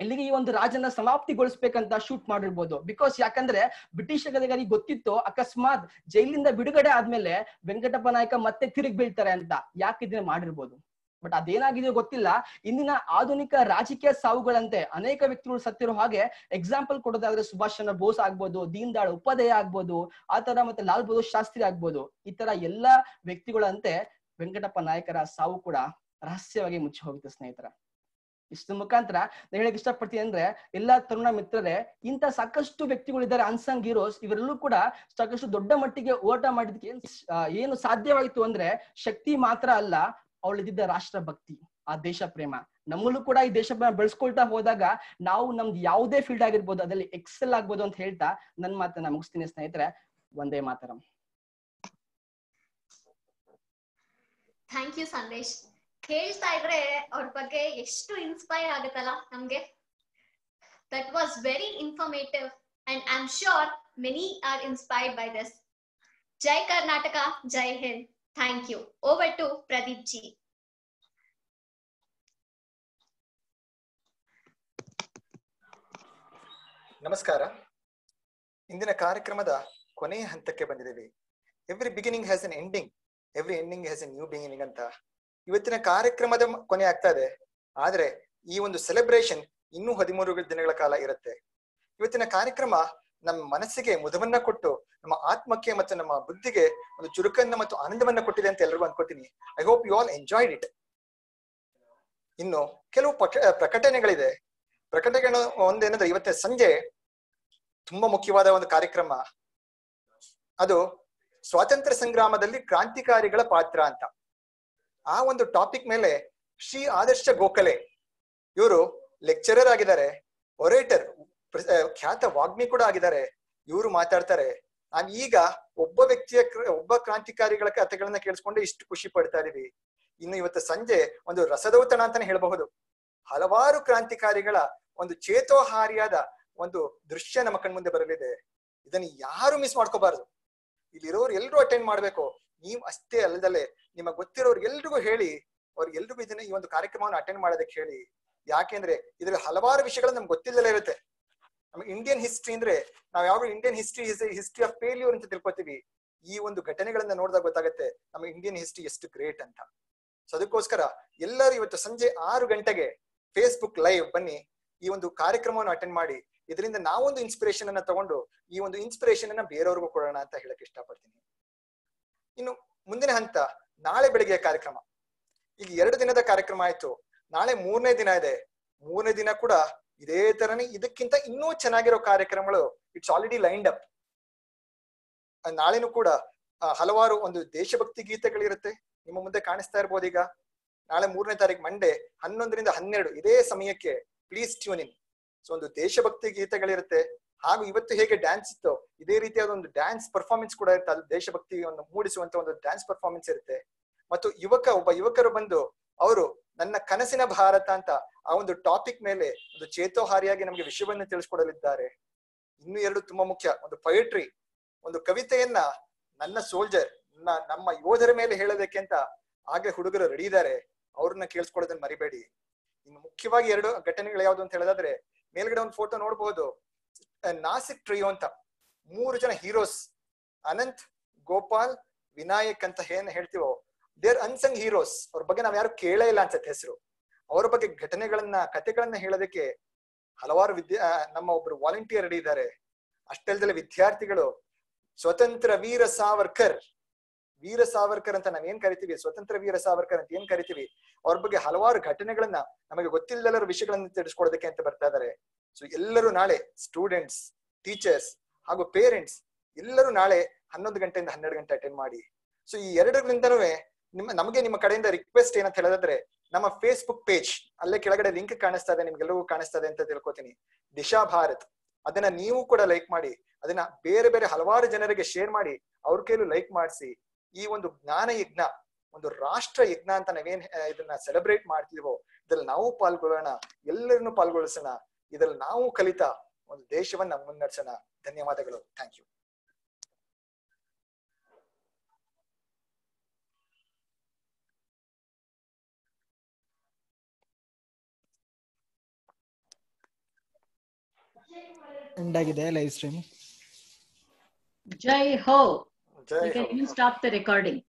M: ಇಲ್ಲಿಗೆ ಈ ಒಂದು ರಾಜನ ಸಮಾಪ್ತಿಗೊಳಿಸ್ಬೇಕಂತ ಶೂಟ್ ಮಾಡಿರ್ಬೋದು. ಬಿಕಾಸ್ ಯಾಕಂದ್ರೆ ಬ್ರಿಟಿಷ್ ಅಧಿಕಾರಿ ಗೊತ್ತಿತ್ತು, ಅಕಸ್ಮಾತ್ ಜೈಲಿಂದ ಬಿಡುಗಡೆ ಆದ್ಮೇಲೆ ವೆಂಕಟಪ್ಪ ನಾಯಕ ಮತ್ತೆ ತಿರುಗಿ ಬೀಳ್ತಾರೆ ಅಂತ. ಯಾಕೆ ಇದನ್ನ ಮಾಡಿರ್ಬೋದು? ಬಟ್ ಅದೇನಾಗಿದೆಯೋ ಗೊತ್ತಿಲ್ಲ. ಇಂದಿನ ಆಧುನಿಕ ರಾಜಕೀಯ ಸಾವುಗಳಂತೆ ಅನೇಕ ವ್ಯಕ್ತಿಗಳು ಸತ್ತಿರೋ ಹಾಗೆ ಎಕ್ಸಾಂಪಲ್ ಕೊಡೋದಾದ್ರೆ ಸುಭಾಷ್ ಚಂದ್ರ ಬೋಸ್ ಆಗ್ಬೋದು, ದೀನ್ ದಾಳ್ ಉಪಾಧ್ಯಾಯ ಆಗ್ಬೋದು, ಆ ತರ ಮತ್ತೆ ಲಾಲ್ ಬಹದ್ದೂರ್ ಶಾಸ್ತ್ರಿ ಆಗ್ಬೋದು. ಈ ತರ ಎಲ್ಲಾ ವ್ಯಕ್ತಿಗಳಂತೆ ವೆಂಕಟಪ್ಪ ನಾಯಕರ ಸಾವು ಕೂಡ ರಹಸ್ಯವಾಗಿ ಮುಚ್ಚಿ ಹೋಗುತ್ತೆ ಸ್ನೇಹಿತರ. ಇಷ್ಟ ಮುಖಾಂತರ ನಾನು ಹೇಳಕ್ ಇಷ್ಟಪಡ್ತೀನಿ ಅಂದ್ರೆ ಎಲ್ಲಾ ತರುಣ ಮಿತ್ರರೇ ಇಂತ ಸಾಕಷ್ಟು ವ್ಯಕ್ತಿಗಳಿದ್ದಾರೆ ಅನ್ಸಂಗ್ ಹೀರೋಸ್ ಇವರೆಲ್ಲೂ ಕೂಡ ಸಾಕಷ್ಟು ದೊಡ್ಡ ಮಟ್ಟಿಗೆ ಓಟ ಮಾಡಿದ್ಕೆ ಏನು ಸಾಧ್ಯವಾಯಿತು ಅಂದ್ರೆ ಶಕ್ತಿ ಮಾತ್ರ ಅಲ್ಲ ಅವಳಿದ್ದ ರಾಷ್ಟ್ರ ಭಕ್ತಿ ಆ ದೇಶ ಪ್ರೇಮ ನಮ್ಮಲ್ಲೂ ಕೂಡ ಈ ದೇಶ ಪ್ರೇಮ ಬೆಳೆಸ್ಕೊಳ್ತಾ ಹೋದಾಗ ನಾವು ನಮ್ದು ಯಾವುದೇ ಫೀಲ್ಡ್ ಆಗಿರ್ಬೋದು, ಅದ್ರಲ್ಲಿ ಎಕ್ಸೆಲ್ ಆಗ್ಬೋದು ಅಂತ ಹೇಳ್ತಾ ನನ್ ಮಾತನ್ನ ಮುಗಿಸ್ತೀನಿ ಸ್ನೇಹಿತರೆ. ಒಂದೇ ಮಾತರಂ.
E: ಥ್ಯಾಂಕ್ ಯು ಸಂದೇಶ್ ಕೇಳ್ತಾ ಇದ್ರೆ ಅವ್ರ ಬಗ್ಗೆ ಎಷ್ಟು ಇನ್ಸ್ಪೈರ್ ಆಗುತ್ತಲ್ಲ ನಮ್ಗೆ? That was very informative and I am sure many are inspired by this Jai Karnataka, Jai Hind. Thank you over to Pradeep ji
D: ನಮಸ್ಕಾರ. ಇಂದಿನ ಕಾರ್ಯಕ್ರಮದ ಕೊನೆಯ ಹಂತಕ್ಕೆ ಬಂದಿದ್ದೀವಿ. Every beginning has an ending every ending has a new beginning ಅಂತ. ಇವತ್ತಿನ ಕಾರ್ಯಕ್ರಮದ ಕೊನೆ ಆಗ್ತಾ ಇದೆ. ಆದ್ರೆ ಈ ಒಂದು ಸೆಲೆಬ್ರೇಷನ್ ಇನ್ನೂ ಹದಿಮೂರು ದಿನಗಳ ಕಾಲ ಇರುತ್ತೆ. ಇವತ್ತಿನ ಕಾರ್ಯಕ್ರಮ ನಮ್ಮ ಮನಸ್ಸಿಗೆ ಮುದವನ್ನ ಕೊಟ್ಟು, ನಮ್ಮ ಆತ್ಮಕ್ಕೆ ಮತ್ತು ನಮ್ಮ ಬುದ್ಧಿಗೆ ಒಂದು ಚುರುಕನ್ನ ಮತ್ತು ಆನಂದವನ್ನ ಕೊಟ್ಟಿದೆ ಅಂತ ಎಲ್ಲರಿಗೂ ಅನ್ಕೋತೀನಿ. I hope you all enjoyed it ಇನ್ನು ಕೆಲವು ಪ್ರಕಟಣೆಗಳಿದೆ. ಪ್ರಕಟಣೆಗಳು ಒಂದೇನಂದ್ರೆ ಇವತ್ತಿನ ಸಂಜೆ ತುಂಬಾ ಮುಖ್ಯವಾದ ಒಂದು ಕಾರ್ಯಕ್ರಮ. ಅದು ಸ್ವಾತಂತ್ರ್ಯ ಸಂಗ್ರಾಮದಲ್ಲಿ ಕ್ರಾಂತಿಕಾರಿಗಳ ಪಾತ್ರ ಅಂತ. ಆ ಒಂದು ಟಾಪಿಕ್ ಮೇಲೆ ಶ್ರೀ ಆದರ್ಶ ಗೋಖಲೆ ಇವರು ಲೆಕ್ಚರರ್ ಆಗಿದ್ದಾರೆ, ಒರೇಟರ್ ಖ್ಯಾತ ವಾಗ್ಮಿ ಕೂಡ ಆಗಿದ್ದಾರೆ. ಇವರು ಮಾತಾಡ್ತಾರೆ. ನಾನ್ ಈಗ ಒಬ್ಬ ವ್ಯಕ್ತಿಯ ಒಬ್ಬ ಕ್ರಾಂತಿಕಾರಿಗಳ ಕಥೆಗಳನ್ನ ಕೇಳಿಸ್ಕೊಂಡು ಇಷ್ಟು ಖುಷಿ ಪಡ್ತಾ ಇದೀವಿ. ಇನ್ನು ಇವತ್ತು ಸಂಜೆ ಒಂದು ರಸದೌತಣ ಅಂತಾನೆ ಹೇಳಬಹುದು. ಹಲವಾರು ಕ್ರಾಂತಿಕಾರಿಗಳ ಒಂದು ಚೇತೋಹಾರಿಯಾದ ಒಂದು ದೃಶ್ಯ ನಮ್ಮ ಕಣ್ಮುಂದೆ ಬರಲಿದೆ. ಇದನ್ನ ಯಾರು ಮಿಸ್ ಮಾಡ್ಕೋಬಾರದು? ಇಲ್ಲಿರೋರು ಎಲ್ರು ಅಟೆಂಡ್ ಮಾಡ್ಬೇಕು. ನೀವು ಅಷ್ಟೇ ಅಲ್ಲದಲ್ಲೇ ನಿಮಗೆ ಗೊತ್ತಿರೋರು ಎಲ್ರಿಗೂ ಹೇಳಿ ಅವ್ರಿಗೆಲ್ರಿಗೂ ಇದನ್ನ ಈ ಒಂದು ಕಾರ್ಯಕ್ರಮವನ್ನು ಅಟೆಂಡ್ ಮಾಡೋದಕ್ಕೆ ಹೇಳಿ. ಯಾಕೆಂದ್ರೆ ಇದ್ರಲ್ಲಿ ಹಲವಾರು ವಿಷಯಗಳು ನಮ್ಗೆ ಗೊತ್ತಿಲ್ಲದೇ ಇರುತ್ತೆ. ನಮ್ಮ ಇಂಡಿಯನ್ ಹಿಸ್ಟ್ರಿ ಅಂದ್ರೆ ನಾವ್ ಯಾವಾಗ Indian history is history of failure ಅಂತ ತಿಳ್ಕೊತೀವಿ. ಈ ಒಂದು ಘಟನೆಗಳನ್ನ ನೋಡಿದಾಗ ಗೊತ್ತಾಗುತ್ತೆ ನಮ್ಮ ಇಂಡಿಯನ್ ಹಿಸ್ಟ್ರಿ ಎಷ್ಟು ಗ್ರೇಟ್ ಅಂತ. ಸೊ ಅದಕ್ಕೋಸ್ಕರ ಎಲ್ಲರೂ ಇವತ್ತು ಸಂಜೆ ಆರು ಗಂಟೆಗೆ ಫೇಸ್ಬುಕ್ ಲೈವ್ ಬನ್ನಿ. ಈ ಒಂದು ಕಾರ್ಯಕ್ರಮವನ್ನು ಅಟೆಂಡ್ ಮಾಡಿ. ಇದರಿಂದ ನಾವೊಂದು ಇನ್ಸ್ಪಿರೇಷನ್ ಅನ್ನ ತಗೊಂಡು ಈ ಒಂದು ಇನ್ಸ್ಪಿರೇಷನ್ ಅನ್ನ ಬೇರೆಯವ್ರಿಗೂ ಕೊಡೋಣ ಅಂತ ಹೇಳಕ್ ಇಷ್ಟಪಡ್ತೀನಿ. ಇನ್ನು ಮುಂದಿನ ಹಂತ, ನಾಳೆ ಬೆಳಿಗ್ಗೆ ಕಾರ್ಯಕ್ರಮ. ಈಗ ಎರಡು ದಿನದ ಕಾರ್ಯಕ್ರಮ ಆಯ್ತು. ನಾಳೆ ಮೂರನೇ ದಿನ ಇದೆ. ಮೂರನೇ ದಿನ ಕೂಡ ಇದೇ ತರನೇ ಇದಕ್ಕಿಂತ ಇನ್ನೂ ಚೆನ್ನಾಗಿರೋ ಕಾರ್ಯಕ್ರಮಗಳು ಇಟ್ಸ್ ಆಲ್ರೆಡಿ ಲೈನ್ಡ್ ಅಪ್ ನಾಳೆನೂ ಕೂಡ ಹಲವಾರು ಒಂದು ದೇಶಭಕ್ತಿ ಗೀತೆಗಳಿರುತ್ತೆ. ನಿಮ್ಮ ಮುಂದೆ ಕಾಣಿಸ್ತಾ ಇರ್ಬೋದು ಈಗ. ನಾಳೆ ಮೂರನೇ ತಾರೀಕು ಮಂಡೆ ಹನ್ನೊಂದರಿಂದ ಹನ್ನೆರಡು, ಇದೇ ಸಮಯಕ್ಕೆ ಪ್ಲೀಸ್ ಟ್ಯೂನ್ ಇನ್ ಸೊ ಒಂದು ದೇಶಭಕ್ತಿ ಗೀತೆಗಳಿರುತ್ತೆ. ಹಾಗೂ ಇವತ್ತು ಹೇಗೆ ಡ್ಯಾನ್ಸ್ ಇತ್ತು, ಇದೇ ರೀತಿಯಾದ ಒಂದು ಡ್ಯಾನ್ಸ್ ಪರ್ಫಾರ್ಮೆನ್ಸ್ ಕೂಡ ಇರುತ್ತೆ. ಅದು ದೇಶಭಕ್ತಿ ಒಂದು ಮೂಡಿಸುವಂತ ಒಂದು ಡ್ಯಾನ್ಸ್ ಪರ್ಫಾರ್ಮೆನ್ಸ್ ಇರುತ್ತೆ. ಮತ್ತು ಯುವಕ, ಒಬ್ಬ ಯುವಕರು ಬಂದು, ಅವರು ನನ್ನ ಕನಸಿನ ಭಾರತ ಅಂತ ಆ ಒಂದು ಟಾಪಿಕ್ ಮೇಲೆ ಒಂದು ಚೇತೋಹಾರಿಯಾಗಿ ನಮಗೆ ವಿಷಯವನ್ನು ತಿಳಿಸ್ಕೊಡಲಿದ್ದಾರೆ. ಇನ್ನು ಎರಡು ತುಂಬಾ ಮುಖ್ಯ. ಒಂದು ಪೊಯೆಟ್ರಿ ಒಂದು ಕವಿತೆಯನ್ನ ನನ್ನ ಸೋಲ್ಜರ್ ನಮ್ಮ ಯೋಧರ ಮೇಲೆ ಹೇಳೋದಕ್ಕೆ ಅಂತ ಆಗ್ಲೇ ಹುಡುಗರು ರೆಡಿ ಇದ್ದಾರೆ. ಅವ್ರನ್ನ ಕೇಳಿಸ್ಕೊಳ್ಳೋದನ್ನ ಮರಿಬೇಡಿ. ಇನ್ನು ಮುಖ್ಯವಾಗಿ ಎರಡು ಘಟನೆಗಳು ಯಾವ್ದು ಅಂತ ಹೇಳೋದಾದ್ರೆ, ಮೇಲ್ಗಡೆ ಒಂದು ಫೋಟೋ ನೋಡಬಹುದು ನಾಸಿಕ್ ಟ್ರಿಯೋ ಅಂತ. ಮೂರು ಜನ ಹೀರೋಸ್ ಅನಂತ್, ಗೋಪಾಲ್, ವಿನಾಯಕ್ ಅಂತ ಏನ್ ಹೇಳ್ತೀವೋ ದೇರ್ ಅನ್ಸಂಗ್ ಹೀರೋಸ್ ಅವ್ರ ಬಗ್ಗೆ ನಾವ್ ಯಾರು ಕೇಳೇ ಇಲ್ಲ ಅನ್ಸತ್ತೆ ಹೆಸರು. ಅವ್ರ ಬಗ್ಗೆ ಘಟನೆಗಳನ್ನ ಕಥೆಗಳನ್ನ ಹೇಳೋದಕ್ಕೆ ಹಲವಾರು ವಿದ್ಯಾ ನಮ್ಮ ಒಬ್ರು ವಾಲಂಟಿಯರ್ ಇದ್ದಾರೆ. ಅಷ್ಟೆಲ್ದಲ್ಲಿ ವಿದ್ಯಾರ್ಥಿಗಳು. ಸ್ವತಂತ್ರ ವೀರ ಸಾವರ್ಕರ್. ವೀರ ಸಾವರ್ಕರ್ ಅಂತ ನಾವ್ ಏನ್ ಕರಿತೀವಿ? ಸ್ವತಂತ್ರ ವೀರ ಸಾವರ್ಕರ್ ಅಂತ ಏನ್ ಕರಿತೀವಿ? ಅವ್ರ ಬಗ್ಗೆ ಹಲವಾರು ಘಟನೆಗಳನ್ನ ನಮಗೆ ಗೊತ್ತಿಲ್ಲದಲ್ಲರ ವಿಷಯಗಳನ್ನ ತಿಳಿಸ್ಕೊಡೋದಕ್ಕೆ ಅಂತ ಬರ್ತಾ ಇದಾರೆ. ಸೊ ಎಲ್ಲರೂ ನಾಳೆ ಸ್ಟೂಡೆಂಟ್ಸ್ ಟೀಚರ್ಸ್ ಹಾಗೂ ಪೇರೆಂಟ್ಸ್ ಎಲ್ಲರೂ ನಾಳೆ ಹನ್ನೊಂದು ಗಂಟೆಯಿಂದ ಹನ್ನೆರಡು ಗಂಟೆ ಅಟೆಂಡ್ ಮಾಡಿ. ಸೊ ಈ ಎರಡರಿಂದನೂ ನಿಮ್ಮ, ನಮಗೆ ನಿಮ್ಮ ಕಡೆಯಿಂದ ರಿಕ್ವೆಸ್ಟ್ ಏನಂತ ಹೇಳೋದಾದ್ರೆ, ನಮ್ಮ ಫೇಸ್ಬುಕ್ ಪೇಜ್ ಅಲ್ಲೇ ಕೆಳಗಡೆ ಲಿಂಕ್ ಕಾಣಿಸ್ತಾ ಇದೆ, ನಿಮ್ಗೆಲ್ಲರಿಗೂ ಕಾಣಿಸ್ತಾ ಇದೆ ಅಂತ ತಿಳ್ಕೊತೀನಿ. ದಿಶಾ ಭಾರತ್. ಅದನ್ನ ನೀವು ಕೂಡ ಲೈಕ್ ಮಾಡಿ, ಅದನ್ನ ಬೇರೆ ಬೇರೆ ಹಲವಾರು ಜನರಿಗೆ ಶೇರ್ ಮಾಡಿ, ಅವ್ರ ಕೈಲೂ ಲೈಕ್ ಮಾಡಿಸಿ. ಈ ಒಂದು ಜ್ಞಾನ ಯಜ್ಞ, ಒಂದು ರಾಷ್ಟ್ರ ಯಜ್ಞ ಅಂತ ನಾವೇನ್ ಇದನ್ನ ಸೆಲೆಬ್ರೇಟ್ ಮಾಡ್ತೀವೋ ಇದ್ರಲ್ಲಿ ನಾವು ಪಾಲ್ಗೊಳ್ಳೋಣ, ಎಲ್ಲರನ್ನು ಪಾಲ್ಗೊಳಿಸೋಣ, ಇದ್ರಲ್ಲಿ ನಾವು ಕಲಿತಾ ಒಂದು ದೇಶವನ್ನ ಮುನ್ನಡೆಸೋಣ. ಧನ್ಯವಾದಗಳು. ಥ್ಯಾಂಕ್ ಯು
N: ಎಂಡ್ ಆಗಿದೆ live stream
O: Jai Ho.
D: Jai
O: you can
D: Ho.
O: even stop the recording.